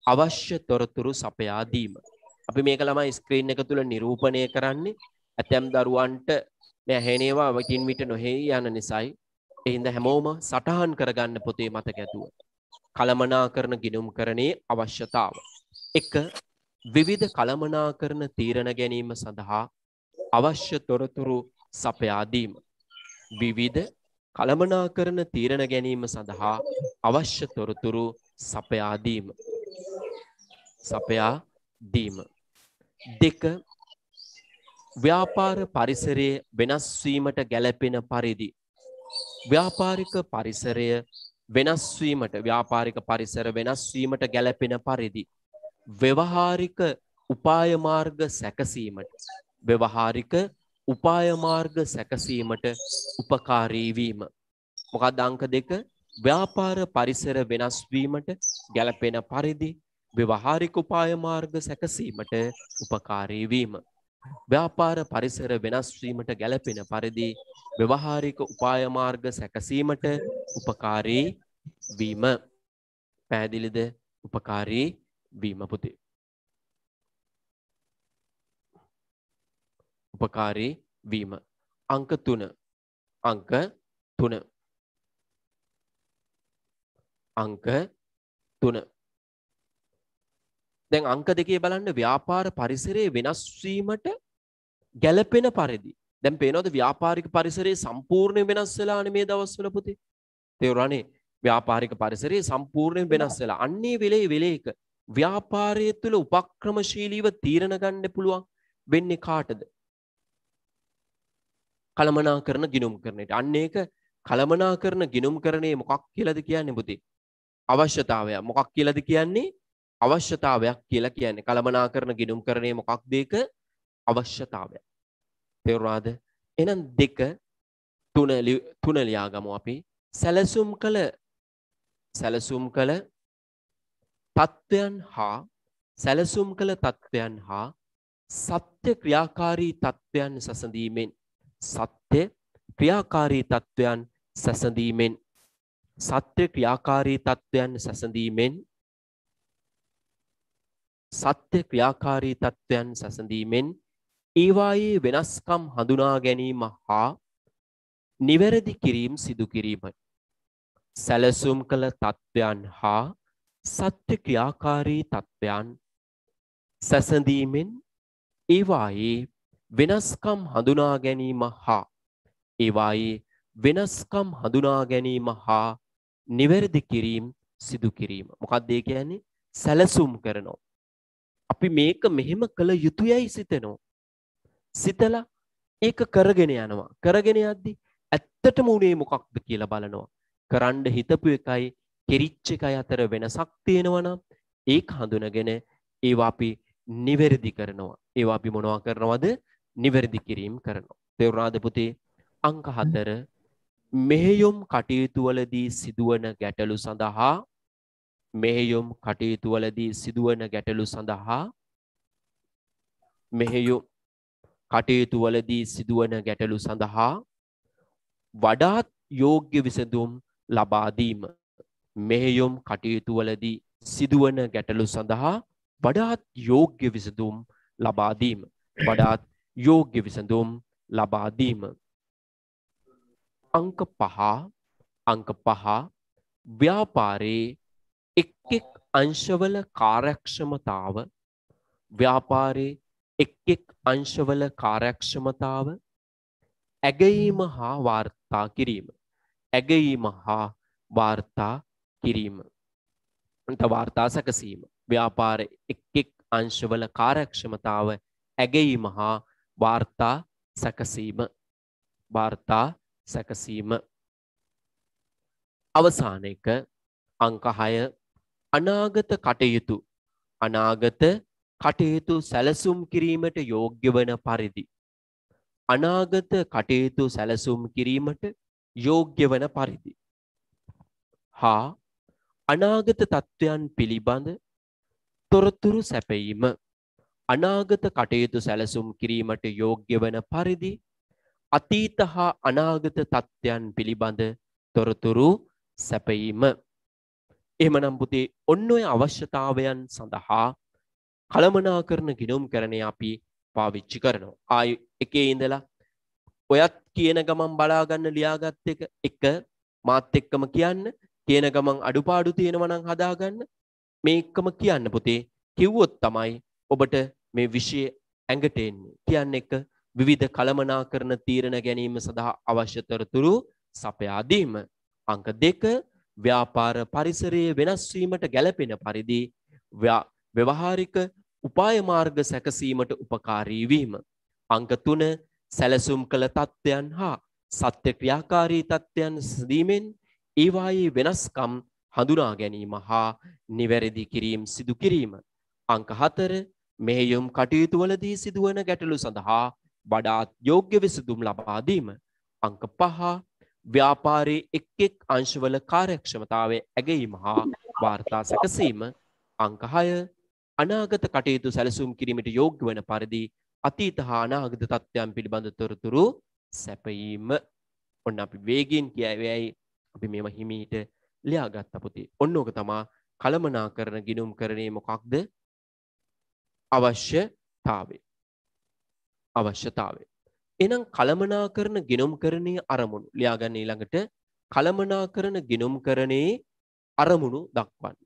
Speaker 1: අවශ්‍ය තොරතුරු සපයා දීම. අපි මේක ළමයි ස්ක්‍රීන් එක තුල නිරූපණය කරන්නේ ඇතැම් දරුවන්ට ඇහෙනේවා වටින් මිට නොහේ යන නිසයි. එහින්ද හැමෝම සටහන් කරගන්න පොතේ මතක ඇතුව. කළමනාකරන ගිනුම් කරණයේ අවශ්‍යතාව. එක විවිධ කළමනාකරන තීරණ ගැනීම සඳහා අවශ්‍ය තොරතුරු සපයාදීම. විවිධ කළමනාකරන තීරණ ගැනීම සඳහා අවශ්‍ය තොරතුරු සපයාදීම. සපයා දීම. දෙක ව්‍යාපාර පරිසරයේ වෙනස්වීමට ගැලපෙන පරිදි. ව්‍යාපාරික පරිසරය වෙනස්වීමට ව්‍යාපාරික පරිසර වෙනස්වීමට ගැලපෙන පරිදි. ව්‍යවහාරික උපායමාර්ග සැකසීමට ව්‍යවහාරික උපායමාර්ග සැකසීමට උපකාරීවීම. මොකද අංක දෙක ව්‍යාපාර පරිසර වෙනස්වීමට ගැලපෙන පරිදි ව්‍යවහාරික උපායමාර්ග සැකසීමට උපකාරීවීම. ව්‍යාපාර පරිසර වෙනස්වීමට ගැලපෙන පරිදි ව්‍යවහාරික උපායමාර්ග සැකසීමට උපකාරී වීම පැහැදිලිද උපකාරී වීම පුතේ. උපකාරී වීම. අංක තුන. අංක තුන. අංක තුන. දැන් අංක දෙකේ බලන්න ව්‍යාපාර පරිසරයේ වෙනස් වීමට ගැළපෙන පරිදි. දැන් පේනවද ව්‍යාපාරික පරිසරයේ සම්පූර්ණයෙන් වෙනස් වෙලානේ මේ දවස්වල පුතේ? තේරුණානේ ව්‍යාපාරික පරිසරයේ සම්පූර්ණයෙන් වෙනස් වෙලා. අන්නේ වෙලේ වෙලේක ව්‍යාපාරය තුළ උපක්‍රමශීලීව තීරණ ගන්න පුළුවන් වෙන්නේ කාටද? කළමනා කරන ගිනුම් කරනට අන්න ඒක කළමනා කරන ගිනුම් කරණය මොකක් කියලද කියන්නේ පුතේ අවශ්‍යතාවය මොකක් කියලද කියන්නේ? අවශ්‍යතාවයක් කියලා කියන්නේ. කළමනා කරන ගිනුම් කරණය මොකක් දෙක අවශ්‍යතාවයක්. තේරුණාද? එහෙනම් දෙක තුන තුන ලියාගමු අපි. සැලසුම් කළ සැලසුම් කළ තත්ත්වයන් හා සැලසුම් කළ තත්ත්වයන් හා සත්‍ය ක්‍රියාකාරී තත්ත්වයන් සසඳීමෙන් සත්‍ය ක්‍රියාකාරී තත්ත්වයන් සැසඳීමෙන් සත්‍ය ක්‍රියාකාරී තත්ත්වයන් සැසඳීමෙන් සත්‍ය ක්‍රියාකාරී තත්ත්වයන් සැසඳීමෙන් ඒවායේ වෙනස්කම් හඳුනා ගැනීම හා නිවැරදි කිරීම් සිදු කිරීමයි. සැලසුම් කළ තත්ත්වයන් හා සත්‍ය ක්‍රියාකාරී තත්ත්වයන් සැසඳීමෙන් ඒවායේ වෙනස්කම් හඳුනා ගැනීම හා ඒවායේ වෙනස්කම් හඳුනා ගැනීම හා නිවැරදි කිරීම් සිදු කිරීම. මොකක්ද ඒ කියන්නේ? සැලසුම් කරනවා. අපි මේක මෙහෙම කළ යුතුයයි සිතනවා. සිතලා ඒක කරගෙන යනවා. කරගෙන යද්දි ඇත්තටම උනේ මොකක්ද කියලා බලනවා. කරන්න හිතපු එකයි කෙරිච්ච එකයි අතර වෙනසක් තියෙනවා නම් ඒක හඳුනගෙන ඒවා අපි නිවැරදි කරනවා. ඒවා අපි මොනවා කරනවද? නිවැරදි කිරීම කරනවා. තේරුණාද පුතේ? අංක 4 මෙහෙයුම් කටයුතු වලදී සිදුවන ගැටලු සඳහා මෙහෙයුම් කටයුතු වලදී සිදුවන ගැටලු සඳහා මෙහෙයුම් කටයුතු වලදී සිදුවන ගැටලු සඳහා වඩාත් යෝග්‍ය විසඳුම් ලබා දීම මෙහෙයුම් කටයුතු වලදී සිදුවන ගැටලු සඳහා වඩාත් යෝග්‍ය විසඳුම් ලබා දීම වඩාත් යෝග්‍ය විසඳුම් ලබා දීම. අංක 5 අංක 5 ව්‍යාපාරයේ එක් එක් අංශවල කාර්යක්ෂමතාව ව්‍යාපාරයේ එක් එක් අංශවල කාර්යක්ෂමතාව ඇගයීම හා වාර්තා කිරීම. ඇගයීම හා වාර්තා කිරීම. වාර්තා සැකසීම. ව්‍යාපාර එක් එක් අංශවල කාර්යක්ෂමතාව ඇගයීම හා වාර්තා සැකසීම. වාර්තා සැකසීම. අවසාන එක අංක 6 අනාගත කටයුතු. අනාගත කටයුතු සැලසුම් කිරීමට යෝග්‍ය වන පරිදි. අනාගත කටයුතු සැලසුම් කිරීමට යෝග්‍ය වන පරිදි. හා අනාගත තත්ත්වයන් පිළිබඳ තොරතුරු සැපයීම. අනාගත කටයුතු සැලසුම් කිරීමට යෝග්‍ය වන පරිදි අතීත හා අනාගත තත්ත්වයන් පිළිබඳ තොරතුරු සැපයීම එහෙමනම් පුතේ ඔන්න ඔය අවශ්‍යතාවයන් සඳහා කළමනාකරන ගිනුම් කරණය අපි පාවිච්චි කරනවා. ආයි එකේ ඉඳලා ඔයත් කියන ගමන් බලාගන්න ලියාගත් එක එක මාත් එක්කම කියන්න කියන ගමන් අඩුපාඩු තියෙනවා නම් හදාගන්න මේ එක්කම කියන්න පුතේ කිව්වොත් තමයි ඔබට මේ විෂය ඇඟට එන්නේ. කියන්නේ එක විවිධ කළමනාකරන තීරණ ගැනීම සඳහා අවශ්‍ය තොරතුරු සපයා දීම. අංක 2 ව්‍යාපාර පරිසරයේ වෙනස් වීමට ගැළපෙන පරිදි ව්‍යවහාරික උපාය මාර්ග සැකසීමට උපකාරී වීම. අංක 3 සැලසුම් කළ තත්ත්වයන් හා සත්‍ය ක්‍රියාකාරී තත්ත්වයන් සිදීමෙන් ඒවායේ වෙනස්කම් හඳුනා ගැනීම හා නිවැරදි කිරීම සිදු කිරීම. අංක 4 මෙහෙයුම් කටයුතු වලදී සිදුවන ගැටලු සඳහා වඩාත් යෝග්‍ය විසඳුම් ලබා දීම. අංක 5 ව්‍යාපාරයේ එක් එක් අංශවල කාර්යක්ෂමතාවය ඇගීම හා වාර්තා සැකසීම. අංක 6 අනාගත කටයුතු සැලසුම් කිරීමට යෝග්‍ය වන පරිදි අතීත හා අනාගත තත්ත්වයන් පිළිබඳ තොරතුරු සැපයීම. ඔන්න අපි වේගින් කියවේයි අපි මේව හිමීට ලියාගත්ත පුතේ. ඔන්න ඕක තමා කළමනාකරන ගිනුම් කරණේ මොකක්ද? අවශ්‍යතාවය. අවශ්‍යතාවය. එහෙනම් කළමනාකරන ගිනුම් කරණයේ අරමුණු ලියාගන්න ඊළඟට කළමනාකරන ගිනුම් කරණයේ අරමුණු දක්වන්න.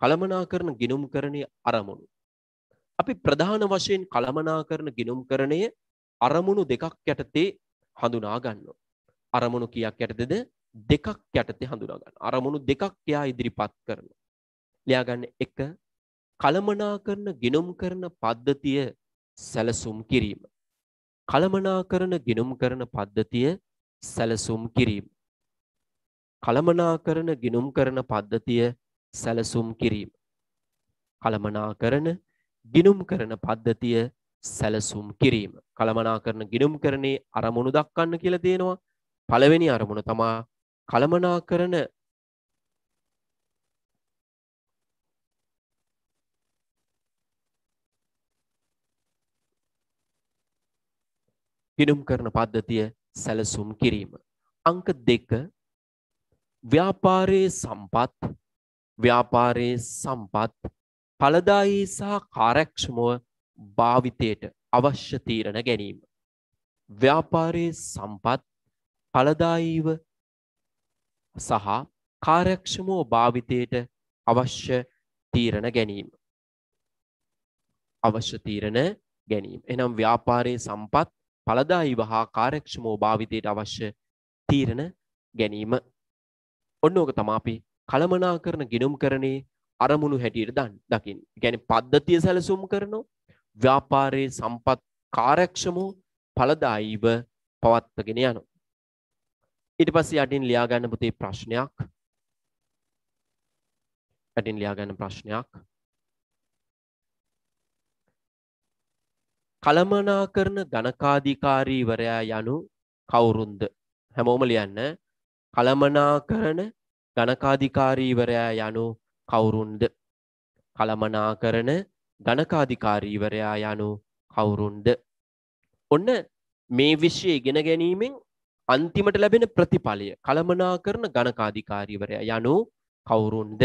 Speaker 1: කළමනාකරන ගිනුම් කරණයේ අරමුණු. අපි ප්‍රධාන වශයෙන් කළමනාකරන ගිනුම් කරණය අරමුණු දෙකක් යටතේ හඳුනා ගන්නවා. අරමුණු කීයක් යටතේද? දෙකක් යටතේ හඳුනා ගන්න. අරමුණු දෙකක් එයා ඉදිරිපත් කරනවා. ලියාගන්න එක කළමනාකරන ගිනුම් කරන පද්ධතිය සැලසුම් කිරීම. කළමනාකරන ගිනුම් කරන පද්ධතිය සැලසුම් කිරීම. කළමනාකරන ගිනුම් කරන පද්ධතිය සැලසුම් කිරීම. කළමනාකරන ගිනුම් කරන පද්ධතිය සැලසුම් කිරීම. කළමනාකරන ගිනුම් කරනේ අරමුණු දක්වන්න කියලා තියෙනවා. පළවෙනි අරමුණ තමා කළමනාකරන ගිනුම් කරන පද්ධතිය සැලසුම් කිරීම. අංක දෙක ව්‍යාපාරයේ සම්පත් ව්‍යාපාරයේ සම්පත් ඵලදායී සහ කාර්යක්ෂමව භාවිතයට අවශ්‍ය තීරණ ගැනීම. ව්‍යාපාරයේ සම්පත් ඵලදායීව සහ කාර්යක්ෂමව භාවිතයට අවශ්‍ය තීරණ ගැනීම. අවශ්‍ය තීරණ ගැනීම. එනම් ව්‍යාපාරයේ සම්පත් ඵලදායීව හා කාර්යක්ෂමව භාවිතයට අවශ්‍ය තීරණ ගැනීම. ඔන්න ඕක තමයි අපි කළමනාකරන ගිනුම් කරණේ අරමුණු හැටියට දන් දකින්න. ගැන පද්ධතිය සැලසුම් කරනවා ව්‍යාපාරයේ සම්පත් කාර්යක්ෂමෝ ඵලදායීව පවත්වගෙන යනවා. ඊට පස්සේ යටින් ලියාගන්න පුතේ ප්‍රශ්නයක්. යටින් ලියාගන්න ප්‍රශ්නයක්. කළමනාකරන ගණකාධිකාරීවරයා යනු කවුරුන්ද? හැමෝම ලියන්න. කළමනාකරන ගණකාධිකාරීවරයා යනු කවුරුන්ද? කළමනා කරන ගණකාධිකාරීවරයා යනු කවුරුන්ද? ඔන්න මේ විශ්ය ඉගෙන ගැනීමෙන් අන්තිමට ලැබෙන ප්‍රතිඵලය. කළමනා කරන ගණකාධිකාරීවරයා යනු කවුරුන්ද?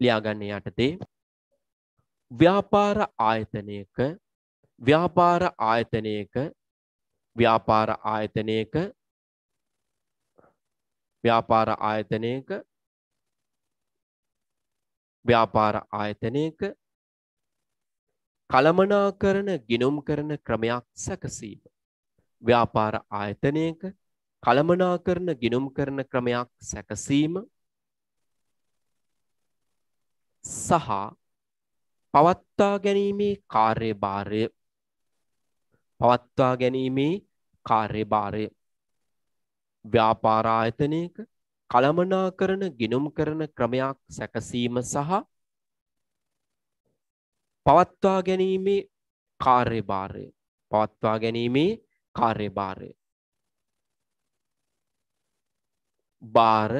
Speaker 1: ලියාගන්න යටතේ. ව්‍යාපාර ආයතනයක ව්‍යාපාර ආයතනයක ව්‍යාපාර ආයතනයක ව්‍යාපාර ආයතනයක ව්‍යාපාර ආයතනයක කළමනාකරන ගිනුම් කරන ක්‍රමයක් සැකසීම. ව්‍යාපාර ආයතනයක කළමනාකරන ගිනුම් කරන ක්‍රමයක් සැකසීම සහ පවත්වා ගැනීමේ කාර්යභාරය පවත්වා ගැනීමේ කාර්යභාරය. ව්‍යාපාර ආයතනයක කළමනාකරන ගිනුම් කරන ක්‍රමයක් සැකසීම සහ පවත්වා ගැනීමේ කාර්යභාරය. පවත්වා ගැනීමේ කාර්යභාරය. බාර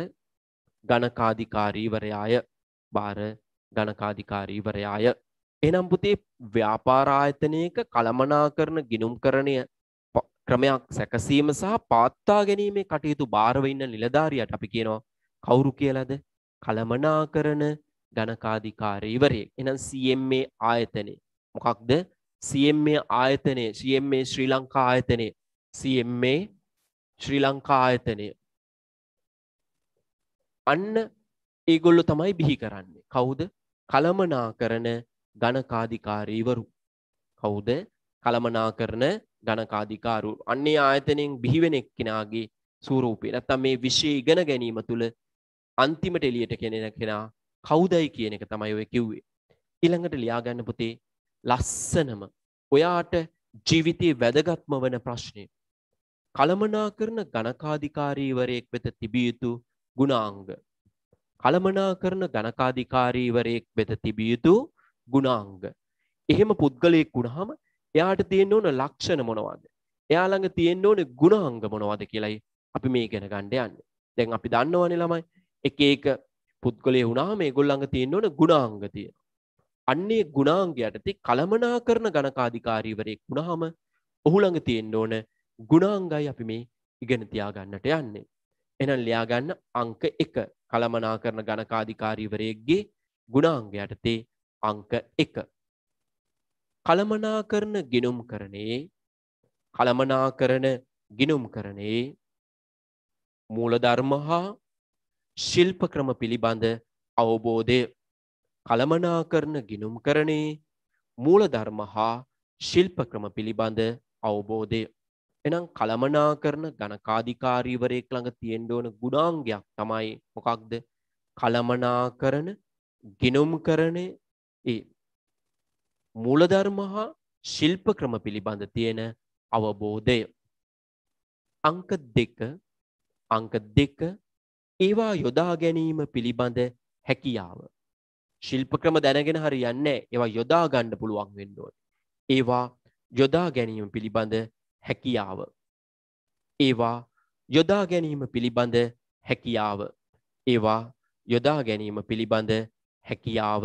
Speaker 1: ගණකාධිකාරීවරයාය බාර ගණකාධිකාරීවරයාය එනම් පුතේ ව්‍යාපාරායතනයක කළමනා කරන ගිනුම් කරණය ක්‍රමයක් සැකසීම සහ පාත්තා ගැනීමේ කටයුතු භාරව ඉන්න නිලධාරියට අපි කියනවා. කවුරු කියලාද? කළමනා කරන ගණකාධිකාරීවරයෙක් එහෙනම් CMA ආයතනය. මොකක්ද? CMA ආයතනය. CMA ශ්‍රී ලංකා ආයතනය. CMA ශ්‍රී ලංකා ආයතනය. අන්න ඒගොල්ලො තමයි බිහි කරන්නේ. කවුද? කළමනා කරන ගණකාධිකාරීවරු කවුද? කළමනා කරන ගණකාධිකාරු අන්නේ ආයතනයෙන් බිහිවෙන එක්කෙනාගේ ස්වරූපේ. නැත්තම් මේ විෂය ඉගෙන ගැනීම තුළ අන්තිමට එළියට කෙනෙන කෙනා කවුදයි කියන එක තමයි ඔය කිව්වේ. ඊළඟට ලියා ගන්න පුතේ ලස්සනම ඔයාට ජීවිතයේ වැදගත්ම වන ප්‍රශ්නය. කළමනා කරන ගණකාධිකාරීවරයෙක් වෙත තිබිය යුතු ගුණාංග. කළමනා කරන ගණකාධිකාරීවරයෙක් වෙත තිබිය යුතු ගුණාංග එහෙම පුද්ගලයෙක් වුණාම එයාට තියෙන්න ඕන ලක්ෂණ මොනවද? එයා ළඟ තියෙන්න ඕනේ ගුණාංග මොනවද කියලායි අපි මේ ඉගෙන ගන්න යන්නේ. දැන් අපි දන්නවනේ ළමයි එක එක පුද්ගලයෙක් වුණාම මේගොල්ලෝ ළඟ තියෙන්න ඕන ගුණාංග තියෙනවා. අන්නේ ගුණාංග යටතේ කලමනා කරන ගණකාධිකාරීවරයෙක් වුණාම ඔහු ළඟ තියෙන්න ඕන ගුණාංගයි අපි මේ ඉගෙන තියාගන්නට යන්නේ. එහෙනම් ලියා ගන්න අංක 1 කලමනා කරන ගණකාධිකාරීවරයෙක්ගේ ගුණාංග යටතේ අංක 1 කළමනා කරන ගිනුම් කරනේ කළමනා කරන ගිනුම් කරනේ මූලධර්ම හා ශිල්ප ක්‍රම පිළිබඳ අවබෝධය. කළමනා කරන ගිනුම් කරනේ මූලධර්ම හා ශිල්ප ක්‍රම පිළිබඳ අවබෝධය. එනම් කළමනා කරන ගණකාධිකාරීවරයෙක් ළඟ තියෙන්න ඕන ගුණාංගයක් තමයි මොකක්ද? කළමනා කරන ගිනුම් කරනේ ඒ මූලධර්ම හා ශිල්ප ක්‍රම පිළිබඳ තියෙන අවබෝධය. අංක දෙක අංක දෙක ඒවා යොදා ගැනීම පිළිබඳ හැකියාව. ශිල්ප ක්‍රම දැනගෙන හරි යන්නේ ඒවා යොදා ගන්න පුළුවන් වෙන්න ඕනේ. ඒවා යොදා ගැනීම පිළිබඳ හැකියාව. ඒවා යොදා ගැනීම පිළිබඳ හැකියාව. ඒවා යොදා ගැනීම පිළිබඳ හැකියාව.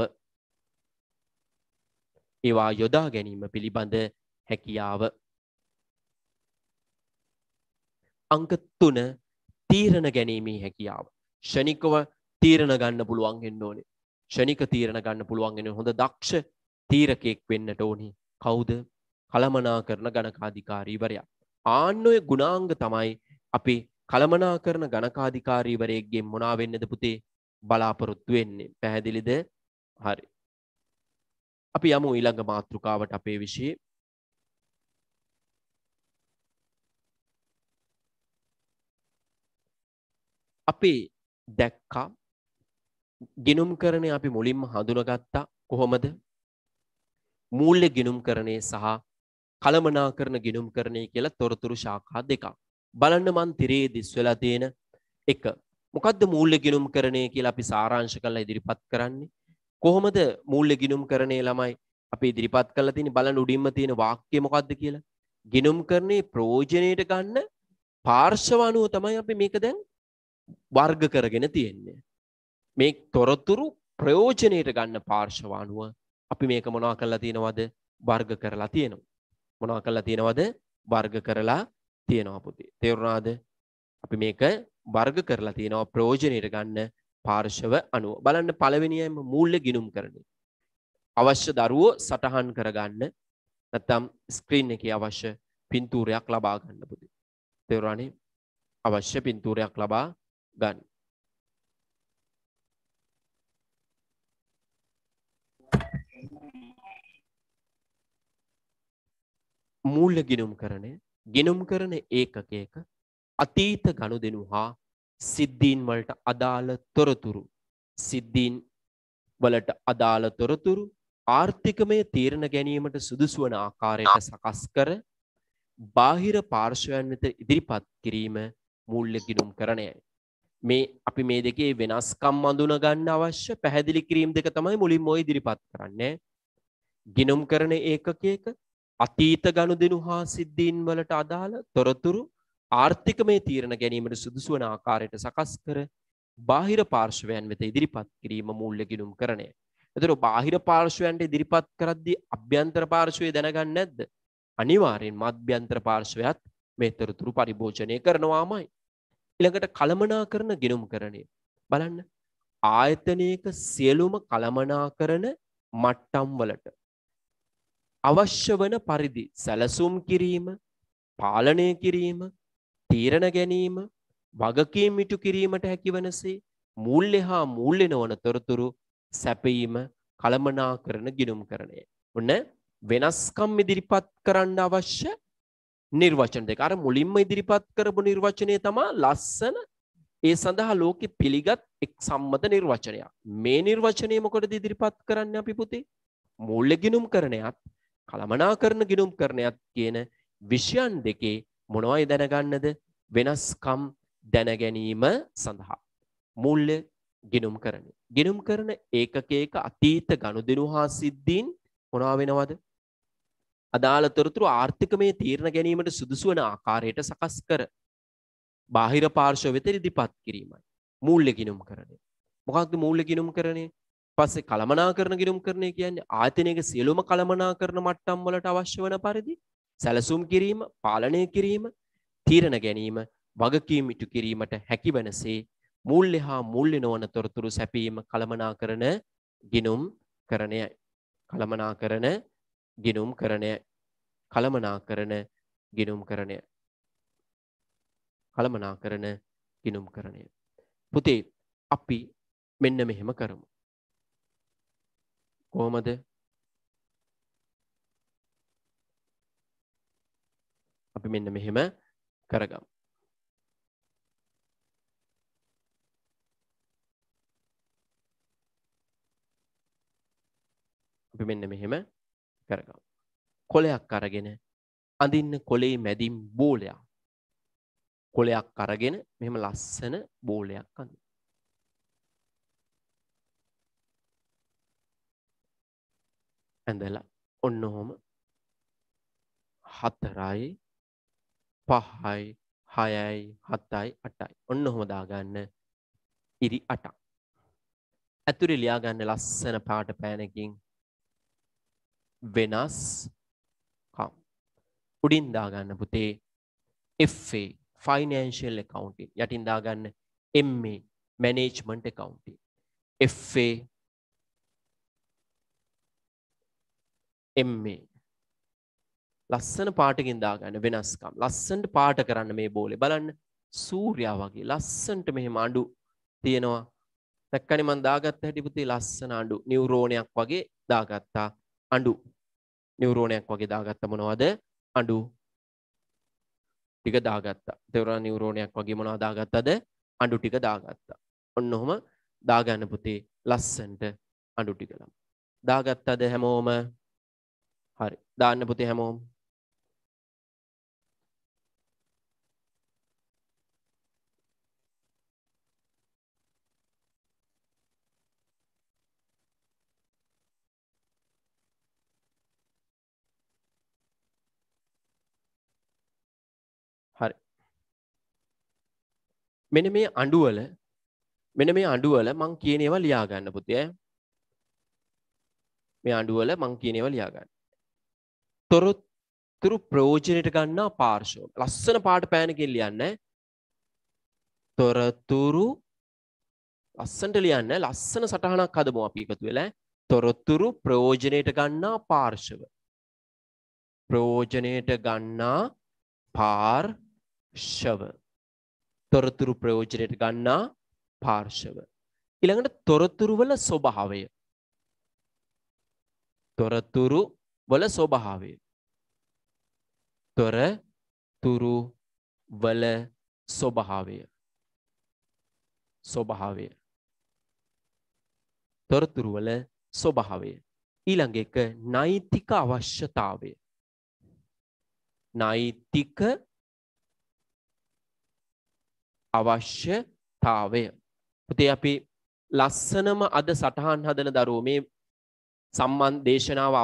Speaker 1: ඒවා යොදා ගැනීම පිළිබඳ හැකියාව. අංක තුන තීරණ ගැනීමේ හැකියාව. ෂණිකව තීරණ ගන්න පුළුවන් වෙන්න ඕනේ. ෂණික තීරණ ගන්න පුළුවන් වෙන හොඳ දක්ෂ තීරකෙක් වෙන්නට ඕනේ. කවුද? කලමනා කරන ගණකාධිකාරීවරයා. ආන්න ඔය ගුණාංග තමයි අපි කලමනා කරන ගණකාධිකාරීවරයෙක්ගෙන් මොනා වෙන්නද පුතේ බලාපොරොත්තු වෙන්නේ. පැහැදිලිද? හරි. අපි යමු ඊළඟ මාතෘකාවට අපේ විෂයේ. අපි දැක්කා ගිනුම් කරණය අපි මුලින්ම හඳුනගත්තා කොහොමද? මූල්‍ය ගිනුම් කරණය සහ කළමනා කරන ගිනුම් කරණය කියලා තොරතුරු ශාඛා දෙකක්. බලන්න මන් තිරේ දිස් වෙලා තියෙන එක. මොකද්ද මූල්‍ය ගිනුම් කරණය කියලා අපි සාරාංශ කරලා ඉදිරිපත් කරන්නේ? කොහොමද මූල්‍ය ගිනුම් කරණේ ළමයි අපි ඉදිරිපත් කරලා තියෙන බලන්න උඩින්ම තියෙන වාක්‍යය මොකක්ද කියලා. ගිනුම් කරණේ ප්‍රයෝජනයට ගන්න පාර්ශව අනුව තමයි අපි මේක දැන් වර්ග කරගෙන තියෙන්නේ. මේ තොරතුරු ප්‍රයෝජනයට ගන්න පාර්ශව අනුව අපි මේක මොනවා කරලා තියෙනවද වර්ග කරලා තියෙනවා. මොනවා කරලා තියෙනවද වර්ග කරලා තියෙනවා පුතේ. තේරුණාද? අපි මේක වර්ග කරලා තියෙනවා ප්‍රයෝජනයට ගන්න පාර්ශව අනුව බලන්න පළවෙනියම මූල්‍ය ගිනුම් කරන්නේ. අවශ්‍ය දරුවෝ සටහන් කරගන්න නැත්තම් ස්ක්‍රීන් එකේ අවශ්‍ය පින්තූරයක් ලබා ගන්න පුතේ. තේරුණානේ? අවශ්‍ය පින්තූරයක් ලබා ගන්න. මූල්‍ය ගිනුම් කරණය ගිනුම් කරන ඒකකයක අතීත ගනුදෙනු හා සිද්ධීන් වලට අදාළ තොරතුරු සිද්ධීන් වලට අදාළ තොරතුරු ආර්ථිකමය තීරණ ගැනීමට සුදුසු වන ආකාරයට සකස් කර බාහිර පාර්ශවයන් වෙත ඉදිරිපත් කිරීම මූල්‍ය ගිණුම් කරණයයි. මේ අපි මේ දෙකේ වෙනස්කම් අඳුන ගන්න අවශ්‍ය පැහැදිලි කිරීම දෙක තමයි මුලින්ම ඔය ඉදිරිපත් කරන්නේ. ගිනුම් කරන ඒකකයක අතීත ගනුදෙනු හා සිද්ධීන් වලට අදාළ තොරතුරු ආර්ථිකමය තීරණ ගැනීමට සුදුසු වන ආකාරයට සකස් කර බාහිර පාර්ශවයන් වෙත ඉදිරිපත් කිරීම මූල්‍ය ගිනුම් කරණය. එතකොට බාහිර පාර්ශවයන්ට ඉදිරිපත් කරද්දී අභ්‍යන්තර පාර්ශවය දැනගන්නේ නැද්ද? අනිවාර්යෙන් මධ්‍යන්තර පාර්ශවයත් මේ තොරතුරු පරිභෝජනය කරනවාමයි. ඊළඟට කළමනාකරන ගිනුම් කරණය. බලන්න ආයතනයක සියලුම කළමනාකරන මට්ටම් වලට අවශ්‍ය වන පරිදි සැලසුම් කිරීම, පාලනය කිරීම, තීරණ ගැනීම, වගකීම් ඉටු කිරීමට හැකිවනසේ මූල්‍ය හා මූල්‍ය නොවන තොරතුරු සැපීම කළමනාකරන ගිනුම් කරණය. ඔන්න වෙනස්කම් ඉදිරිපත් කරන්න අවශ්‍ය නිර්වචන දෙක. අර මුලින්ම ඉදිරිපත් කරපු නිර්වචනය තමයි ලස්සන ඒ සඳහා ලෝකෙ පිළිගත් එක් සම්මත නිර්වචනයක්. මේ නිර්වචනය මොකටද ඉදිරිපත් කරන්න අපි පුතේ? මූල්‍ය ගිනුම් කරණයත් කළමනාකරන ගිනුම් කරණයත් කියන විෂයන් දෙකේ මොනවයි දැනගන්නද? වෙනස්කම් දැනගැනීම සඳහා. මූල්‍ය ගිනුම් කරන. ගිනුම් කරන ඒකකයක අතීත ගනුදෙනු හා සිද්ධීන් මොනවා වෙනවද? අදාළ තොරතුරු ආර්ථිකමය තීරණ ගැනීමට සුදුසු වන ආකාරයට සකස් කර බාහිර පාර්ශ්ව වෙත ඉදිරිපත් කිරීමයි. මූල්‍ය ගිනුම් කරණය. මොකක්ද මූල්‍ය ගිනුම් කරණය? පස්සේ කළමනාකරන ගිනුම් කරණය කියන්නේ ආයතනයක සියලුම කළමනාකරන මට්ටම් වලට අවශ්‍ය වන පරිදි සැලසුම් කිරීම, පාලනය කිරීම, තීරණ ගැනීම, වගකීම් ඉටු කිරීමට හැකිවනසේ මූල්‍ය හා මූල්‍ය නොවන තොරතුරු සැපීම කළමනාකරන ගිනුම් කරණයයි. කළමනාකරන ගිනුම් කරණය කළමනාකරන ගිනුම් කරණය කළමනාකරන ගිනුම් කරණය පුතේ අපි මෙන්න මෙහෙම කරමු. කොහොමද? අපි මෙන්න මෙහෙම කරගමු අපි මෙන්න මෙහෙම කරගමු. කොලයක් අරගෙන අඳින්න කොලේ මැදින් බෝලයක්. කොලයක් අරගෙන මෙහෙම ලස්සන බෝලයක් අඳින්න. ඇඳලා ඔන්න ඔහොම හතරයි පහයි හයයි හතයි අටයි. ඔන්න ඔහොම දාගන්න. ඉරි අටක්. ඇතුරේ ලියාගන්න ලස්සන පාට පෑනකින් වෙනස් කම්. උඩින් දාගන්න පුතේ FA financial accounting. යටින් දාගන්න MA management accounting. FA MA ලස්සන පාටකින් දාගන්න වෙනස්කම්. ලස්සන්ට පාට කරන්න මේ බෝලේ. බලන්න සූර්යා වගේ ලස්සන්ට මෙහෙම අඩු තියෙනවා. දැක්කනේ මම දාගත්ත හැටි පුතේ ලස්සන අඩු නියුරෝනයක් වගේ දාගත්තා. අඩු නිවරෝණයක් වගේ දාගත්ත මොනවද? අඩු ටික දාගත්තා. තෙවරා නිවරෝණයක් වගේ මොනවා දාගත්තද? අඩු ටික දාගත්තා. ඔන්න ඔහොම දාගන්න පුතේ ලස්සන්ට අඩු ටිකලම් දාගත්තද හැමෝම? හරි. දාන්න පුතේ හැමෝම. මෙන්න මේ අඬුවල මෙන්න මේ අඬුවල මං කියන ඒවා ලියා ගන්න පුතේ මේ අඬුවල මං කියන ඒවා ලියා ගන්න. තොරතුරු ප්‍රයෝජනෙට ගන්නා පාර්ශව. ලස්සන පාට පෑනකින් ලියන්න. තොරතුරු ලස්සනට ලියන්න ලස්සන සටහනක් හදමු අපි එකතු වෙලා. තොරතුරු ප්‍රයෝජනෙට ගන්නා පාර්ශව. ප්‍රයෝජනයට ගන්නා පාර්ශව. තොරතුරු ප්‍රයෝජනයට ගන්නා පාර්ශව. ඊළඟට තොරතුරු වල ස්වභාවය. තොරතුරු වල ස්වභාවය. තොරතුරු වල ස්වභාවය. ස්වභාවය. තොරතුරු වල ස්වභාවය. ඊළඟ එක නෛතික අවශ්‍යතාවය. නෛතික අවශ්‍යතාවය. පුතේ අපි ලස්සනම අද සටහන් හදන දරුවෝ මේ සම්මන් දේශනාව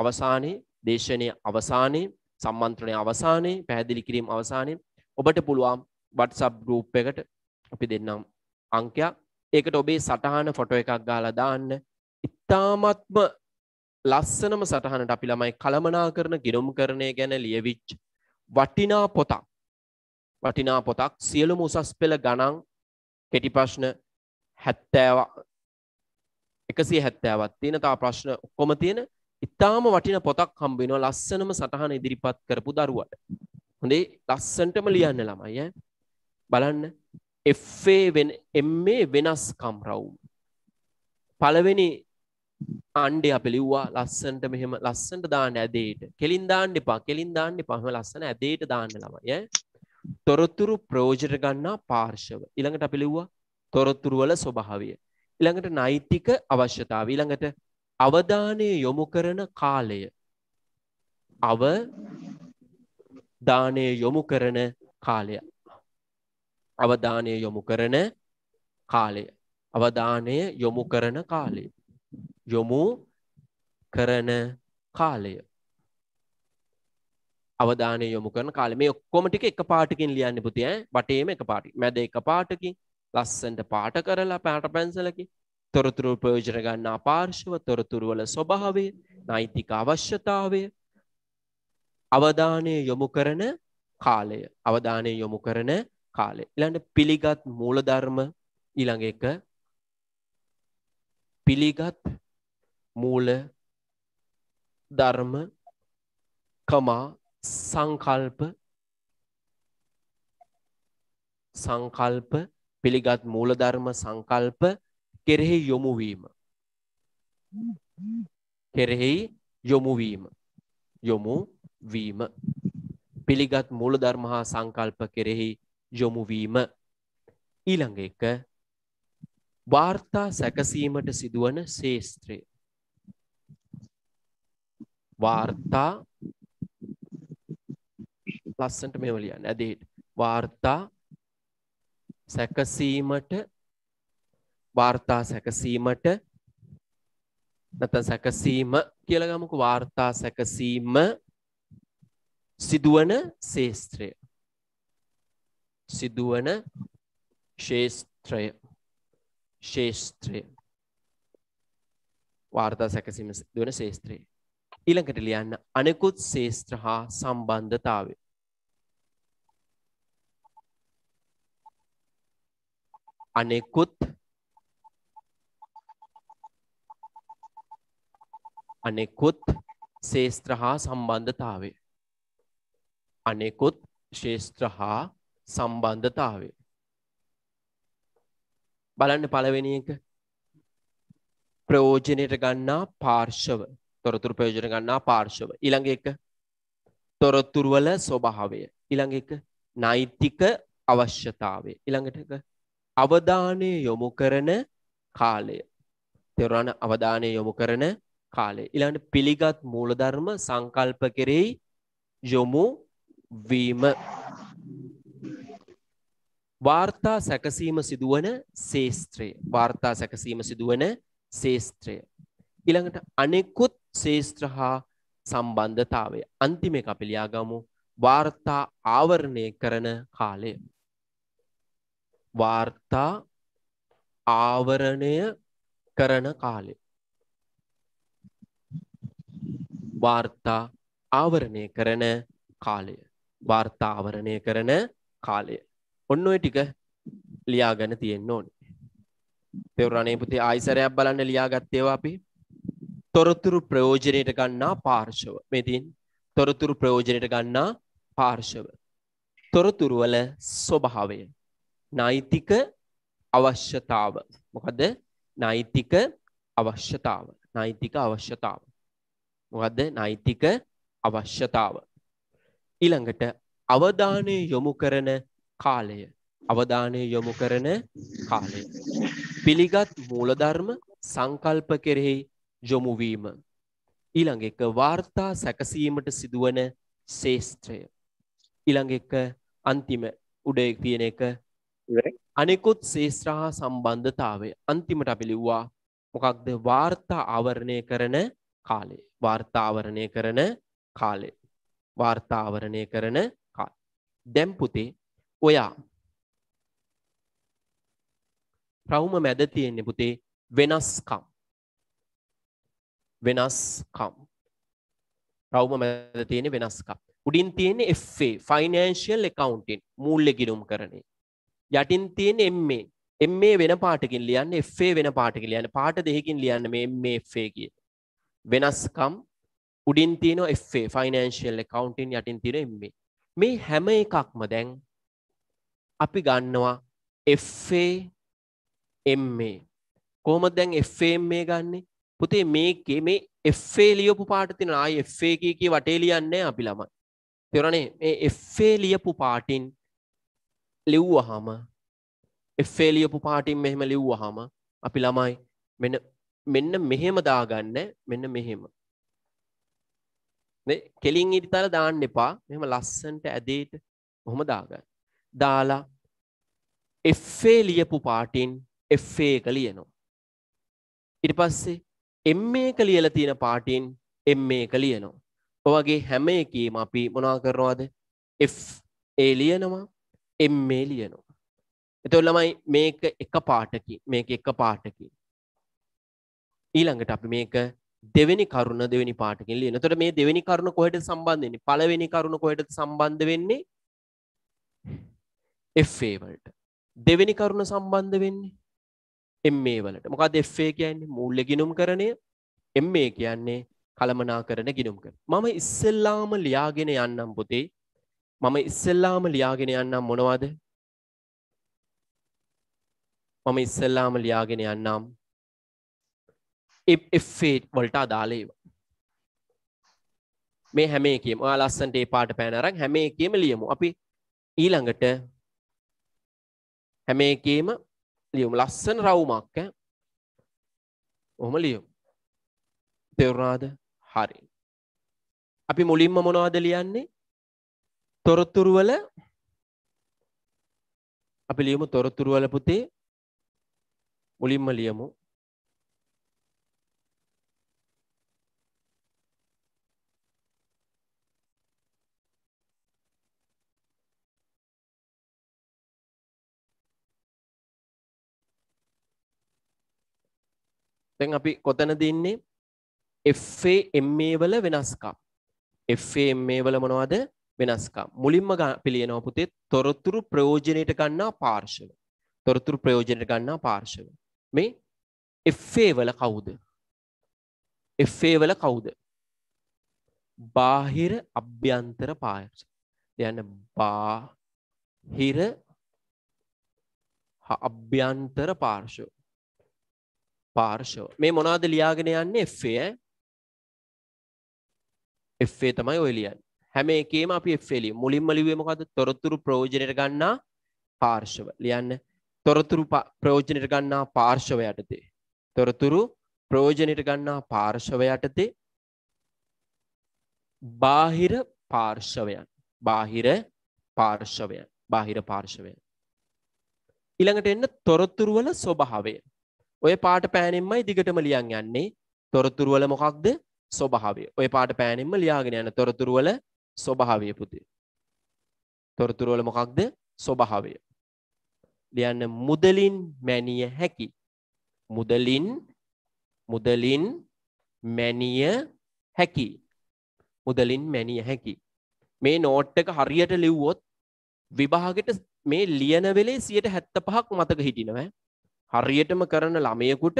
Speaker 1: අවසානයේ දේශනය අවසානයේ සම්මන්ත්‍රණය අවසානයේ පැහැදිලි කිරීම අවසානයේ. ඔබට පුළුවන් WhatsApp group එකට අපි දෙන්නම් අංකයක්. ඒකට ඔබේ සටහන ෆොටෝ එකක් ගාලා දාන්න. ඉතාමත්ම ලස්සනම සටහනට අපි ළමයි කළමනා කරන ගිනුම් කරණය ගැන ලියවිච් වටිනා පොතක්. වටිනා පොතක්. සියලුම උසස් පෙළ ගණන් කෙටි ප්‍රශ්න හැත්තෑව එකසිය හැත්තෑවත් තියෙන. තා ප්‍රශ්න ඔක්කොම තියෙන. ඉතාම වටින පොතක් හම්බෙනවා ලස්සනම සටහන ඉදිරිපත් කරපු දරුවට. හොඳේ ලස්සන්ටම ලියන්න ළමයි බලන්න. එෆේ වෙන එම්මේ වෙනස්කම් රවුම්. පළවෙනි අන්ඩේ අප ලිව්වා ලස්සන්ට මෙහෙම ලස්සන්ට දාන්න ඇදේට. කෙලින් දාන්න එපා කෙලින් දාන්න පහම ලස්සන ඇදේට දාන්න ළමයි තොරතුරු ප්‍රෝජර ගන්නා පාර්ශව. ඉළඟට අපි ලිව්වා තොරතුරුවල ස්වභාවය. ඊළඟට නෛතික අවශ්‍යතාව. ඊළඟට අවධානය යොමු කරන කාලය. අවධානය යොමු කරන කාලය. අවධානය යොමු කරන කාලය. අවධානය යොමු කරන කාලය. යොමු කරන කාලය. අවධානය යොමු කරන කාලේ. මේ ඔක්කොම ටික එක පාටකින් ලියන්න පුතේ ඈ. වටේම එක පාටකින් මැද එක පාටකින් ලස්සනට පාට කරලා පාට පැන්සලකින්. තොරතුරු ප්‍රයෝජන ගන්නා පාර්ශව තොරතුරු වල ස්වභාවය නෛතික අවශ්‍යතාවය අවධානය යොමු කරන කාලය. අවධානය යොමු කරන කාලය. ඊළඟ පිළිගත් මූලධර්ම ඊළඟ එක. පිළිගත් මූල ධර්ම කමා සංකල්ප සංකල්ප පිළිගත් මූලධර්ම සංකල්ප කෙරෙහි යොමුවීම කෙරෙහි යොමුවීම යොමුවීම පිළිගත් මූලධර්ම හා සංකල්ප කෙරෙහි යොමුවීම ඊළඟ එක වාර්තා සැකසීමට සිදුවන ශේස්ත්‍රය. වාර්තා ලස්සන්ට මෙම ලියන්න. ඇදේට වාර්තා සැකසීමට වාර්තා සැකසීමට නැත සැකසීම කියලගමක වාර්තා සැකසීම සිදුවන ශේස්ත්‍රය. සිදුවන ශේස්ත්‍රය. ශේෂත්‍රය වාර්තා සැකසීම සිදුවන ශේස්ත්‍රය. ඊළඟට ලියන්න අනෙකුත් ශේස්ත්‍ර හා සම්බන්ධතාවය. අනෙකුත් අනෙකුත් ශේස්ත්‍ර හා සම්බන්ධතාවය. අනෙකුත් ශේෂ්ත්‍ර හා සම්බන්ධතාවය. බලන්න පළවෙනි එක. ප්‍රයෝජනයට ගන්නා පාර්ශව. තොරතුරු ප්‍රයෝජන ගන්නා පාර්ශව. ඊළඟ එක. තොරතුරුවල ස්වභාවය. ඊළඟ එක. නෛතික අවශ්‍යතාවය. ඊළඟට එක. අවධානය යොමු කරන කාලය. තෙරණ අවධානය යොමු කරන කාලය. ඊළඟට පිළිගත් මූලධර්ම සංකල්ප කෙරෙහි යොමු වීම. වාර්තා සැකසීම සිදුවන ශේස්ත්‍රය. වාර්තා සැකසීම සිදුවන ශේස්ත්‍රය. ඊළඟට අනෙකුත් ශේස්ත්‍ර හා සම්බන්ධතාවය. අන්තිම එක අපි ලියාගමු. වාර්තා ආවරණය කරන කාලය. වාර්තා ආවරණය කරන කාලය වාර්තා ආවරණය කරන කාලය. වාර්තා ආවරණය කරන කාලය. ඔන්න ඔය ටික ලියාගන්න තියෙන්න ඕනේ. පෙවරණේ පුතේ ආයිසරයක් බලන්න ලියාගත්තේවා අපි. තොරතුරු ප්‍රයෝජනයට ගන්නා පාර්ශව. මේ තියෙන තොරතුරු ප්‍රයෝජනයට ගන්නා පාර්ශව. තොරතුරු වල ස්වභාවය. නෛතික අවශ්‍යතාව. මොකද නෛතික අවශ්‍යතාව. නෛතික අවශ්‍යතාව. මොකද නෛතික අවශ්‍යතාව. ඊළඟට අවධානය යොමු කරන කාලය. අවධානය යොමු කරන කාලය. පිළිගත් මූලධර්ම සංකල්ප කෙරෙහි යොමුවීම ඊළඟ එක වාර්තා සැකසීමට සිදුවන ශේෂත්‍රය. ඊළඟ එක අන්තිම උඩ තියෙන එක අනෙකුත් ශේෂ්ත්‍රහා සම්බන්ධතාවය. අන්තිමට අපි ලිව්වා මොකක්ද? වාර්තා ආවරණය කරන කාලේ වාර්තාවරණය කරන කාලෙ වාර්තාවරණය කරන කාල දැම් පුතේ ඔයා රවුම මැද තියෙන්නේ පුතේ වෙනස්කම්. වෙනස්කම්. රවුම මැද තියෙන වෙනස්කම්. උඩින් තියෙන්නේ FA ෆයිනෑන්ෂියල් එකකවුන්ටින් මූල්‍ය ගිණුම් කරණේ යටින් තියෙන MA MA වෙන පාටකින් ලියන්න FA වෙන පාටකින් ලියන්න. පාට දෙකකින් ලියන්න මේ MA FA කිය. වෙනස්කම් උඩින් තියෙනවා FA ෆයිනෑන්ෂියල් එකකවුන්ටින් යටින් තියෙන MA මේ හැම එකක්ම දැන් අපි ගන්නවා FA MA කොහොමද දැන් FA MA ගන්නෙ? පුතේ මේකේ මේ FA ලියපු පාට තියෙන ආයි FA කී කී වටේ ලියන්නේ අපි ළමයි. තේරුණානේ? මේ FA ලියපු පාටින් ලිව්වහම FA ලියපු පාටින් මෙහෙම ලිව්වහම අපි ළමයි මෙන්න මෙන්න මෙහෙම දාගන්න මෙන්න මෙහෙම. නේ කෙලින් ඉරිතල දාන්න එපා. මෙහෙම ලස්සන්ට ඇදේට ඔහොම දාගන්න. දාලා FA ලියපු පාටින් FA එක ලියනවා. ඊට පස්සේ MA එක ලියලා තියෙන පාටින් MA එක ලියනවා. ඔවගේ හැම එකීම අපි මොනා කරනවාද? FA ලියනවා. MA ලියනවා එතකොට ළමයි මේක එක පාටකින් මේක එක පාටකින් ඊළඟට අපි මේක දෙවෙනි කරුණ දෙවෙනි පාටකින් ලියන. එතකොට මේ දෙවෙනි කරුණ කොහෙටද සම්බන්ධ වෙන්නේ? පළවෙනි කරුණ කොහෙටද සම්බන්ධ වෙන්නේ? FA වලට. දෙවෙනි කරුණ සම්බන්ධ වෙන්නේ MA වලට. මොකද්ද FA කියන්නේ? මූල්‍ය ගිණුම් කරණය. MA කියන්නේ කළමනාකරන ගිණුම් කරන. මම ඉස්සෙල්ලාම ලියාගෙන යන්නම් පුතේ. මම ඉස්සෙල්ලාම ලියාගෙන යන්නම් මොනවද? මම ඉස්සෙල්ලාම ලියාගෙන යන්නම් FA වලට අදාළ ඒවා. මේ හැම එකේම ඔයා ලස්සනට ඒ පාට පෑන අරන් හැම එකේම ලියමු. අපි ඊළඟට හැම එකේම ලියමු. ලස්සන රවුමක් ඈ. ඔහොම ලියමු. තේරුණාද? හරි. අපි මුලින්ම මොනවද ලියන්නේ? තොරතුරු වල අපි ලියමු තොරතුරු වල පුතේ. මුලින්ම ලියමු. දැන් අපි කොතනද ඉන්නේ? FA MA වල වෙනස්කම්. FA MA වල මොනවද? වෙනස්කම්. මුලින්ම පිළියනවා පුතේ තොරතුරු ප්‍රයෝජනයට ගන්නා පාර්ශව. තොරතුරු ප්‍රයෝජනයට ගන්නා පාර්ශව. මේ FA වල කවුද? FA වල කවුද? බාහිර අභ්‍යන්තර පාර්ශව. යන්න බාහිර අභ්‍යන්තර පාර්ශව. පාර්ශව. මේ මොනාද ලියාගෙන යන්නේ? FA FA තමයි ඔය ලියන්නේ. හැම එකේම අපි FA ලියමු මුලින්ම ලිව්වේ මොකද්ද? තොරතුරු ප්‍රයෝජනයට ගන්නා පාර්ශව. ලියන්න. තොරතුරු ප්‍රයෝජනයට ගන්නා පාර්ශව යටතේ. තොරතුරු ප්‍රයෝජනයට ගන්නා පාර්ශව යටතේ බාහිර පාර්ශවයන්. බාහිර පාර්ශවයන්. බාහිර පාර්ශවයන්. ඊළඟට එන්න තොරතුරු වල ස්වභාවය. ඔය පාට පෑනෙන්මයි දිගටම ලියන් යන්නේ. තොරතුරු වල මොකක්ද? ස්වභාවය. ඔය පාට පෑනෙන්ම ලියාගෙන යන තොරතුරු වල ස්වභාවය පුතේ. තොරතුරු වල මොකක්ද? ස්වභාවය. ලියන්න මුදලින් මැනිය හැකි. මුදලින් මුදලින් මැනිය හැකි. මුදලින් මැනිය හැකි. මේ නෝට් එක හරියට ලිව්වොත් විභාගෙට මේ ලියන වෙලේ 75ක් මතක හිටිනවා. හරියටම කරන ළමයෙකුට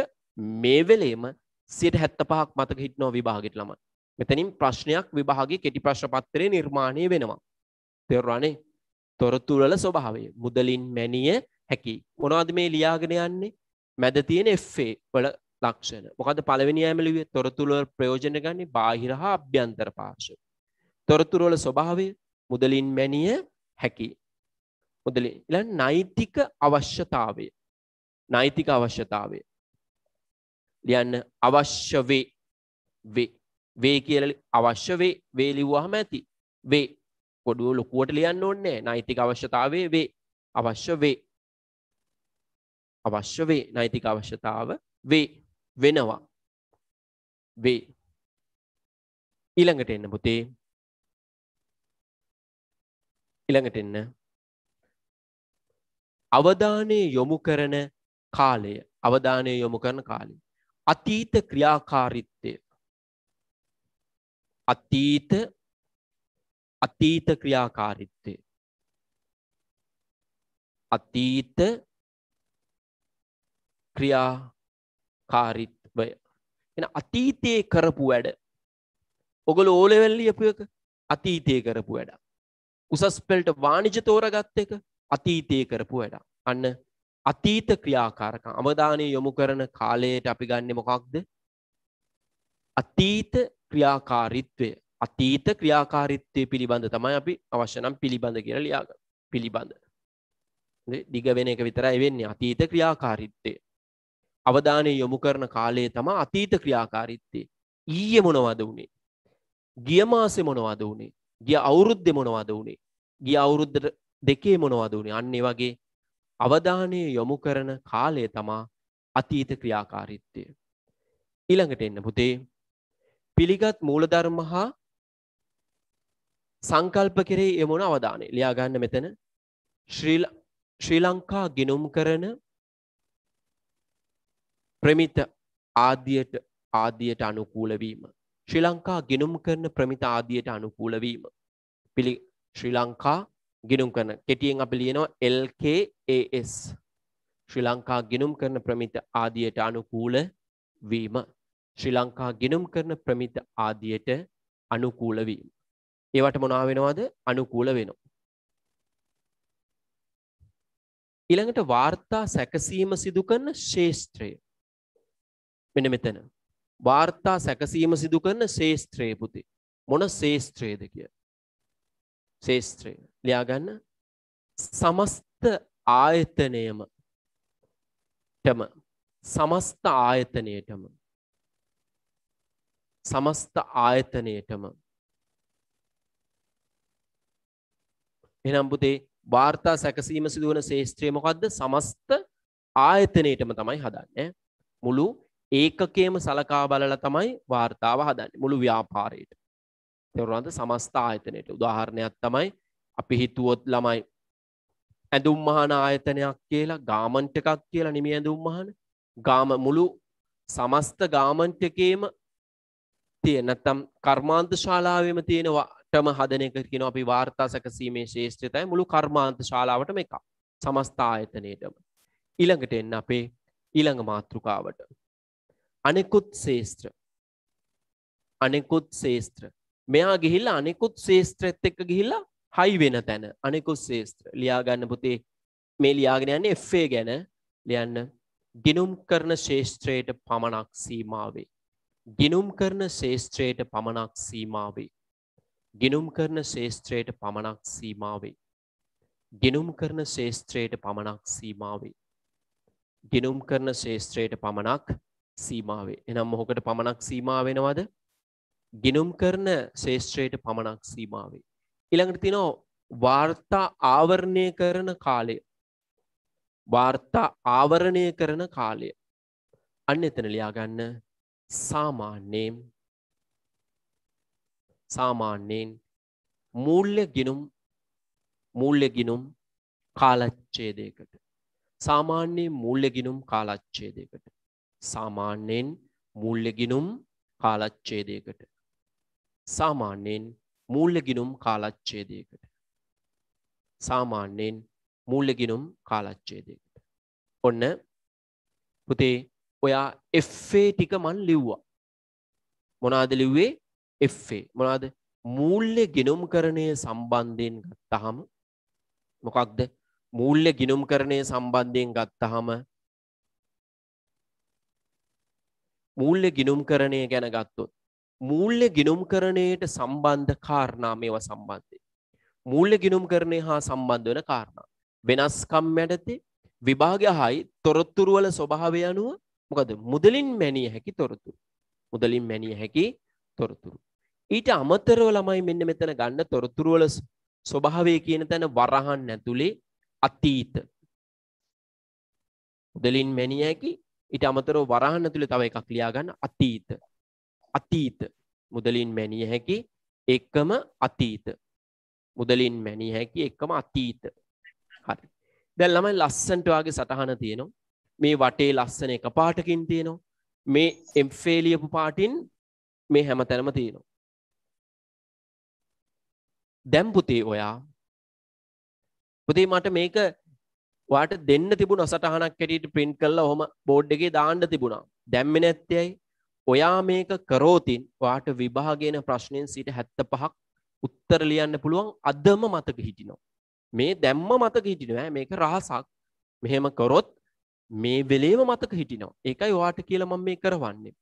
Speaker 1: මේ වෙලේම 75ක් මතක හිටිනවා විභාගෙට ළමයි. මෙතනින් ප්‍රශ්නයක් විභාගයේ කෙටි ප්‍රශ්න පත්‍රයේ නිර්මාණය වෙනවා. තේරුණානේ තොරතුරු වල ස්වභාවය. මුදලින් මැනිය හැකි. මොනවද මේ ලියාගෙන යන්නේ? මැද තියෙන FA වල ලක්ෂණ. මොකද පළවෙනි යාම ලිව්වේ? තොරතුරු වල ප්‍රයෝජන ගන්නේ බාහිර හා අභ්‍යන්තර පාර්ශ්ව. තොරතුරු වල ස්වභාවය මුදලින් මැනිය හැකි. මුදලින් ඊළඟ නෛතික අවශ්‍යතාවය. නෛතික අවශ්‍යතාවය. ලියන්න අවශ්‍ය වේ. වේ. වේ කියලා අවශ්‍ය වේ වේ ලිව්වහම ඇති. වේ. කොඩුව ලොකුවට ලියන්න ඕනේ නෛතික අවශ්‍යතාවයේ වේ. අවශ්‍ය වේ. අවශ්‍ය වේ. නෛතික අවශ්‍යතාව වේ. වෙනවා. වේ. ඊළඟට එන්න පුතේ. ඊළඟට එන්න. අවධානය යොමු කරන කාලය. අවධානය යොමු කරන කාලය. අතීත ක්‍රියාකාරීත්වය. අතීත අතීත ක්‍රියාකාරීත්වය. අතීත ක්‍රියාකාරීත්වය. එන අතීතයේ කරපු වැඩ. ඔගොල ඕලෙවල් ලියපු එක අතීතයේ කරපු වැඩ උසස් පෙල්ට වාණිජ තෝරගත්ත එක අතීතයේ කරපු වැඩ අන්න අතීත ක්‍රියාකාරක අවධානය යොමු කරන කාලයට අපි ගන්න මොකක්ද? අතීත ක්‍රියාකාරිත්වය අතීත ක්‍රියාකාරිත්වය පිළිබඳ තමයි අපි අවශ්‍ය නම් පිළිබඳ කියලා ලියාග පිළිබඳ. දිග වෙන එක විතරයි වෙන්නේ. අතීත ක්‍රියාකාරිත්වය. අවධානය යොමු කරන කාලයේ තමා අතීත ක්‍රියාකාරිත්තේ ඊයේ මොනවද වුණේ ගිය මාසේ මොනවද වුණේ ගිය අවුරුද්දේ මොනවද වුණේ ගිය අවුරුද්ද දෙකේ මොනවද වුණේ අන්න ඒ වගේ අවධානය යොමු කරන කාලය තමා අතීත ක්‍රියාකාරීත්වය. ඊළඟට එන්න පුතේ පිළිගත් මූලධර්ම හා සංකල්ප කෙරේ එමුණ අවධානය ලියාගන්න මෙතන ශ්‍රී ලංකා ගිනුම් කරන ප්‍රමිත ආදියට ආදියට අනුකූලවීම. ශ්‍රී ලංකා ගිනුම් කරන ප්‍රමිත ආදියට අනුකූලවීම. පිළි ශ්‍රී ලංකා ගිනුම් කරන කෙටියෙන් අපි ලියනවා LKAS. ශ්‍රී ලංකා ගිනුම් කරන ප්‍රමිත ආදියට අනුකූල වීම. ශ්‍රී ලංකා ගිනුම් කරන ප්‍රමිත ආදියට අනුකූල වීම. ඒවට මොනවා වෙනවද? අනුකූල වෙනවා. ඊළඟට වාර්තා සැකසීම සිදු කරන ශේෂ්ත්‍රය මෙන්න මෙතන. වාර්තා සැකසීම සිදු කරන ශේෂත්‍රයේ පුතේ. මොන ශේෂත්‍රයේද කිය. ශේෂත්‍රය ලියාගන්න සමස්ත ආයතනයම ටම සමස්ත ආයතනයටම සමස්ත ආයතනයටම එනම් පුතේ වාර්තා සැකසීම සිදුවන ශේෂත්‍රය මොකක්ද සමස්ත ආයතනයටම තමයි හදන්නේ මුළු ඒකකේම සලකා බලලා තමයි වාර්තාව හදන්නේ මුළු ව්‍යාපාරයට. තේරුණාද? සමස්ත ආයතනයට. උදාහරණයක් තමයි අපි හිතුවොත් ළමයි ඇඳුම් මහන ආයතනයක් කියලා ගාමන්ට් එකක් කියලා නිමි ඇඳුම් මහන. ගාම මුළු සමස්ත ගාමන්ට් එකේම තියෙන නැත්නම් කර්මාන්ත ශාලාවෙම තියෙනටම හදන එක කියනවා අපි වාර්තා සැකසීමේ ශේෂ්ත්‍රය තමයි මුළු කර්මාන්ත ශාලාවටම එකක්. සමස්ත ආයතනයටම. ඊළඟට එන්න අපේ ඊළඟ මාතෘකාවට. අනෙකුත් ශේස්ත්‍ර අනෙකුත් ශේස්ත්‍ර මෙයා ගිහිල්ලා අනෙකුත් ශේස්ත්‍රෙත් එක්ක ගිහිල්ලා හයි වෙන තැන අනෙකුත් ශේස්ත්‍ර ලියාගන්න පුතේ මේ ලියාගෙන යන්නේ FA ගැන ලියන්න ගිනුම් කරන ශේෂ්ත්‍රයට පමණක් සීමාවේ ගිනුම් කරන ශේෂ්ත්‍රයට පමණක් සීමාවේ ගිනුම් කරන ශේෂ්ත්‍රයට පමණක් සීමාවේ ගිනුම් කරන ශේෂ්ත්‍රයට පමණක් සීමාවේ ගිනුම් කරන ශේෂ්ත්‍රයට පමණක් සීමාවේ එනම් මොහොකට පමණක් සීමා වෙනවද? ගිනුම් කරන ශේෂ්ත්‍රයට පමණක් සීමාවේ ඉළඟට තිනෝ වාර්තා ආවරණය කරන කාලය. වාර්තා ආවරණය කරන කාලය. අන්න එතන ලියාගන්න. සාමාන්‍යයෙන් සාමාන්‍යයෙන් මූල්‍ය ගිනුම් මූල්‍ය ගිනුම් කාලච්ඡේදයකට. සාමාන්‍යයෙන් මූල්‍ය ගිනුම් කාලච්ඡේදයකට. සාමාන්‍යයෙන් මූල්‍යගිනුම් කාලච්ඡේදයකට. සාමාන්‍යයෙන් මූල්‍යගිනුම් කාලච්ඡේදයකට. සාමාන්‍යයෙන් මූල්‍යගිනුම් කාලච්ඡේදයකට. ඔන්න පුතේ ඔයා FA ටික මන් ලිව්වා. මොනවාද ලිව්වේ? FA මොනවාද මූල්‍ය ගිනුම් කරණය සම්බන්ධයෙන් ගත්තහම මොකක්ද? මූල්‍ය ගිනුම් කරණය සම්බන්ධයෙන් ගත්තහම මූල්‍ය ගිනුම්කරණය ගැන ගත්තොත් මූල්‍ය ගිනුම්කරණයට සම්බන්ධ කාරණා මේවා සම්බන්ධය. මූල්‍ය ගිනුම්කරණය හා සම්බන්ධ වන කාරණා. වෙනස්කම් මැඩතේ විභාගය හයි තොරොත්තුරුවල ස්වභාවය අනුව මොකද මුදලින් මැනිය හැකි තොරතුරු. මුදලින් මැනිය හැකි තොරතුරු. ඊට අමතරව ළමයි මෙන්න මෙතන ගන්න තොරතුරුවල ස්වභාවය කියන තැන වරහන් ඇතුළේ අතීත. මුදලින් මැනිය හැකි ඊට අමතරව වරහන් ඇතුලේ තව එකක් ලියාගන්න අතීත. අතීත. මුදලින් මැනිය හැකි එකම අතීත මුදලින් මැනිය හැකි එකම අතීත හරි දැන් ළමයි ලස්සන්ට වගේ සටහන තියෙනවා මේ වටේ ලස්සන එක පාටකින් තියෙනවා මේ එම්ෆේ ලියපු පාටින් මේ හැම තැනම තියෙනවා දැන් පුතේ ඔයා පුතේ මට මේක ඔයාට දෙන්න තිබුණ සටහනක් හැටියට print කරලා ඔහම බෝඩ් එකේ දාන්න තිබුණා. දැම්මේ නැත්තේ ඇයි? ඔයා මේක කරෝතින් ඔයාට විභාගයන ප්‍රශ්නයෙන් සිට 75ක් උත්තර ලියන්න පුළුවන් අදම මතක හිටිනවා. මේ දැම්ම මතක හිටිනවා. මේක රහසක්. මෙහෙම කරොත් මේ වෙලේම මතක හිටිනවා. ඒකයි ඔයාට කියලා මම මේ කරවන්නේ.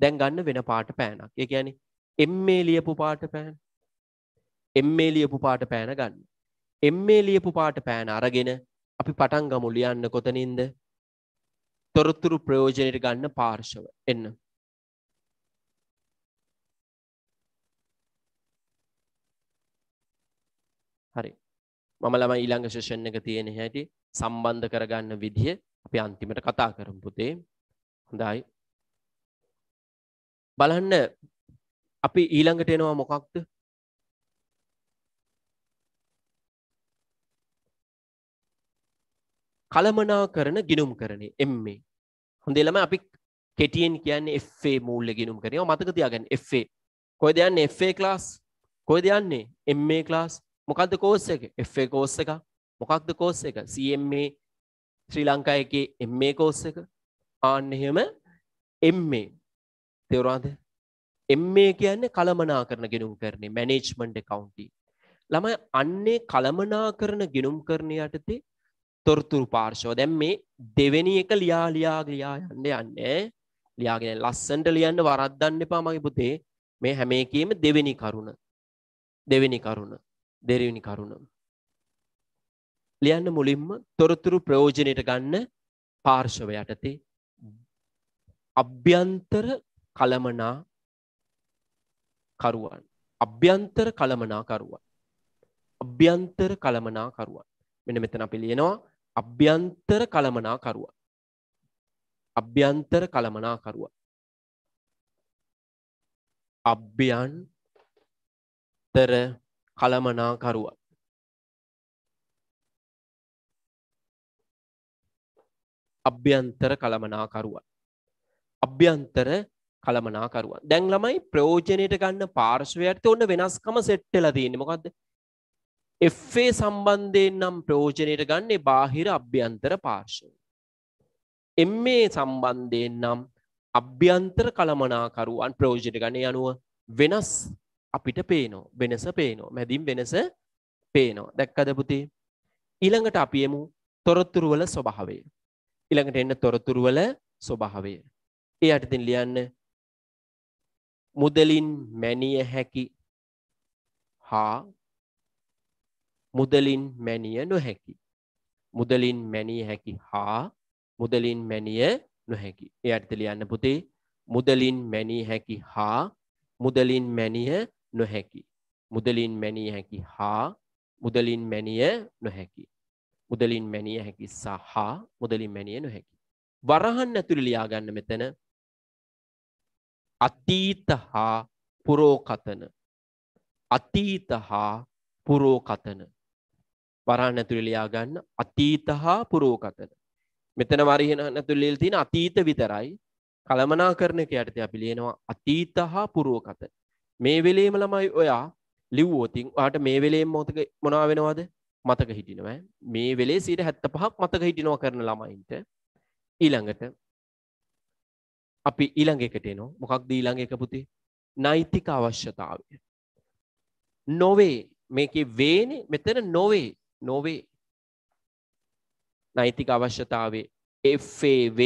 Speaker 1: දැන් ගන්න වෙන පාට පෑනක්. ඒ කියන්නේ එම්මේ ලියපු පාට පෑන. එම්මේ ලියපු පාට පෑන ගන්න. එම්මේ ලියපු පාට පෑන අරගෙන අපි පටන් ගමු ලියන්න කොතනින්ද තොරතුරු ප්‍රයෝජනයට ගන්න පාර්ශව එන්න හරි මම ළම ඊළඟ ශෂන් එක තියෙන හැටි සම්බන්ධ කරගන්න විදිහ අපි අන්තිමට කතා කරමු පුතේ. හොඳයි. බලන්න අපි ඊළඟට එනවා මොකක්ද? කළමනා කරන ගිනුම් කරනේ එම්මේ හොඳේලම අපි කෙටියෙන් කියන්නේ FA මූල්‍ය ගිනුම් කරනවා මතක තියාගන්න FA කොහෙද යන්නේ FA ක්ලාස් කොහෙද යන්නේ MA ක්ලාස් මොකද්ද කෝස් එක? FA කෝස් එක මොකක්ද කෝස් එක? CMA ශ්‍රී ලංකා එකේ MA කෝස් එක? ආන්න එහෙම MA තේරුණාද? MA කියන්නේ කළමනා කරන ගිනුම් කරන්නේ මැනේජ්මන්ට් එකවුන්ටිං ළමයි අන්නේ කළමනා කරන ගිනුම් කරන යටතේ තොරතුරු පාර්ශව දැන් මේ දෙවෙනි එක ලියා ලියා ලියා යන්න යන්නේ. ලියාගෙන ලස්සන්ට ලියන්න වරද්දන්න එපා මගේ පුතේ. මේ හැම එකේම දෙවෙනි කරුණ. දෙවෙනි කරුණ. දෙවෙනි කරුණ. ලියන්න මුලින්ම තොරතුරු ප්‍රයෝජනයට ගන්න පාර්ශව යටතේ අභ්‍යන්තර කළමනා කරුවන් අභ්‍යන්තර කළමනා කරුවන් අභ්‍යන්තර කළමනා කරුවන් මෙන්න මෙතන අපි ලියනවා අභ්‍යන්තර කළමනාකරුව. අභ්‍යන්තර කළමනාකරුව. අභ්‍යන්තර කළමනාකරුව. අභ්‍යන්තර කළමනාකරුව. අභ්‍යන්තර කළමනාකරුව. දැන් ළමයි ප්‍රයෝජනයට ගන්න පාර්ශවයට ඔන්න වෙනස්කම සෙට්ටලා තියෙන්නේ මොකද්ද? FA සම්බන්ධයෙන් නම් ප්‍රයෝජනයට ගන්නේ බාහිර අභ්‍යන්තර පාර්ශව. MA සම්බන්ධයෙන් නම් අභ්‍යන්තර කළමනාකරුවන් ප්‍රයෝජනයට ගන්නේ අනුව වෙනස් අපිට පේනෝ වෙනස පේනෝ මැදින් වෙනස පේනෝ දැක්කද පුතේ ඊළඟට අපි එමු තොරතුරු වල ස්වභාවය ඊළඟට එන්න තොරතුරු වල ස්වභාවය ඒ යටතින් ලියන්න මුදලින් මැනිය හැකි හා මුදලින් මැනිය නොහැකි. මුදලින් මැනිය හැකි හා මුදලින් මැනිය නොහැකි. ඒ අර්ථ ලියන්න පුතේ මුදලින් මැනිය හැකි හා මුදලින් මැනිය නොහැකි. මුදලින් මැනිය හැකි හා මුදලින් මැනිය නොහැකි. මුදලින් මැනිය හැකි සහ මුදලින් මැනිය නොහැකි. වරහන් ඇතුළේ ලියා ගන්න මෙතන අතීත හා පුරෝකතන අතීත හා පුරෝකතන වරහන් ඇතුළේ ලියා ගන්න අතීත හා පුරෝකතන. මෙතන වරිහන ඇතුළේ තියෙන අතීත විතරයි. කළමනාකරණ යටතේ අපි ලියනවා අතීත හා පුරෝකතන. මේ වෙලේම ළමයි ඔයා ලිව්වොත් ඔයාට මේ වෙලේම මොතක මොනවා වෙනවද? මතක හිටිනවා. මේ වෙලේ 75ක් මතක හිටිනවා කරන ළමයින්ට ඊළඟට අපි ඊළඟ එකට එනවා. මොකක්ද ඊළඟ එක පුතේ? නෛතික අවශ්‍යතාවය. නොවේ මේකේ වේනේ මෙතන නොවේ නොවේ. නෛතික අවශ්‍යතාවේ FAV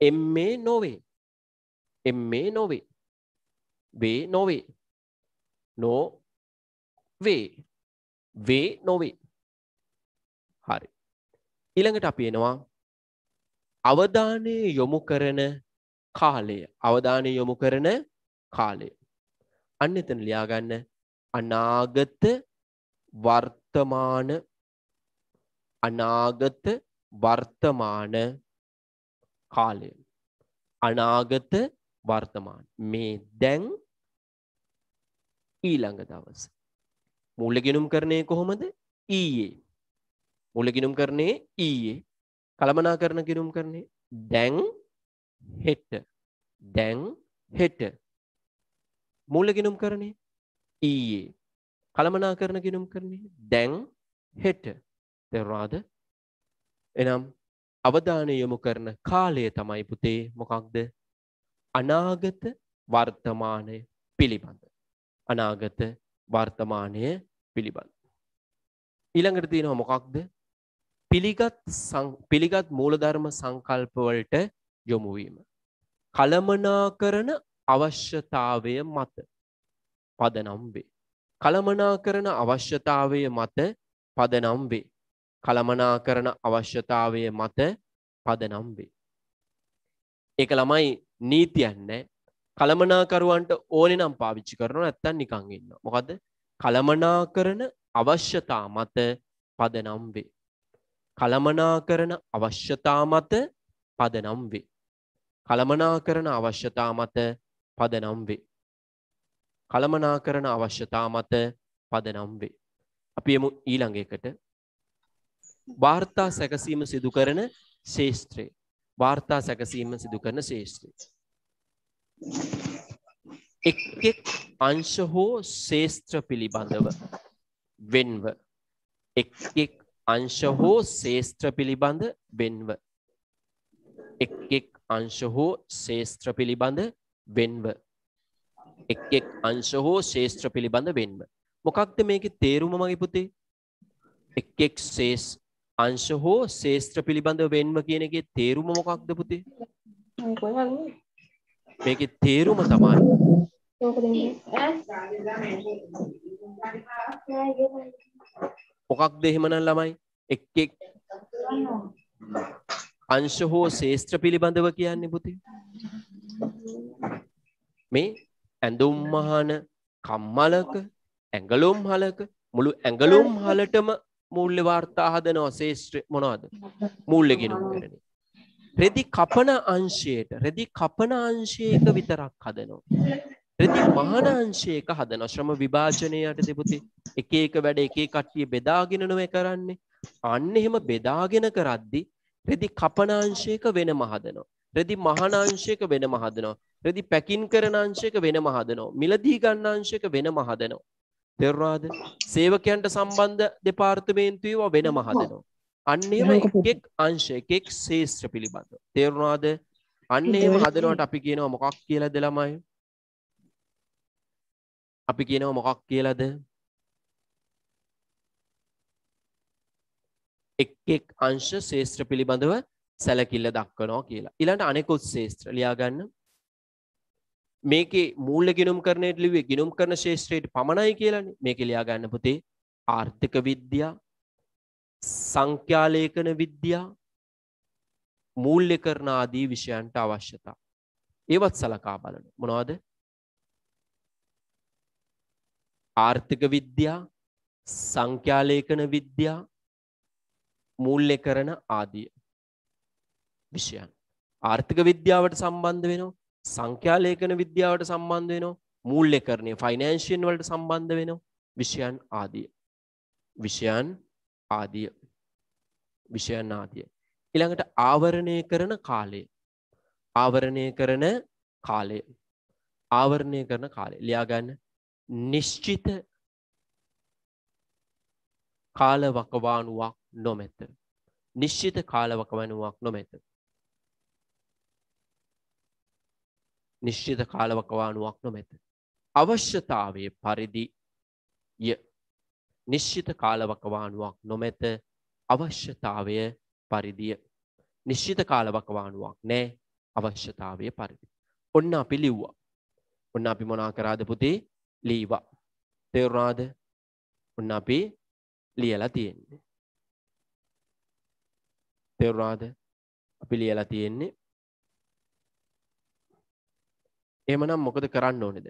Speaker 1: MA නොවේ. MA නොවේ. වේ නොවේ. නෝ වේ. වේ නොවේ. හරි. ඊළඟට අපි එනවා අවධානය යොමු කරන කාලය. අවධානය යොමු කරන කාලය. අන්න එතන ලියාගන්න අනාගත වර්තමාන අනාගත වර්තමාන කාලය. අනාගත වර්තමාන. මේ දැන් ඊළඟ දවස. මූලගිනුම් කරණය කොහොමද ඊයේ. මුලගිනුම් කරන්නේ ඊයේ. කළමනා කරන ගිනුම් කරන්නේ දැන් හෙට. දැන් හෙට. මූලගිනුම් කරන්නේ ඊයේ. කළමනා කරන ගිනුම් කරන්නේ දැන් හෙට. තේරුණාද? එනම් අවධානය යොමු කරන කාලය තමයි පුතේ මොකක්ද? අනාගත වර්තමානය පිළිබඳ. අනාගත වර්තමානය පිළිබඳ. ඊළඟට තියෙනවා මොකක්ද? පිළිගත් පිළිගත් මූලධර්ම සංකල්පවලට යොමු වීම. කලමනාකරන අවශ්‍යතාවය මත පදනම් වේ. කලමනාකරන අවශ්‍යතාවය මත පදනම් වේ. කළමනාකරන අවශ්‍යතාවය මත පදනම් වේ. ඒක ළමයි නීතියන්නේ කළමනාකරුවන්ට ඕනේ නම් පාවිච්චි කරනවා නැත්තම් නිකන් ඉන්නවා. මොකද කළමනාකරන අවශ්‍යතා මත පදනම් වේ. කළමනාකරන අවශ්‍යතා මත පදනම් වේ. කළමනාකරන අවශ්‍යතා මත පදනම් වේ. කළමනාකරන අවශ්‍යතා මත පදනම් වේ. අපි එමු ඊළඟ එකට වාර්තා සැකසීම සිදු කරන ශේෂත්‍රය වාර්තා සැකසීම සිදු කරන ශේෂත්‍රය එක් එක් අංශ හෝ ශේෂත්‍ර පිළිබඳව වෙන්ව එක් එක් අංශ හෝ ශේෂ්ත්‍ර පිළිබඳ වෙන්ව. එක් එක් අංශ හෝ ශේෂ්ත්‍ර පිළිබඳ වෙන්ව. එක් එක් අංශ හෝ ශේෂ්ත්‍ර පිළිබඳ වෙන්ව. මොකක්ද මේකේ තේරුම මගේ පුතේ? එක් එක් ශේෂ් අංශ හෝ ශේෂ්ත්‍ර පිළිබඳ වෙන්ව කියන එකේ තේරුම මොකක්ද පුතේ? මේකේ තේරුම තමයි. මොකක්ද එහෙමනම් ළමයි? එක් එක් අංශ හෝ ශේෂ්ත්‍ර පිළිබඳව කියන්නේ පුතේ. මේ ඇඳුම් මහන කම්මලක ඇඟලුම් හලක මුළු ඇඟලුම් හලටම මූල්‍ය වාර්තා හදනවා ශේෂ්ත්‍ර මොනවද? මූල්‍ය ගෙනුම් කරන රෙදි කපන අංශයට රෙදි කපන අංශයක විතරක් හදනවා. රෙදි මහන අංශයක හදන ශ්‍රම විභාජනයට දෙපුති එක එක වැඩ එක කට්ටිය බෙදාගෙන නොවේ කරන්නේ. අන්න එහෙම බෙදාගෙන කරද්දි රෙදි කපනාංශයක වෙන මහදනවා රෙදි මහනාංශයක වෙන මහදනවා රෙදි පැකින් කරන අංශයක වෙන මහදනවා මිලදී ගන්න අංශයක වෙන මහදනවා තෙරවාද සේවකයන්ට සම්බන්ධ දෙපාර්තමේන්තුව වෙන මහදනවා. අන්නේම එකෙක් අංශ එකෙක් ශේෂ්ත්‍ර පිළිබඳ. තේරුණාද අන්නේම හදනවට අපි කියනවා මොකක් කියලා දෙළමයි. අපි කියනවා මොකක් කියලද? එක් එක් අංශ ශේෂ්ත්‍ර පිළිබඳව සැලකිල්ල දක්වනවා කියලා. ඊළඟ අනෙකුත් ශේෂ්ත්‍ර ලියාගන්න. මේකේ මූල්‍ය ගිනුම් කරණයට ලිව්වේ ගිනුම් කරන ශේෂ්ත්‍රයට පමණයි කියලානේ. මේක ලියා ගන්න පුතේ ආර්ථික විද්‍යා සංඛ්‍යාලේඛන විද්‍යා මූල්‍ය කරන ආදී විෂයන්ට අවශ්‍යතා. ඒවත් සලකා බලන මොනවද? ආර්ථික විද්‍යා සංඛ්‍යාලේඛන විද්‍යා මූල්‍ය කරන ආදිය විෂයන්. ආර්ථික විද්‍යාවට සම්බන්ධ වෙනවා සංඛ්‍යාලේඛන විද්‍යාවට සම්බන්ධ වෙනවා මූල්‍යකරණය ෆයිනෑන්ෂියන් වලට සම්බන්ධ වෙනවා විෂයන් ආදිය විෂයන් ආදිය විෂයන් ආදිය ඊළඟට ආවරණය කරන කාලය. ආවරණය කරන කාලය. ආවරණය කරන කාලය. ලියාගන්න. නිශ්චිත කාලවකවානුවක් නොමැත නිශ්චිත කාලවකවනුවක් නොමැත නිශ්චිත කාලවකවානුවක් නොමැත. අවශ්‍යතාවය පරිදි ය නිශ්චිත කාලවකවානුවක් නොමැත අවශ්‍යතාවය පරිදිය. නිශ්චිත කාලවකවානුවක් නෑ අවශ්‍යතාවය පරිදි. ඔන්න අපි ලිව්වා. ඔන්න අපි මොනා කරාද පුතේ ලීවා. තේරුණාද? ඔන්න අපි ලියලා තියෙන්නේ. තේරුණාද? අපි ලියලා තියෙන්නේ එහෙමනම් මොකද කරන්න ඕනේද?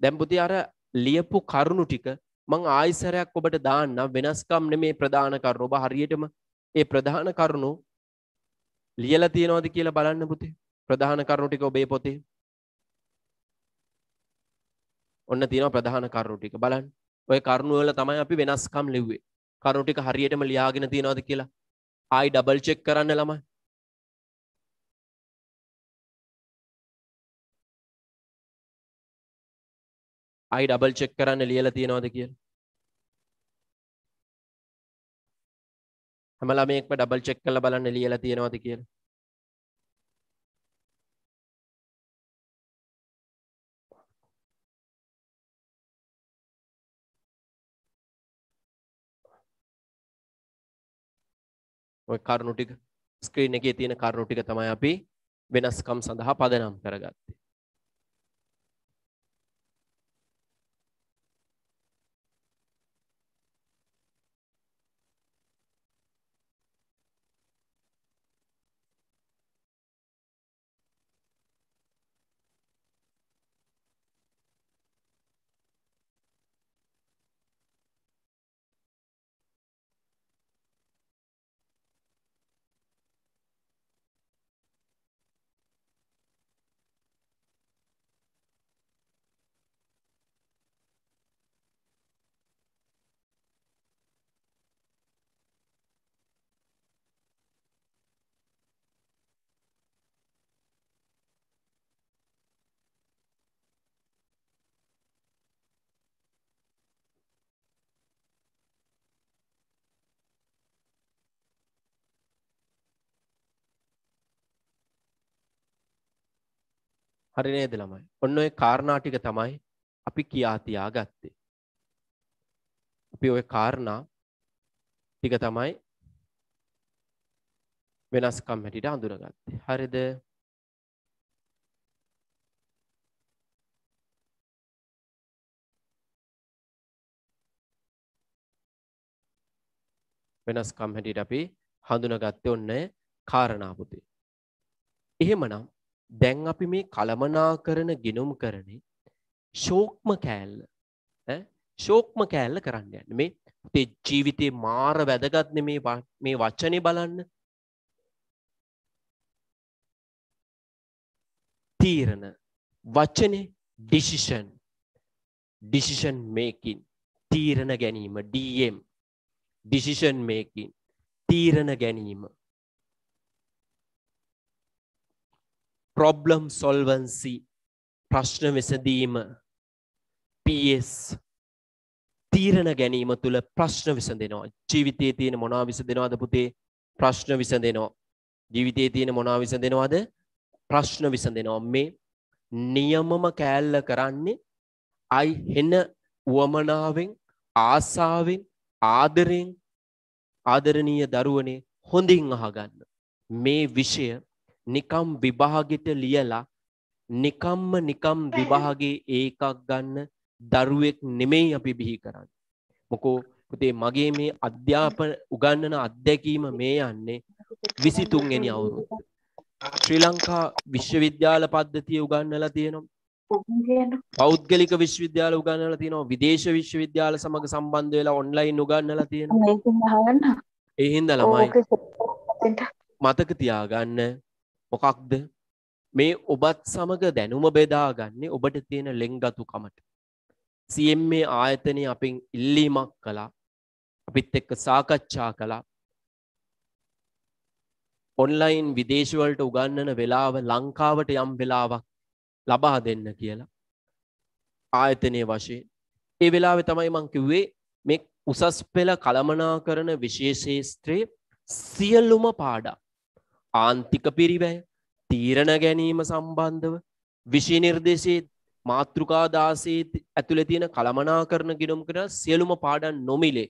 Speaker 1: දැන් පුතේ අර ලියපු කරුණු ටික මං ආයිසරයක් ඔබට දාන්න වෙනස්කම් නෙමේ ප්‍රධාන කරුණු. ඔබ හරියටම ඒ ප්‍රධාන කරුණු ලියලා තියෙනවද කියලා බලන්න පුතේ. ප්‍රධාන කරුණු ටික ඔබේ පොතේ. ඔන්න තියෙනවා ප්‍රධාන කරුණු ටික බලන්න. ඔය කරුණු වල තමයි අපි වෙනස්කම් ලිව්වේ. කරුණු ටික හරියටම ලියාගෙන තියෙනවද කියලා ආයි ඩබල් චෙක් කරන්න ළමයි. ආයි ඩබල් චෙක් කරන්න ලියලා තියෙනවද කියලා. හැම ළමයෙක්ම ඩබල් චෙක් කරලා බලන්න ලියලා තියෙනවද කියලා. ඔය කරුණු ටික ස්ක්‍රීන් එකේ තියෙන කරුණු ටික තමයි අපි වෙනස්කම් සඳහා පදනම් කරගත්තේ. හරි නේද ළමයි? ඔන්න ඔය කාරණා ටික තමයි අපි කියා තියාගත්තේ. අපි ওই කාරණා ටික තමයි වෙනස්කම් හැටියට අඳුනගත්තේ. හරිද? වෙනස්කම් හැටියට අපි හඳුනගත්තේ ඔන්න කාරණා පුතේ. එහෙමනම් දැන් අපි මේ කළමනාකරන ගිනුම් කරන්නේ ශෝක්ම කෑල්ල ශෝක්ම කෑල්ල කරන්න යන්න. මේ තේ ජීවිතේ මාර වැදගත්න මේ වච්චනේ බලන්න. තීරණ වචනේ ඩිසිෂන් ඩිසිෂන් මේකින් තීරණ ගැනීම DM ඩිසිෂන් මේකින් තීරණ ගැනීම. ප්‍රොබ්ලම් සොල්වන්සි ප්‍රශ්න විසඳීම PS තීරණ ගැනීම තුළ ප්‍රශ්න විසඳෙනවා. ජීවිතයේ තියෙන මොනා විසඳෙනවාද පුතේ? ප්‍රශ්න විසඳෙනවා. ජීවිතයේ තියෙන මොනා විසඳෙනවාද? ප්‍රශ්න විසඳෙනවා. මේ නියමම කෑල්ල කරන්නේ අයි හෙන වුවමනාවෙන් ආසාාවෙන් ආදරෙන් ආදරණීය දරුවනේ හොඳින් අහගන්න. මේ විෂය නිකම් විභාගෙට ලියලා නිකම්ම නිකම් විභාගේ ඒකක් ගන්න දරුවෙක් නෙමෙයි අපි බිහි කරන්න. මොකෝ පුතේ මගේ මේ අධ්‍යාපන උගන්නන අත්දැකීම මේ යන්නේ විසිතුන්ගනි අවුරුදු. ශ්‍රී ලංකා විශ්වවිද්‍යාල පද්ධතිය උගන්නලා තියෙනවා. පෞද්ගලික විශ්වවිද්‍යාල උගන්නලා තියෙනවා විදේශ විශ්වවිද්‍යාල සමඟ සම්බන්ධ වෙලා ඔන්ලයින් උගන්නලා තියෙනවා. ඒ හින්දා ළමයි මතක තියාගන්න මොකක්ද? මේ ඔබත් සමග දැනුම බෙදාගන්නේ ඔබට තියෙන ලෙංගතු කමට. CMA ආයතනය අපින් ඉල්ලීමක් කළා. අපිත් එක්ක සාකච්ඡා කළා. ඔන්ලයින් විදේශවලට උගන්නන වෙලාව ලංකාවට යම් වෙලාවක් ලබා දෙන්න කියලා. ආයතනය වශයෙන්. ඒ වෙලාවෙ තමයි මං කිව්වේ මේ උසස් පෙළ කළමනා කරන විශේෂේස්ත්‍රයේ සියල්ලුම පාඩා ආන්තික පිරිවැය තීරණ ගැනීම සම්බන්ධව විෂය නිර්දේශයේ මාතෘකා දාසේ ඇතුළේ තියෙන කළමනා කරන ගිණුම් කර සියලුම පාඩම් නොමිලේ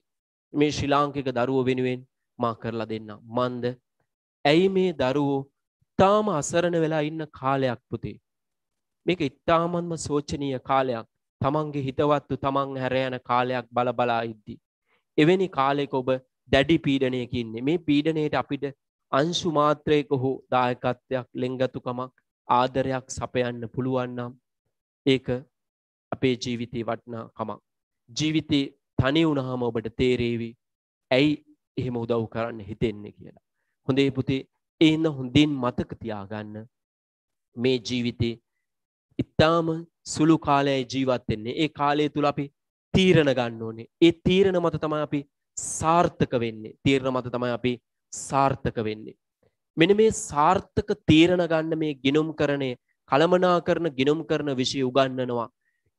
Speaker 1: මේ ශ්‍රී ලාංකික දරුවෝ වෙනුවෙන් මා කරලා දෙන්න. මන්ද ඇයි මේ දරුවෝ තාම අසරණ වෙලා ඉන්න කාලයක් පුතේ. මේක ඉතාමත්ම සෝචනීය කාලයක්. තමන්ගේ හිතවත්තු තමන් හැර යන කාලයක් බල බලා ඉද්දි. එවැනි කාලෙක ඔබ දැඩි පීඩනයකින්නේ මේ පීඩනයට අපිට අංශු මාත්‍රයක හෝ දායකත්වයක් ලෙංගතුකමක් ආදරයක් සපයන්න පුළුවන්නම් ඒක අපේ ජීවිතය වටනා කමක් ජීවිතේ තනි වුණහම ඔබට තේරේවි ඇයි එහෙම උදව් කරන්න හිතෙන්නේ කියලා හොඳේ පුතේ එන්න හොඳින් මතක තියාගන්න මේ ජීවිතේ ඉතාම සුළු කාලයයි ජීවත් වෙන්නේ. ඒ කාලය තුල අපි තීරණ ගන්න ඕනේ. ඒ තීරණ මත තමයි අපි සාර්ථක වෙන්නේ. තීරණ මත තමයි අපි සාර්ථක වෙන්නේ. මෙන්න මේ සාර්ථක තීරණ ගන්න මේ ගිනුම් කරණය කළමනා කරන ගිනුම් කරන විෂය උගන්වනවා.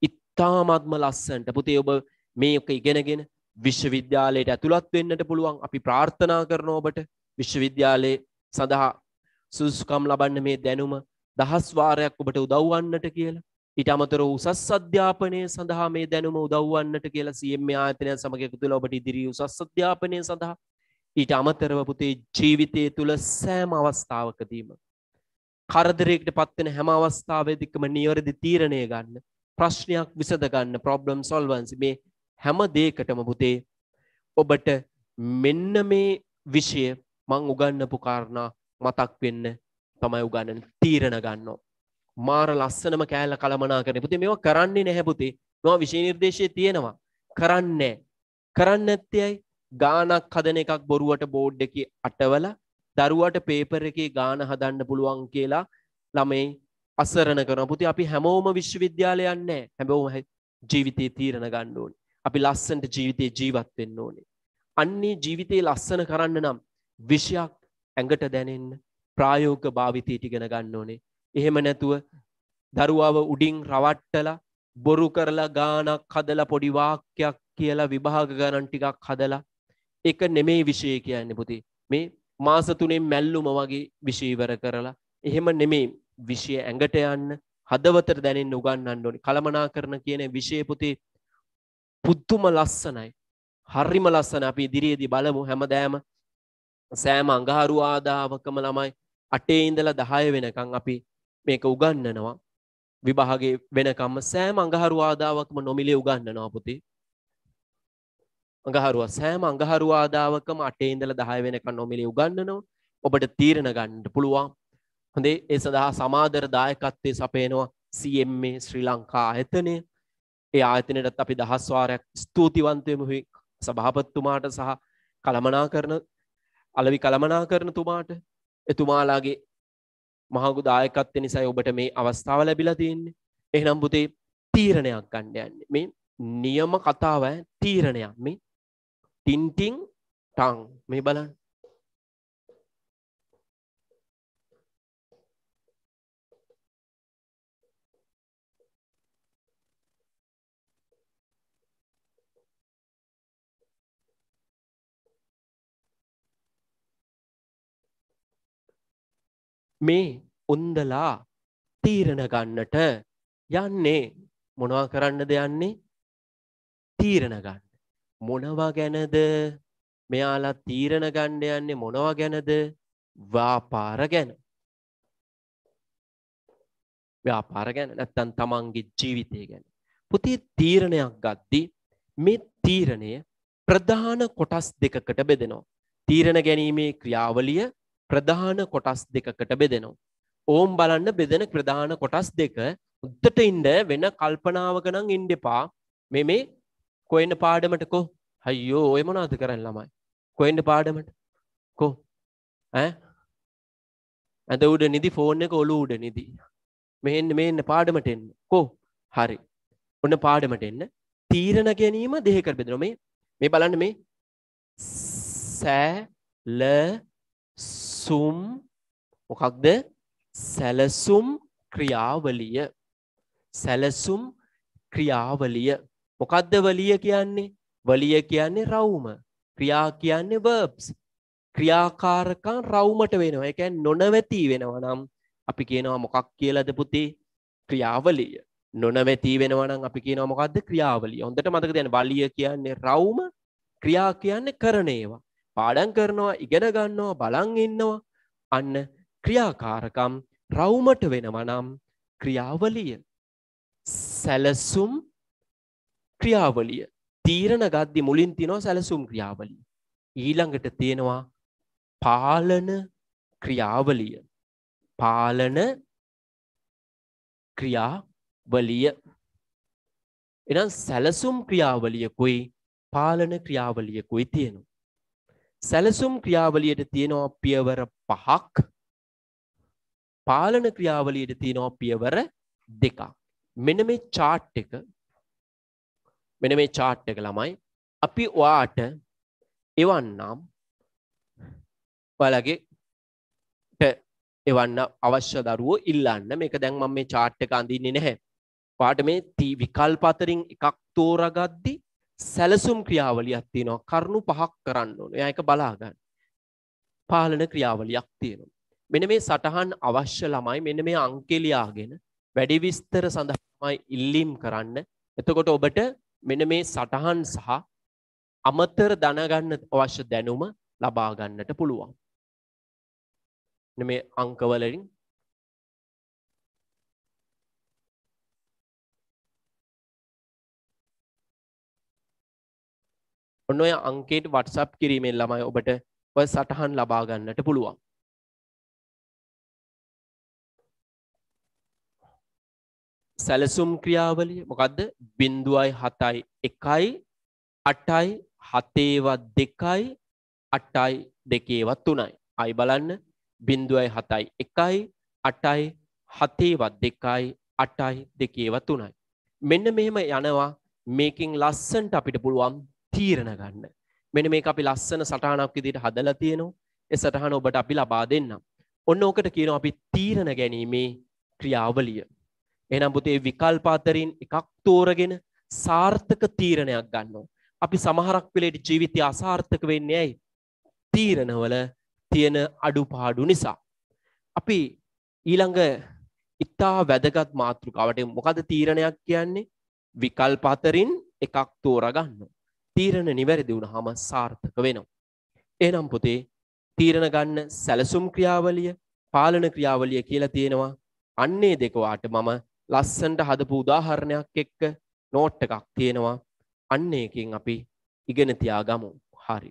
Speaker 1: ඉතාමත්ම ලස්සන්ට පුතේ ඔබ මේක ඉගෙනගෙන විශ්වවිද්‍යාලයට ඇතුළත් වෙන්නට පුළුවන් අපි ප්‍රාර්ථනා කරන ඔබට විශ්වවිද්‍යාලයේ සඳහා සුදුසුකම් ලබන්න මේ දැනුම දහස් වාරයක් ඔබට උදව්වන්නට කියලා ඊට අමතර උසස් අධ්‍යාපනය සඳහා මේ දැනුම උදව්වන්නට කියලා CMA ආයතනය සමග එකතු වෙලා ඔබට ඉදිරි උසස් අධ්‍යාපනය සඳහා ඊට අමතරව පුතේ ජීවිතය තුළ සෑම අවස්ථාවකදීම කරදරයකට පත්වෙන හැම අවස්ථාවේදීකම නිවැරදි තීරණය ගන්න ප්‍රශ්නයක් විසඳ ගන්න ප්‍රොබ්ලම් සොල්වන්සි මේ හැම දෙයකටම පුතේ ඔබට මෙන්න මේ විෂය මං උගන්නපු කාරණා මතක් වෙන්න තමයි උගන්නන තීරණ ගන්නවා. මාර ලස්සනම කෑල්ල කළමනා කරන පුතේ මේවා කරන්නේ නැහැ පුතේ. මේවා විෂය නිර්දේශයේ තියෙනවා. කරන්නේ කරන්න නැත්තේයි ගානක් හදන එකක් බොරුවට බෝඩ් එකේ අටවලා දරුවට පේපර් එකේ ගාන හදන්න පුළුවන් කියලා ළමයි අසරණ කරන පුතේ අපි හැමෝම විශ්වවිද්‍යාලය යන්නේ හැමෝම ජීවිතේ තීරණ ගන්න ඕනේ. අපි ලස්සනට ජීවිතේ ජීවත් වෙන්න ඕනේ. අන්නේ ජීවිතේ ලස්සන කරන්න නම් විෂයක් ඇඟට දැනෙන්න ප්‍රායෝගික භාවිතයට ඉගෙන ගන්න ඕනේ. එහෙම නැතුව දරුවාව උඩින් රවට්ටලා බොරු කරලා ගානක් හදලා පොඩි වාක්‍යයක් කියලා විභාග ගණන් ටිකක් හදලා ඒක නෙමෙයි විෂය කියන්නේ පුතේ. මේ මාස තුනෙන් මැල්ලුම වගේ විෂය ඉවර කරලා එහෙම නෙමෙයි විෂය ඇඟට යන්න හදවතට දැනෙන්න උගන්වන්න ඕනේ. කලමනාකරන කියන විෂය පුතේ පුදුම ලස්සනයි. හරිම ලස්සන අපි ඉදිරියේදී බලමු හැමදාම සෑම අඟහරුවාදාවකම ළමයි අටේ ඉඳලා 10 වෙනකන් අපි මේක උගන්නනවා විභාගේ වෙනකම්ම සෑම අඟහරු ආදාවක්ම නොමිලේ උගන්නනවා පුතේ. අඟහරුව. සෑම අඟහරු ආදාවකම අටේ ඉඳලා 10 වෙනකන් නොමිලේ උගන්නනවා ඔබට තීරණ ගන්න පුළුවන්. හොඳේ ඒ සඳහා සමාදර දායකත්වයේ සපයනවා CMA ශ්‍රී ලංකා ආයතනය. ඒ ආයතනයටත් අපි දහස් වාරයක් ස්තුතිවන්ත වෙමු සභාපතිතුමාට සහ කළමනාකරන අලවි කළමනාකරන තුමාට එතුමාලාගේ මහගු දායකත්ව නිසා ඔබට මේ අවස්ථාව ලැබිලා තියෙන්නේ. එහෙනම් පුතේ තීරණයක් ගන්න යන්නේ. මේ නියම කතාව තීරණයක්. මේ ටින්ටින් ටං මේ බලන්න. මේ උන්දලා තීරණ ගන්නට යන්නේ මොනවා කරන්නද යන්නේ තීරණ ගන්න. මොනවා ගැනද මෙයාලා තීරණ ගන්න යන්නේ මොනවා ගැනද ව්‍යාපාර ගැන. ව්‍යාපාර ගැන නැත්තම් තමන්ගේ ජීවිතය ගැන. පුතේ තීරණයක් ගද්දි මේ තීරණය ප්‍රධාන කොටස් දෙකකට බෙදෙනවා. තීරණ ගැනීමේ ක්‍රියාවලිය ප්‍රධාන කොටස් දෙකකට බෙදෙනවා. ඕම් බලන්න බෙදෙන ප්‍රධාන කොටස් දෙක උත්තට ඉන්ඩ වෙන කල්පනාවක නම් ඉන්න එපා මේ මේ කොෙන්න්න පාඩමට කෝ හයියෝ ඔය මොනාද කරන්න ළමයි? කොෙන්ඩ පාඩමට? කෝ ඇද උඩ නිදි ෆෝන් එක ඔලු උඩ නිදී. මෙන්න මෙන්න පාඩමට එන්න. කෝ හරි. ඔන්න පාඩමට එන්න. තීරණ ගැනීම දෙහකර බෙදෙන මේ මේ බලන්න මේ සෑල සුම් මොකක්ද? සැලසුම් ක්‍රියාවලිය. සැලසුම් ක්‍රියාවලිය. මොකක්ද වලිය කියන්නේ? වලිය කියන්නේ රවුම. ක්‍රියා කියන්නේ වර්බ්ස් ක්‍රියාකාරකම් රවුමට වෙනවා. ඒ කියන්නේ නොනවති වෙනවා නම් අපි කියනවා මොකක් කියලාද පුතේ? ක්‍රියාවලිය. නොනවති වෙනවා නම් අපි කියනවා මොකද්ද? ක්‍රියාවලිය. හොඳට මතක තියාගන්න. වලිය කියන්නේ රවුම ක්‍රියා කියන්නේ කරන ඒවා. පාඩම් කරනවා ඉගෙන ගන්නවා බලන් ඉන්නවා. අන්න ක්‍රියාකාරකම් රවුමට වෙනවා නම් ක්‍රියාවලිය. සැලසුම් ක්‍රියාවලිය. තීරණ ගද්දි මුලින් තියෙනවා සැලසුම් ක්‍රියාවලිය. ඊළඟට තියෙනවා පාලන ක්‍රියාවලිය. පාලන ක්‍රියාවලිය. එනම් සැලසුම් ක්‍රියාවලියකුයි පාලන ක්‍රියාවලියකුයි තියෙනවා. සැලසුම් ක්‍රියාවලියට තියෙනවා පියවර පහක්. පාලන ක්‍රියාවලියට තියෙනවා පියවර දෙකක්. මෙන්න මේ chart එක මෙන්න මේ chart එක ළමයි අපි ඔයාට එවන්නම් ඔයාලගේ එවන්න අවශ්‍ය දරුවෝ ඉල්ලන්න මේක දැන් මම මේ chart එක අඳින්නේ නැහැ. ඔයාට මේ විකල්ප අතරින් එකක් තෝරාගද්දි සැලසුම් ක්‍රියාවලියක් තියෙනවා. කරුණු පහක් කරන්න ඕනේ. එයා එක බලා ගන්න. පාලන ක්‍රියාවලියක් තියෙනවා. මෙන්න මේ සටහන් අවශ්‍ය ළමයි මෙන්න මේ අංකෙ ලියාගෙන වැඩි විස්තර සඳහාමයි ඉල්ලීම් කරන්න. එතකොට ඔබට මෙන්න මේ සටහන් සහ අමතර දැනගන්න අවශ්‍ය දැනුම ලබා ගන්නට පුළුවන්. මේ අංකවලින් ඔන්න ඔය අංකයට WhatsApp කිරීමෙන් ළමයි ඔබට ඔය සටහන් ලබා ගන්නට පුළුවන්. සැලසුම් ක්‍රියාවලිය මොකද්ද? 0.7යි 1යි 8යි 7ේවත් 2යි 8යි 2ේවත් 3යි. ආයි බලන්න 0.7යි 1යි 8යි 7ේවත් 2යි 8යි 2ේවත් 3යි. මෙන්න මෙහෙම යනවා මේකින් ලස්සන්ට අපිට පුළුවන් තීරණ ගන්න. මෙන්න මේක අපි ලස්සන සටහනක් විදිහට හදලා තියෙනවා. ඒ සටහන ඔබට අපි ලබා දෙන්නම්. ඔන්න ඕකට කියනවා අපි තීරණ ගැනීමේ ක්‍රියාවලිය. එහෙනම් පුතේ විකල්ප අතරින් එකක් තෝරගෙන සාර්ථක තීරණයක් ගන්නවා. අපි සමහරක් වෙලේට ජීවිතය අසාර්ථක වෙන්නේ ඇයි? තීරණවල තියෙන අඩුපාඩු නිසා. අපි ඊළඟ ඉතා වැදගත් මාතෘකාවට මොකද තීරණයක් කියන්නේ? විකල්ප අතරින් එකක් තෝරගන්න. තීරණ නිවැරදි වුණාම සාර්ථක වෙනවා. එහෙනම් පුතේ තීරණ ගන්න සැලසුම් ක්‍රියාවලිය, පාලන ක්‍රියාවලිය කියලා තියෙනවා. අන්නේ දෙක වාට මම ලස්සන්ට හදපු උදාහරණයක් එක්ක නෝට් එකක් තියෙනවා. අන්න එකෙන් අපි ඉගෙන තියාගමු. හරි.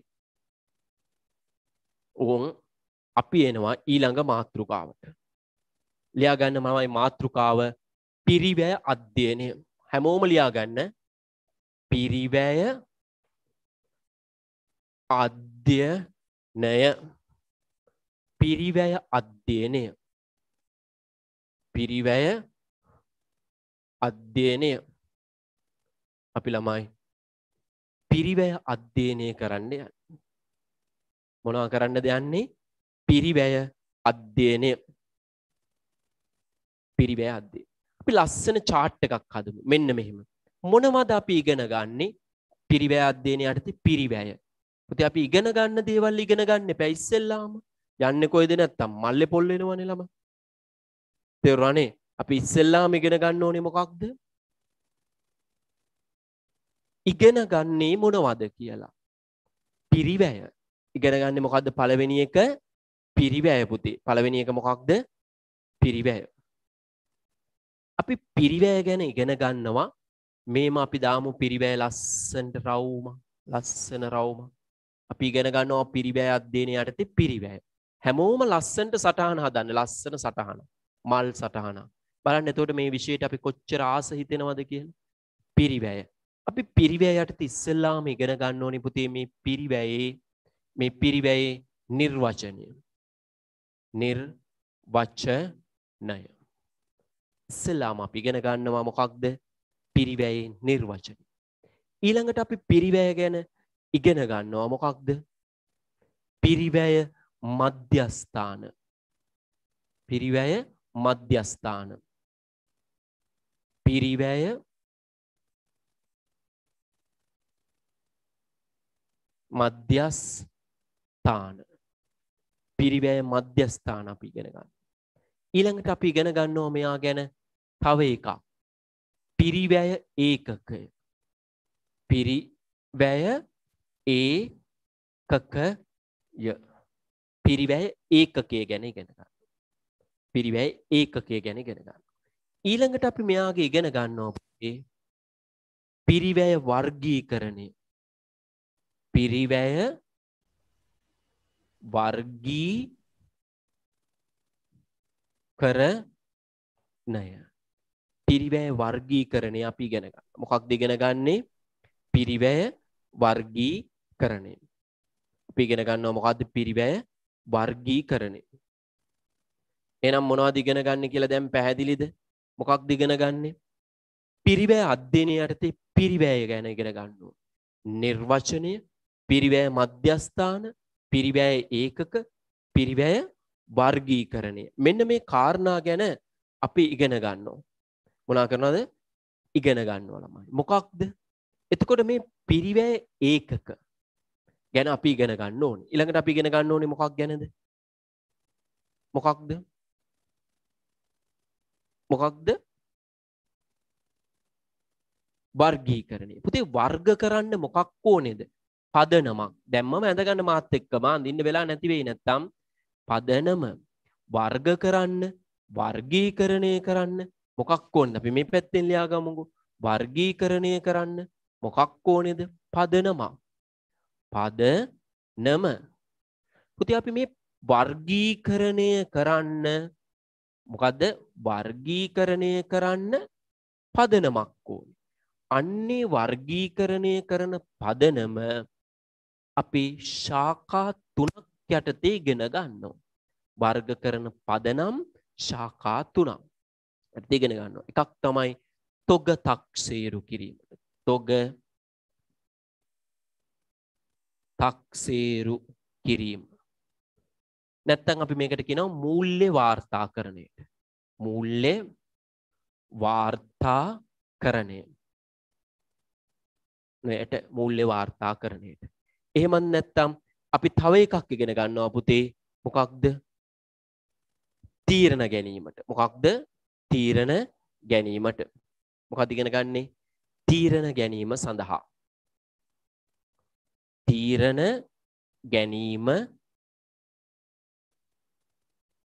Speaker 1: උන් අපි එනවා ඊළඟ මාතෘකාවට. ලියාගන්න මමයි මාතෘකාව පිරිවැය අධ්‍යයනය. හැමෝම ලියාගන්න පිරිවැය අධ්‍යයනය පිරිවැය අධ්‍යයනය පිරිවැය අධ්‍යයනය අපි ළමයි පිරිවැය අධ්‍යයනය කරන්න යන්න. මොනවා කරන්න දෙයන්නේ පිරිවැය අධ්‍යයනය. පිරිවැය අධ්‍යය අපි ලස්සන චාට් එකක් හදමු. මෙන්න මෙහෙම. මොනවද අපි ඉගෙන ගන්නේ? පිරිවැය අධ්‍යයනය යටතේ පිරිවැය. පුතේ අපි ඉගෙන ගන්න දේවල් ඉගෙන ගන්න එපා ඉස්සෙල්ලාම. යන්නේ කොයිද නැත්තම් මල්ලේ පොල් වෙනවනේ ළම. තේරුණානේ? අපි ඉස්සෙල්ලාම ඉගෙන ගන්න ඕනේ මොකක්ද? ඉගෙන ගන්නේ මොනවද කියලා. පිරිවැය. ඉගෙන ගන්නේ මොකද්ද? පළවෙනි එක පිරිවැය පුතේ. පළවෙනි එක මොකක්ද? පිරිවැය. අපි පිරිවැය ගැන ඉගෙන ගන්නවා. මේම අපි දාමු පිරිවැය ලස්සන්ට රවුම. ලස්සන රවුම. අපි ඉගෙන ගන්නවා පිරිවැය අධ්‍යයනය යටතේ පිරිවැය. හැමෝම ලස්සනට සටහන හදන්න. ලස්සන සටහන. මල් සටහන. බලන්න එතකොට මේ විෂයට අපි කොච්චර ආස හිතෙනවද කියලා. පිරිවැය. අපි පිරිවැය යටතේ ඉස්සෙල්ලාම ඉගෙන ගන්න ඕනේ පුතේ මේ පිරිවැයේ මේ පිරිවැයේ නිර්වචනය. නිර්වචනය. ඉස්සෙල්ලාම අපි ඉගෙන ගන්නවා මොකක්ද? පිරිවැයේ නිර්වචනය. ඊළඟට අපි පිරිවැය ගැන ඉගෙන ගන්නවා මොකක්ද පිරිවැය මධ්‍යස්ථාන පිරිවැය මධ්‍යස්ථාන පිරිවැය මධ්‍යස්ථාන පිරිවැය මධ්‍යස්ථාන අපි ඉගෙන ගන්න. ඊළඟට අපි ඉගෙන ගන්නවා මෙයා ගැන තව එකක්. පිරිවැය ඒකකය. පිරිවැය ඒකකය පිරිවැය ඒකකය ගැන ඉගෙන ගන්න. පිරිවැය ඒකකය ගැන ඉගෙන ගන්න. ඊළඟට අපි මෙයාගේ ඉගෙන ගන්නවා පිරිවැය වර්ගීකරණය පිරිවැය වර්ගී කරණය පිරිවැය වර්ගීකරණය අපි ඉගෙන ගන්න. මොකක්ද ඉගෙන ගන්නේ? පිරිවැය වර්ගීකරණය. අපි ඉගෙන ගන්නවා මොකද්ද පිරිවැය වර්ගීකරණය. එහෙනම් මොනවද ඉගෙන ගන්න කියලා දැන් පැහැදිලිද? මොකක් දිගෙන ගන්නේ පිරිවෑ අධ්‍යනය යටතේ පිරිවෑය ගැන ඉගෙන ගන්නවා. නිර්වචනය පිරිවෑ මධ්‍යස්ථාන පිරිවෑය ඒකක පිරිවැය වර්ගීකරණය මෙන්න මේ කාරණා ගැන අපි ඉගෙන ගන්නවා. මොනා කරනවද ඉගෙන ගන්නවා ළමයි. මොකක්ද එතකොට මේ පිරිවැය ඒකක ගැන අපි ඉගෙන ගන්න ඕනේ. ඊළඟට අපි ඉගෙන ගන්න ඕනේ මොකක් ගැනද? මොකක්ද? මොකක්ද? වර්ගීකරණය. පුතේ වර්ග කරන්න මොකක් ඕනේද? පදනමක්. දැම්මම ඇඳගන්න මාත් එක්කම අඳින්න වෙලා නැති වෙයි නැත්තම් පදනම වර්ග කරන්න වර්ගීකරණය කරන්න මොකක් ඕනද? අපි මේ පැත්තෙන් ලියාගමුකෝ. වර්ගීකරණය කරන්න මොකක් ඕනේද? පදනමක්. පද නම පුති අපි මේ වර්ගීකරණය කරන්න මොකක්ද වර්ගීකරණය කරන්න පදනමක් ඕනි. අන්නේ වර්ගීකරණය කරන පදනම අපි ශාකා තුනක් යටතේ ඉගෙන ගන්නවා. වර්ග කරන පදනම් ශාකා තුනක්. යටතේ ඉගෙන ගන්නවා. එකක් තමයි තොග තක්සේරු කිරීමට. තොග තක්සේරු කිරීම. නැත්තම් අපි මේකට කියනවා මූල්‍ය වාර්තාකරණයට. මූල්‍ය වාර්තාකරණය. නයට මූල්‍ය වාර්තාකරණයට. එහෙමත් නැත්තම් අපි තව එකක් ඉගෙන ගන්නවා පුතේ මොකක්ද? තීරණ ගැනීමට. මොකක්ද? තීරණ ගැනීමට. මොකක්ද ඉගෙන ගන්නේ? තීරණ ගැනීම සඳහා. තීරණ ගැනීම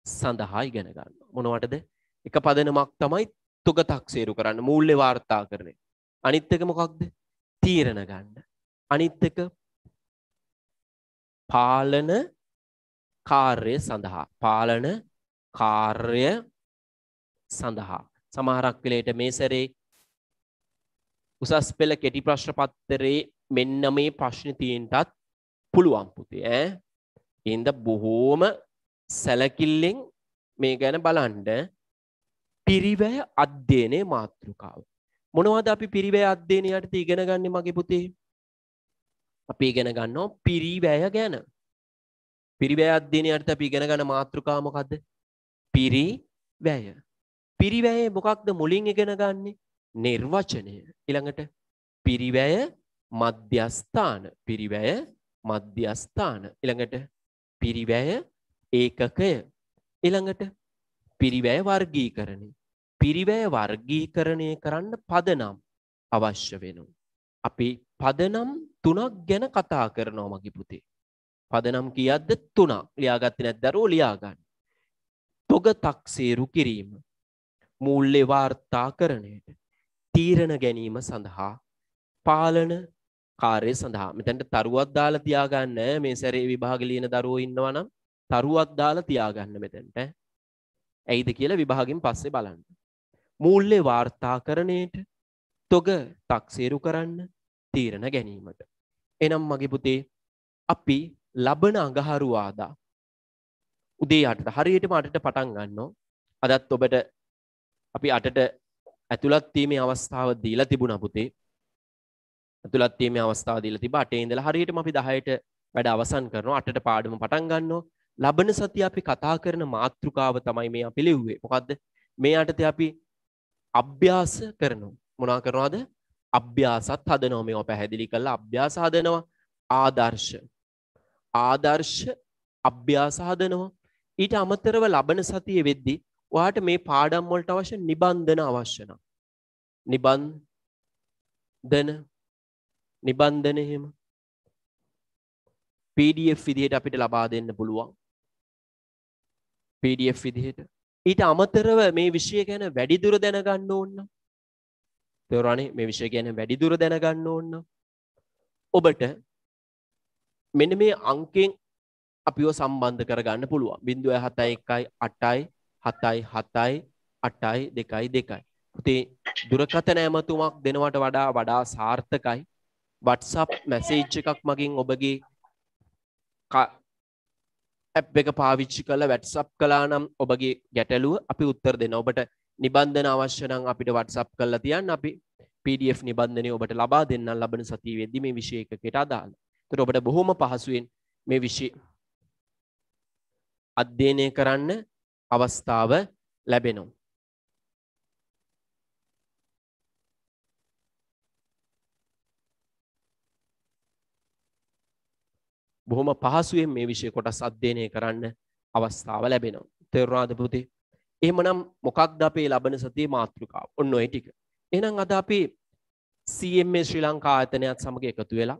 Speaker 1: සඳහා ඉගෙන ගන්න. මොනවටද? එක පදනමක් තමයි තුග තක්සේරු කරන්න මූල්‍ය වාර්තා කරන්නේ. අනිත් එක මොකක්ද? තීරණ ගන්න. අනිත් එක පාලන කාර්ය සඳහා පාලන කාර්ය සඳහා සමහරක් වෙලේට මේ සැරේ උසස් පෙළ කෙටි ප්‍රශ්න පත්තරේ මෙන්න මේ ප්‍රශ්න තියෙන්ටත් පුළුවන් පුතේ ඈ ඉඳ බොහෝම සැලකිල්ලෙන් මේ ගැන බලන්ඩ පිරිවැය අධ්‍යයනය මාතෘකාව. මොනවද අපි පිරිවැය අධ්‍යයනයට ඉගෙන ගන්න මගේ පුතේ? අපි ඉගෙන ගන්නවා පිරිවැය ගැන. පිරිවැය අධ්‍යයනයට අපි ඉගෙන ගන්න මාතෘකාව මොකද්ද? පිරිවැය. පිරිවැය මොකක්ද මුලින් ඉගෙන ගන්නේ? නිර්වචනය. ඊළඟට පිරිවැය මධ්‍යස්ථාන. පිරිවැය මධ්‍යස්ථාන. ඊළඟට පිරිවැය ඒකකය ඊළඟට පිරිවැය වර්ගීකරණය. පිරිවැය වර්ගීකරණය කරන්න පදනම් අවශ්‍ය වෙනවා. අපි පදනම් තුනක් ගැන කතා කරනවා මගේ පුතේ. පදනම් කියද්ද තුනක්. ලියාගත්තේ නැත්නම් දරුවෝ ලියාගන්න. තොග තක්සේරු කිරීම. මූල්‍ය වාර්තාකරණයට තීරණ ගැනීම සඳහා. පාලන කාර්ය සඳහා. මෙතැන්ට තරුවත් දාලා තියාගන්න. මේ සැරේ විභාග ලියන දරුවෝ ඉන්නවා නම් තරුවත් දාලා තියාගන්න මෙතැන්ට. ඇයිද කියලා විභාගෙන් පස්සේ බලන්න. මූල්‍ය වාර්තාකරණයට තොග තක්සේරු කරන්න තීරණ ගැනීමට. එනම් මගේ පුතේ අපි ලබන අඟහරුවාදා උදේ අටට හරියටම අටට පටන් ගන්නවා අදත් ඔබට අපි අටට ඇතුළත් වීමේ අවස්ථාව දීලා තිබුණා පුතේ. ඇතුළත් වීමේ අවස්ථාව දීලා තිබා අටේ ඉඳලා හරියටම අපි 10ට වැඩ අවසන් කරනවා. අටට පාඩම පටන් ගන්නවා ලබන සතිය අපි කතා කරන මාතෘකාව තමයි මේ අපි ලිව්වේ. මොකද්ද? මේ යටතේ අපි අභ්‍යාස කරනවා. මොනා කරනවද? අභ්‍යාසත් හදනවා. මේවා පැහැදිලි කරලා අභ්‍යාස හදනවා. ආදර්ශ. ආදර්ශ අභ්‍යාස හදනවා. ඊට අමතරව ලබන සතිය වෙද්දී ඔයාට මේ පාඩම් වලට අවශ්‍ය නිබන්ධන අවශ්‍ය නම්. නිබන්ධන. නිබන්ධන එහෙම. PDF විදිහට අපිට ලබා දෙන්න පුළුවන්. PDF විදිහට. ඊට අමතරව මේ විෂය ගැන වැඩිදුර දැනගන්න ඕන තේරුණානේ මේ විෂය ගැන වැඩිදුර දැනගන්න ඕන ඔබට මෙන්න මේ අංකෙන් අපිව සම්බන්ධ කරගන්න පුළුවන්. 0.71යි 8යි 7යි 7යි 8යි 2යි 2යි පුතේ දුරකථන ඇමතුමක් දෙනවට වඩා වඩා සාර්ථකයි. WhatsApp මැසේජ් එකක් මගින් ඔබගේ ඇප් එක පාවිච්චි කළ WhatsApp කළා නම් ඔබගේ ගැටලුව අපි උත්තර දෙන්න ඔබට නිබන්ධන අවශ්‍ය නම් අපිට WhatsApp කරලා තියන්න අපි PDF නිබන්ධනය ඔබට ලබා දෙන්න ලබන සතිය වෙද්දී මේ විෂය එකකට අදාළ. ඒතර ඔබට බොහොම පහසුවෙන් මේ විෂය අධ්‍යයනය කරන්න අවස්ථාව ලැබෙනවා. බොහොම පහසුවෙන් මේ විෂය කොටස් අධ්‍යයනය කරන්න අවස්ථාව ලැබෙනවා. තේරුණාද පුතේ? එහෙමනම් මොකක්ද අපේ ලබන සතියේ මාතෘකාව? ඔන්න ඔය ටික. එහෙනම් අද අපි CMA ශ්‍රී ලංකා ආයතනයත් සමග එකතු වෙලා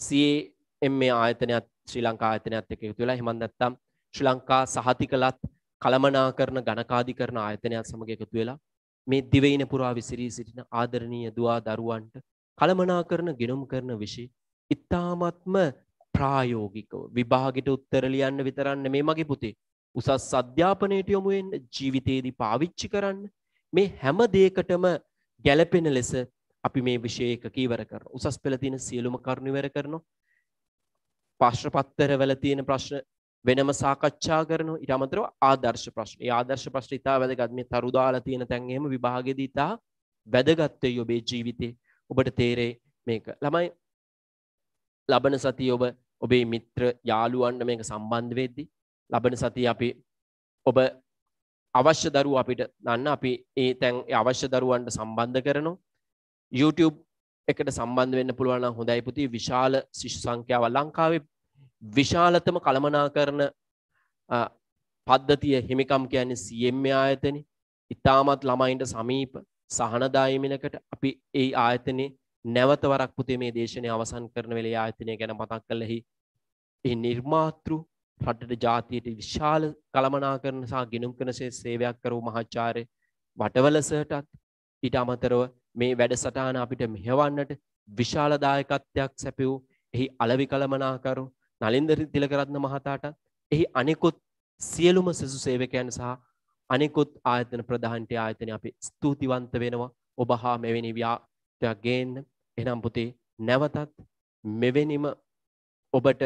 Speaker 1: CMA ආයතනයත් ශ්‍රී ලංකා ආයතනයත් එක්ක එකතු වෙලා එහෙම නැත්නම් ශ්‍රී ලංකා සහතිකලත් කළමනාකරන ගණකාධිකරණ ආයතනයත් සමග එකතු වෙලා මේ දිවයින පුරා විසිරී සිටින ආදරණීය දුවා දරුවන්ට කළමනාකරන ගෙනුම් කරන විෂය ඉතාමත්ම ප්‍රායෝගිකව. විභාගෙට උත්තර ලියන්න විතරක් නෙමෙයි මගේ පුතේ. උසස් අධ්‍යාපනයට යොමු වෙන්න ජීවිතේදී පාවිච්චි කරන්න. මේ හැම දෙයකටම ගැළපෙන ලෙස අපි මේ විෂය එකක ඉවර කරනවා. උසස් පෙළ තියෙන සියලුම කරුණු ඉවර කරනවා. ප්‍රශ්න පත්තරවල තියෙන ප්‍රශ්න වෙනම සාකච්ඡා කරනවා. ඊට අමතරව ආදර්ශ ප්‍රශ්න. ඒ ආදර්ශ ප්‍රශ්න ඉතා වැදගත්. මේ තරු දාලා තියෙන තැන් එහෙම විභාගෙදී ඉතා වැදගත් වෙයි ඔබේ ජීවිතේ. ඔබට තේරෙයි මේක. ළමයි ලබන සතිය ඔබ ඔබේ මිත්‍ර යාළුවන්ට මේක සම්බන්ධ වෙද්දී ලබන සතිය අපි ඔබ අවශ්‍ය දරුවෝ අපිට දන්න. අපි ඒ තැන් අවශ්‍ය දරුවන්ට සම්බන්ධ කරනවා. YouTube එකට සම්බන්ධ වෙන්න පුළුවන් නම් හොඳයි පුතී. විශාල ශිෂ්‍ය සංඛ්‍යාව ලංකාවේ විශාලතම කළමනාකරන පද්ධතිය හිමිකම් කියන්නේ CMA ආයතනේ. ඉතාමත් ළමයින්ට සමීප සහනදායමිනකට අපි ඒ ආයතනේ නැවත වරක් පුතේ මේ දේශනය අවසන් කරන වෙලේ ආයතනය ගැන මතක් කළෙහි ඒ නිර්මාතෘ රටට ජාතියට විශාල කළමනාකරන සහ ගෙනුම් කරන සේවයක් කරපු මහාචාර්ය වටවල සර්ටත් ඊට අමතරව මේ වැඩසටහන අපිට මෙහෙවන්නට විශාල දායකත්වයක් සැපවූ එහි අලවි කළමනාකරු නලින්ද තිලකරත්න මහතාට එහි අනෙකුත් සියලුම සෙසු සේවකයන් සහ අනෙකුත් ආයතන ප්‍රධාන්ටය ආයතන අපි ස්තුතිවන්ත වෙනවා. ඔබ හා මෙවැනි ව්‍යාටයක් ගේන්න එනම් පුතේ නැවතත් මෙවැනිම ඔබට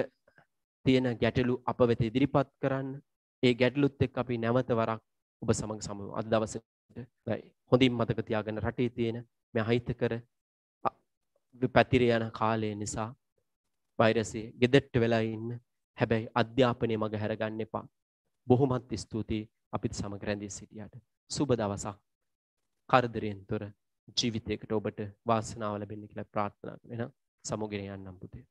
Speaker 1: තියෙන ගැටලු අප වෙත ඉදිරිපත් කරන්න. ඒ ගැටලුත් එක් අපි නැවත වරක් ඔබ සමඟ සමුව අද දවසට හොඳින් මතක තියාගන්න රටේ තියෙන මේ අහිතකර පැතිර යන කාලය නිසා වෛරසය ගෙදෙට්ට වෙලා ඉන්න. හැබැයි අධ්‍යාපනය මඟ හැරගන්න එපා. බොහොමත් ස්තුතියි අපිත් සමග රැඳී සිටියට. සුබ දවසක්. කරදරයෙන් තොර ජීවිතයකට ඔබට වාසනාව ලැබෙන්න කියලා ප්‍රාර්ථනා කරනවා. එහෙනම් සමුගෙන යන්නම් පුතේ.